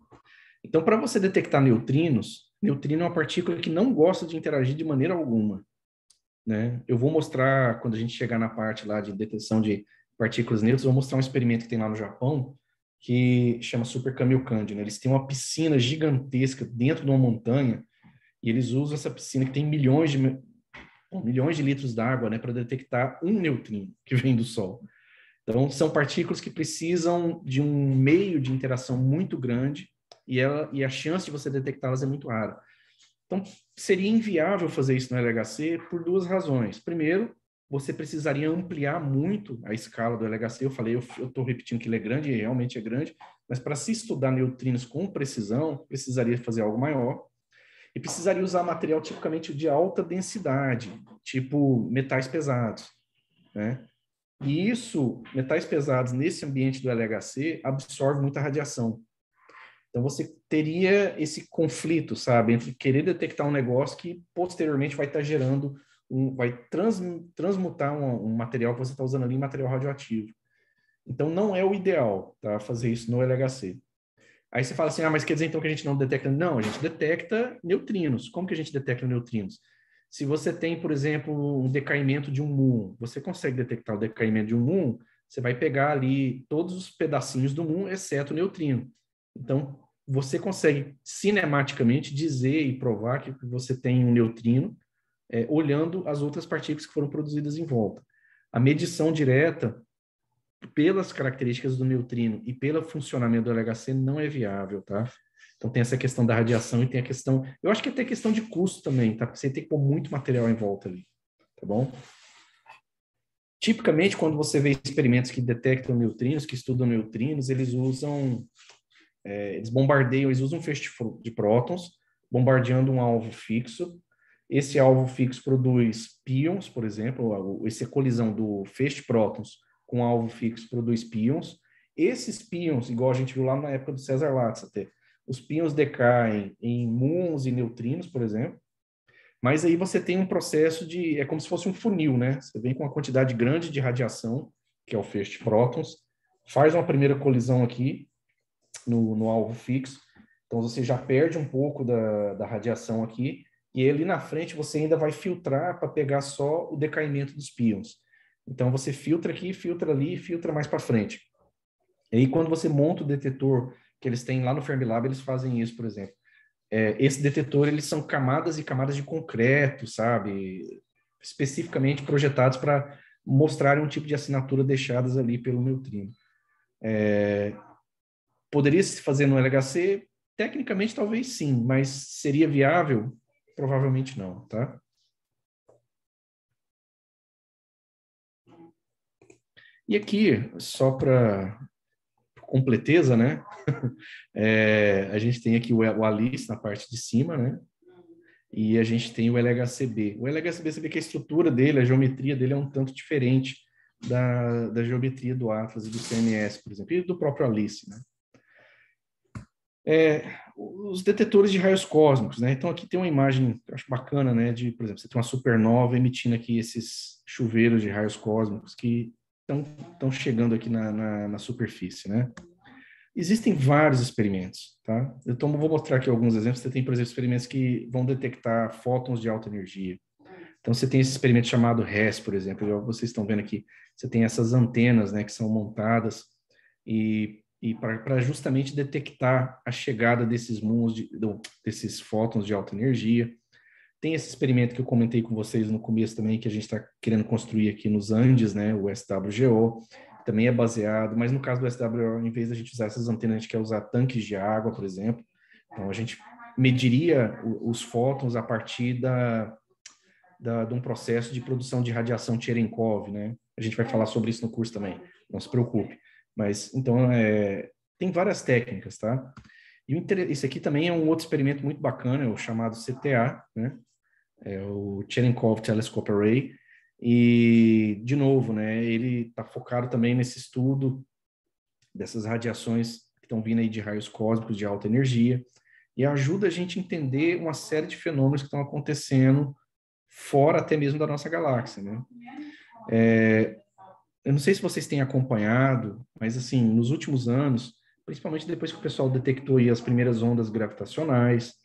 Então, para você detectar neutrinos, neutrino é uma partícula que não gosta de interagir de maneira alguma, né? Eu vou mostrar, quando a gente chegar na parte lá de detecção de partículas neutras, vou mostrar um experimento que tem lá no Japão, que chama Super Kamiokande, né? Eles têm uma piscina gigantesca dentro de uma montanha, e eles usam essa piscina que tem milhões de milhões de litros d'água né, para detectar um neutrino que vem do Sol. Então, são partículas que precisam de um meio de interação muito grande e, ela, e a chance de você detectá-las é muito rara. Então, seria inviável fazer isso no LHC por duas razões. Primeiro, você precisaria ampliar muito a escala do LHC. Eu falei, eu estou repetindo que ele é grande, e realmente é grande, mas para se estudar neutrinos com precisão, precisaria fazer algo maior e precisaria usar material tipicamente de alta densidade, tipo metais pesados, né? E isso, metais pesados nesse ambiente do LHC absorve muita radiação. Então você teria esse conflito, sabe, entre querer detectar um negócio que posteriormente vai estar gerando um, vai trans, transmutar um, um material que você está usando ali em material radioativo. Então não é o ideal, tá, fazer isso no LHC. Aí você fala assim, ah, mas quer dizer então que a gente não detecta? Não, a gente detecta neutrinos. Como que a gente detecta neutrinos? Se você tem, por exemplo, um decaimento de um muon, você consegue detectar o decaimento de um muon, você vai pegar ali todos os pedacinhos do muon, exceto o neutrino. Então, você consegue cinematicamente dizer e provar que você tem um neutrino é, olhando as outras partículas que foram produzidas em volta. A medição direta pelas características do neutrino e pelo funcionamento do LHC, não é viável, tá? Então tem essa questão da radiação e tem a questão, eu acho que tem questão de custo também, tá? Você tem que pôr muito material em volta ali, tá bom? Tipicamente, quando você vê experimentos que detectam neutrinos, que estudam neutrinos, eles usam, é, eles bombardeiam, eles usam um feixe de prótons, bombardeando um alvo fixo. Esse alvo fixo produz pions, por exemplo, essa colisão do feixe de prótons com alvo fixo produz pions. Esses pions, igual a gente viu lá na época do César Latz até, os pions decaem em muons e neutrinos, por exemplo, mas aí você tem um processo de, é como se fosse um funil, né? Você vem com uma quantidade grande de radiação, que é o feixe de prótons, faz uma primeira colisão aqui no, no alvo fixo, então você já perde um pouco da, da radiação aqui, e ali na frente você ainda vai filtrar para pegar só o decaimento dos pions. Então você filtra aqui, filtra ali, filtra mais para frente. E aí quando você monta o detetor que eles têm lá no Fermilab, eles fazem isso, por exemplo. É, esse detetor eles são camadas e camadas de concreto, sabe, especificamente projetados para mostrarem um tipo de assinatura deixadas ali pelo neutrino. É, poderia se fazer no LHC? Tecnicamente, talvez sim, mas seria viável? Provavelmente não, tá? E aqui, só para completeza, né? É, a gente tem aqui o, o Alice na parte de cima, né? E a gente tem o LHCb. O LHCb, você vê que a estrutura dele, a geometria dele é um tanto diferente da, da geometria do Atlas e do CMS, por exemplo, e do próprio Alice, né? É, os detetores de raios cósmicos, né? Então aqui tem uma imagem eu acho bacana, né? De, por exemplo, você tem uma supernova emitindo aqui esses chuveiros de raios cósmicos que estão chegando aqui na, na, na, superfície, né? Existem vários experimentos, tá? Eu vou mostrar aqui alguns exemplos. Você tem, por exemplo, experimentos que vão detectar fótons de alta energia. Então, você tem esse experimento chamado RES, por exemplo, vocês estão vendo aqui. Você tem essas antenas, né, que são montadas e, e para justamente detectar a chegada desses de, desses fótons de alta energia. Tem esse experimento que eu comentei com vocês no começo também, que a gente está querendo construir aqui nos Andes, né, o SWGO, também é baseado, mas no caso do SWGO, em vez de a gente usar essas antenas, a gente quer usar tanques de água, por exemplo. Então, a gente mediria os fótons a partir da, da, de um processo de produção de radiação Cherenkov, né? A gente vai falar sobre isso no curso também, não se preocupe. Mas, então, é, tem várias técnicas, tá? E isso aqui também é um outro experimento muito bacana, é o chamado CTA, né? É o Cherenkov Telescope Array. E, de novo, né, ele está focado também nesse estudo dessas radiações que estão vindo aí de raios cósmicos de alta energia e ajuda a gente a entender uma série de fenômenos que estão acontecendo fora até mesmo da nossa galáxia, né? É, eu não sei se vocês têm acompanhado, mas assim, nos últimos anos, principalmente depois que o pessoal detectou as primeiras ondas gravitacionais,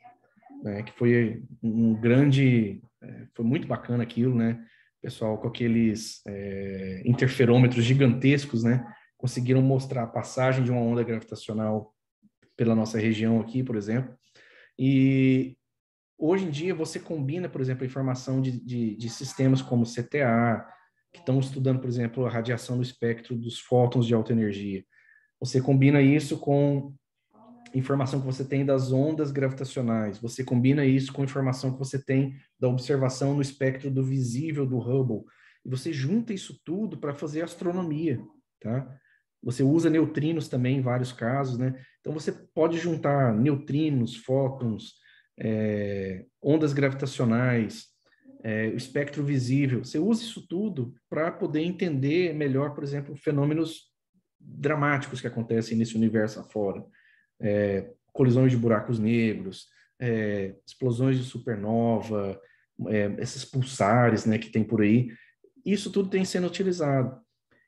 né, que foi um grande, é, foi muito bacana aquilo, né? Pessoal com aqueles é, interferômetros gigantescos, né? Conseguiram mostrar a passagem de uma onda gravitacional pela nossa região aqui, por exemplo. E hoje em dia você combina, por exemplo, a informação de, de, de sistemas como CTA, que estão estudando, por exemplo, a radiação do espectro dos fótons de alta energia. Você combina isso com informação que você tem das ondas gravitacionais, você combina isso com informação que você tem da observação no espectro do visível do Hubble, e você junta isso tudo para fazer astronomia, tá? Você usa neutrinos também em vários casos, né? Então você pode juntar neutrinos, fótons, é, ondas gravitacionais, é, o espectro visível. Você usa isso tudo para poder entender melhor, por exemplo, fenômenos dramáticos que acontecem nesse universo afora. É, colisões de buracos negros, é, explosões de supernova, é, esses pulsares né, que tem por aí. Isso tudo tem sendo utilizado.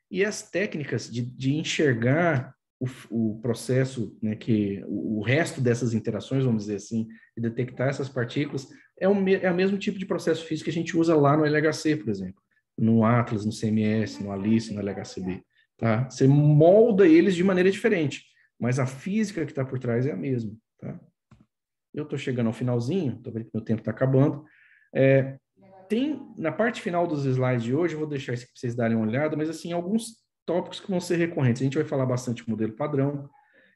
E as técnicas de, de enxergar o, o, processo, né, que o, o resto dessas interações, vamos dizer assim, e detectar essas partículas, é o, é o mesmo tipo de processo físico que a gente usa lá no LHC, por exemplo, no Atlas, no CMS, no Alice, no LHCb. Tá? Você molda eles de maneira diferente, mas a física que está por trás é a mesma. Tá? Eu estou chegando ao finalzinho, estou vendo que meu tempo está acabando. É, tem na parte final dos slides de hoje, eu vou deixar isso para vocês darem uma olhada, mas assim, alguns tópicos que vão ser recorrentes. A gente vai falar bastante modelo padrão.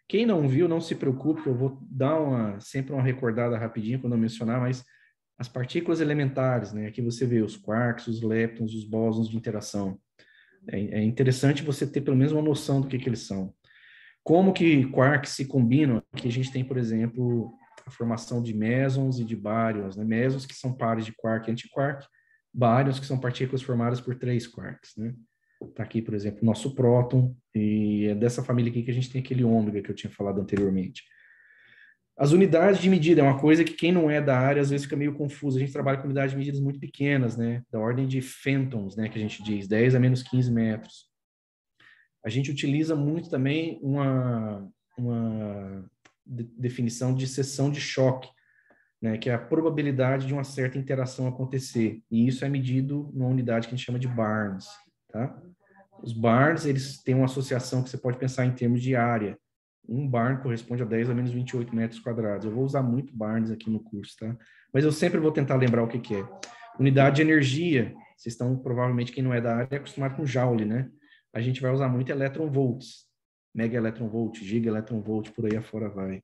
Quem não viu, não se preocupe, eu vou dar uma, sempre uma recordada rapidinho quando eu mencionar, mas as partículas elementares, né? Aqui você vê os quarks, os leptons, os bósons de interação. É, é interessante você ter pelo menos uma noção do que, que eles são. Como que quarks se combinam? Aqui a gente tem, por exemplo, a formação de mesons e de baryons, né? Mesons que são pares de quark e antiquark, baryons que são partículas formadas por três quarks, né? Tá aqui, por exemplo, o nosso próton, e é dessa família aqui que a gente tem aquele ômega que eu tinha falado anteriormente. As unidades de medida é uma coisa que quem não é da área às vezes fica meio confuso. A gente trabalha com unidades de medidas muito pequenas, né? Da ordem de fentons, né? Que a gente diz, 10 a menos 15 metros. A gente utiliza muito também uma, uma definição de seção de choque, né? Que é a probabilidade de uma certa interação acontecer. E isso é medido numa unidade que a gente chama de Barnes, tá? Os Barnes, eles têm uma associação que você pode pensar em termos de área um barn corresponde a 10 a menos 28 metros quadrados. Eu vou usar muito barns aqui no curso, tá? Mas eu sempre vou tentar lembrar o que, que é. Unidade de energia, vocês estão, provavelmente, quem não é da área, é acostumado com joule, né? A gente vai usar muito electron volts, mega electron volt, giga electron volt, por aí afora vai.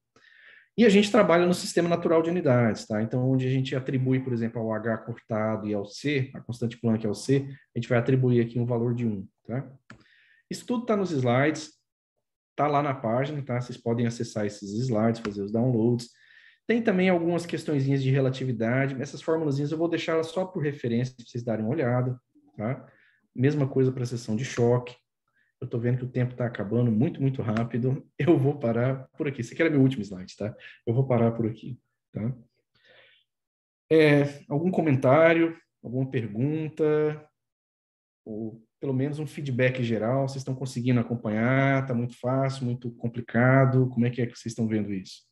E a gente trabalha no sistema natural de unidades, tá? Então, onde a gente atribui, por exemplo, ao H cortado e ao C, a constante Planck ao C, a gente vai atribuir aqui um valor de 1, tá? Isso tudo está nos slides, Tá lá na página, tá? Vocês podem acessar esses slides, fazer os downloads. Tem também algumas questõezinhas de relatividade. Essas fórmulas eu vou deixar só por referência para vocês darem uma olhada, tá? Mesma coisa para a sessão de choque. Eu estou vendo que o tempo está acabando muito, muito rápido. Eu vou parar por aqui. Esse aqui era meu último slide, tá? Eu vou parar por aqui, tá? É, algum comentário, alguma pergunta? Ou pelo menos um feedback geral. Vocês estão conseguindo acompanhar? Está muito fácil, muito complicado? Como é que é que vocês estão vendo isso?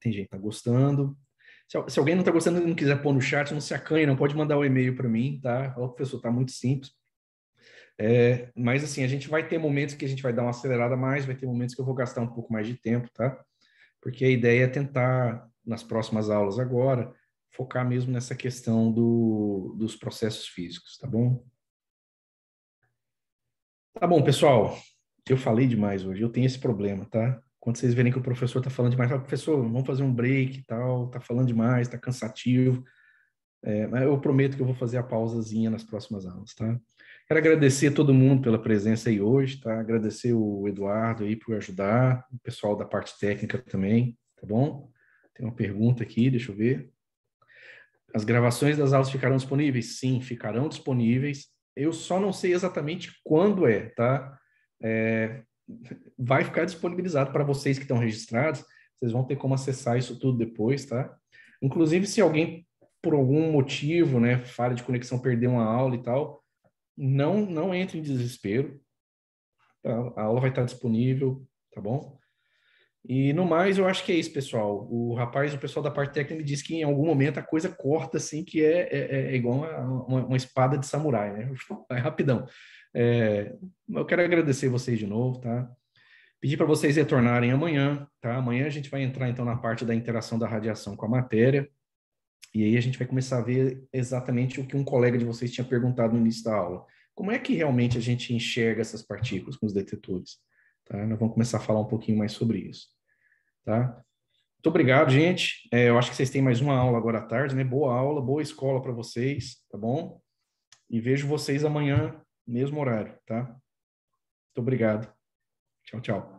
Tem gente que está gostando. Se, alguém não está gostando e não quiser pôr no chat, não se acanhe, não pode mandar o um e-mail para mim, tá? Fala, professor, tá muito simples. É, mas assim, a gente vai ter momentos que a gente vai dar uma acelerada mais, vai ter momentos que eu vou gastar um pouco mais de tempo, tá? Porque a ideia é tentar, nas próximas aulas agora, focar mesmo nessa questão do, dos processos físicos, tá bom? Tá bom, pessoal. Eu falei demais hoje, eu tenho esse problema, tá? Quando vocês verem que o professor tá falando demais, fala, professor, vamos fazer um break e tal, tá falando demais, tá cansativo. É, mas eu prometo que eu vou fazer a pausazinha nas próximas aulas, tá? Quero agradecer a todo mundo pela presença aí hoje, tá? Agradecer o Eduardo aí por ajudar, o pessoal da parte técnica também, tá bom? Tem uma pergunta aqui, deixa eu ver. As gravações das aulas ficarão disponíveis? Sim, ficarão disponíveis. Eu só não sei exatamente quando é, tá? É, vai ficar disponibilizado para vocês que estão registrados. Vocês vão ter como acessar isso tudo depois, tá? Inclusive, se alguém, por algum motivo, né, falha de conexão, perder uma aula e tal, não, não entre em desespero. Tá? A aula vai estar disponível, tá bom? E no mais, eu acho que é isso, pessoal. O rapaz, o pessoal da parte técnica me disse que em algum momento a coisa corta, assim, que é, é, é igual uma, uma, espada de samurai, né? É rapidão. É, eu quero agradecer vocês de novo, tá? Pedir para vocês retornarem amanhã, tá? Amanhã a gente vai entrar, então, na parte da interação da radiação com a matéria. E aí a gente vai começar a ver exatamente o que um colega de vocês tinha perguntado no início da aula. Como é que realmente a gente enxerga essas partículas com os detetores? Tá? Nós vamos começar a falar um pouquinho mais sobre isso. Tá? Muito obrigado, gente. É, eu acho que vocês têm mais uma aula agora à tarde, né? Boa aula, boa escola para vocês, tá bom? E vejo vocês amanhã, mesmo horário, tá? Muito obrigado. Tchau, tchau.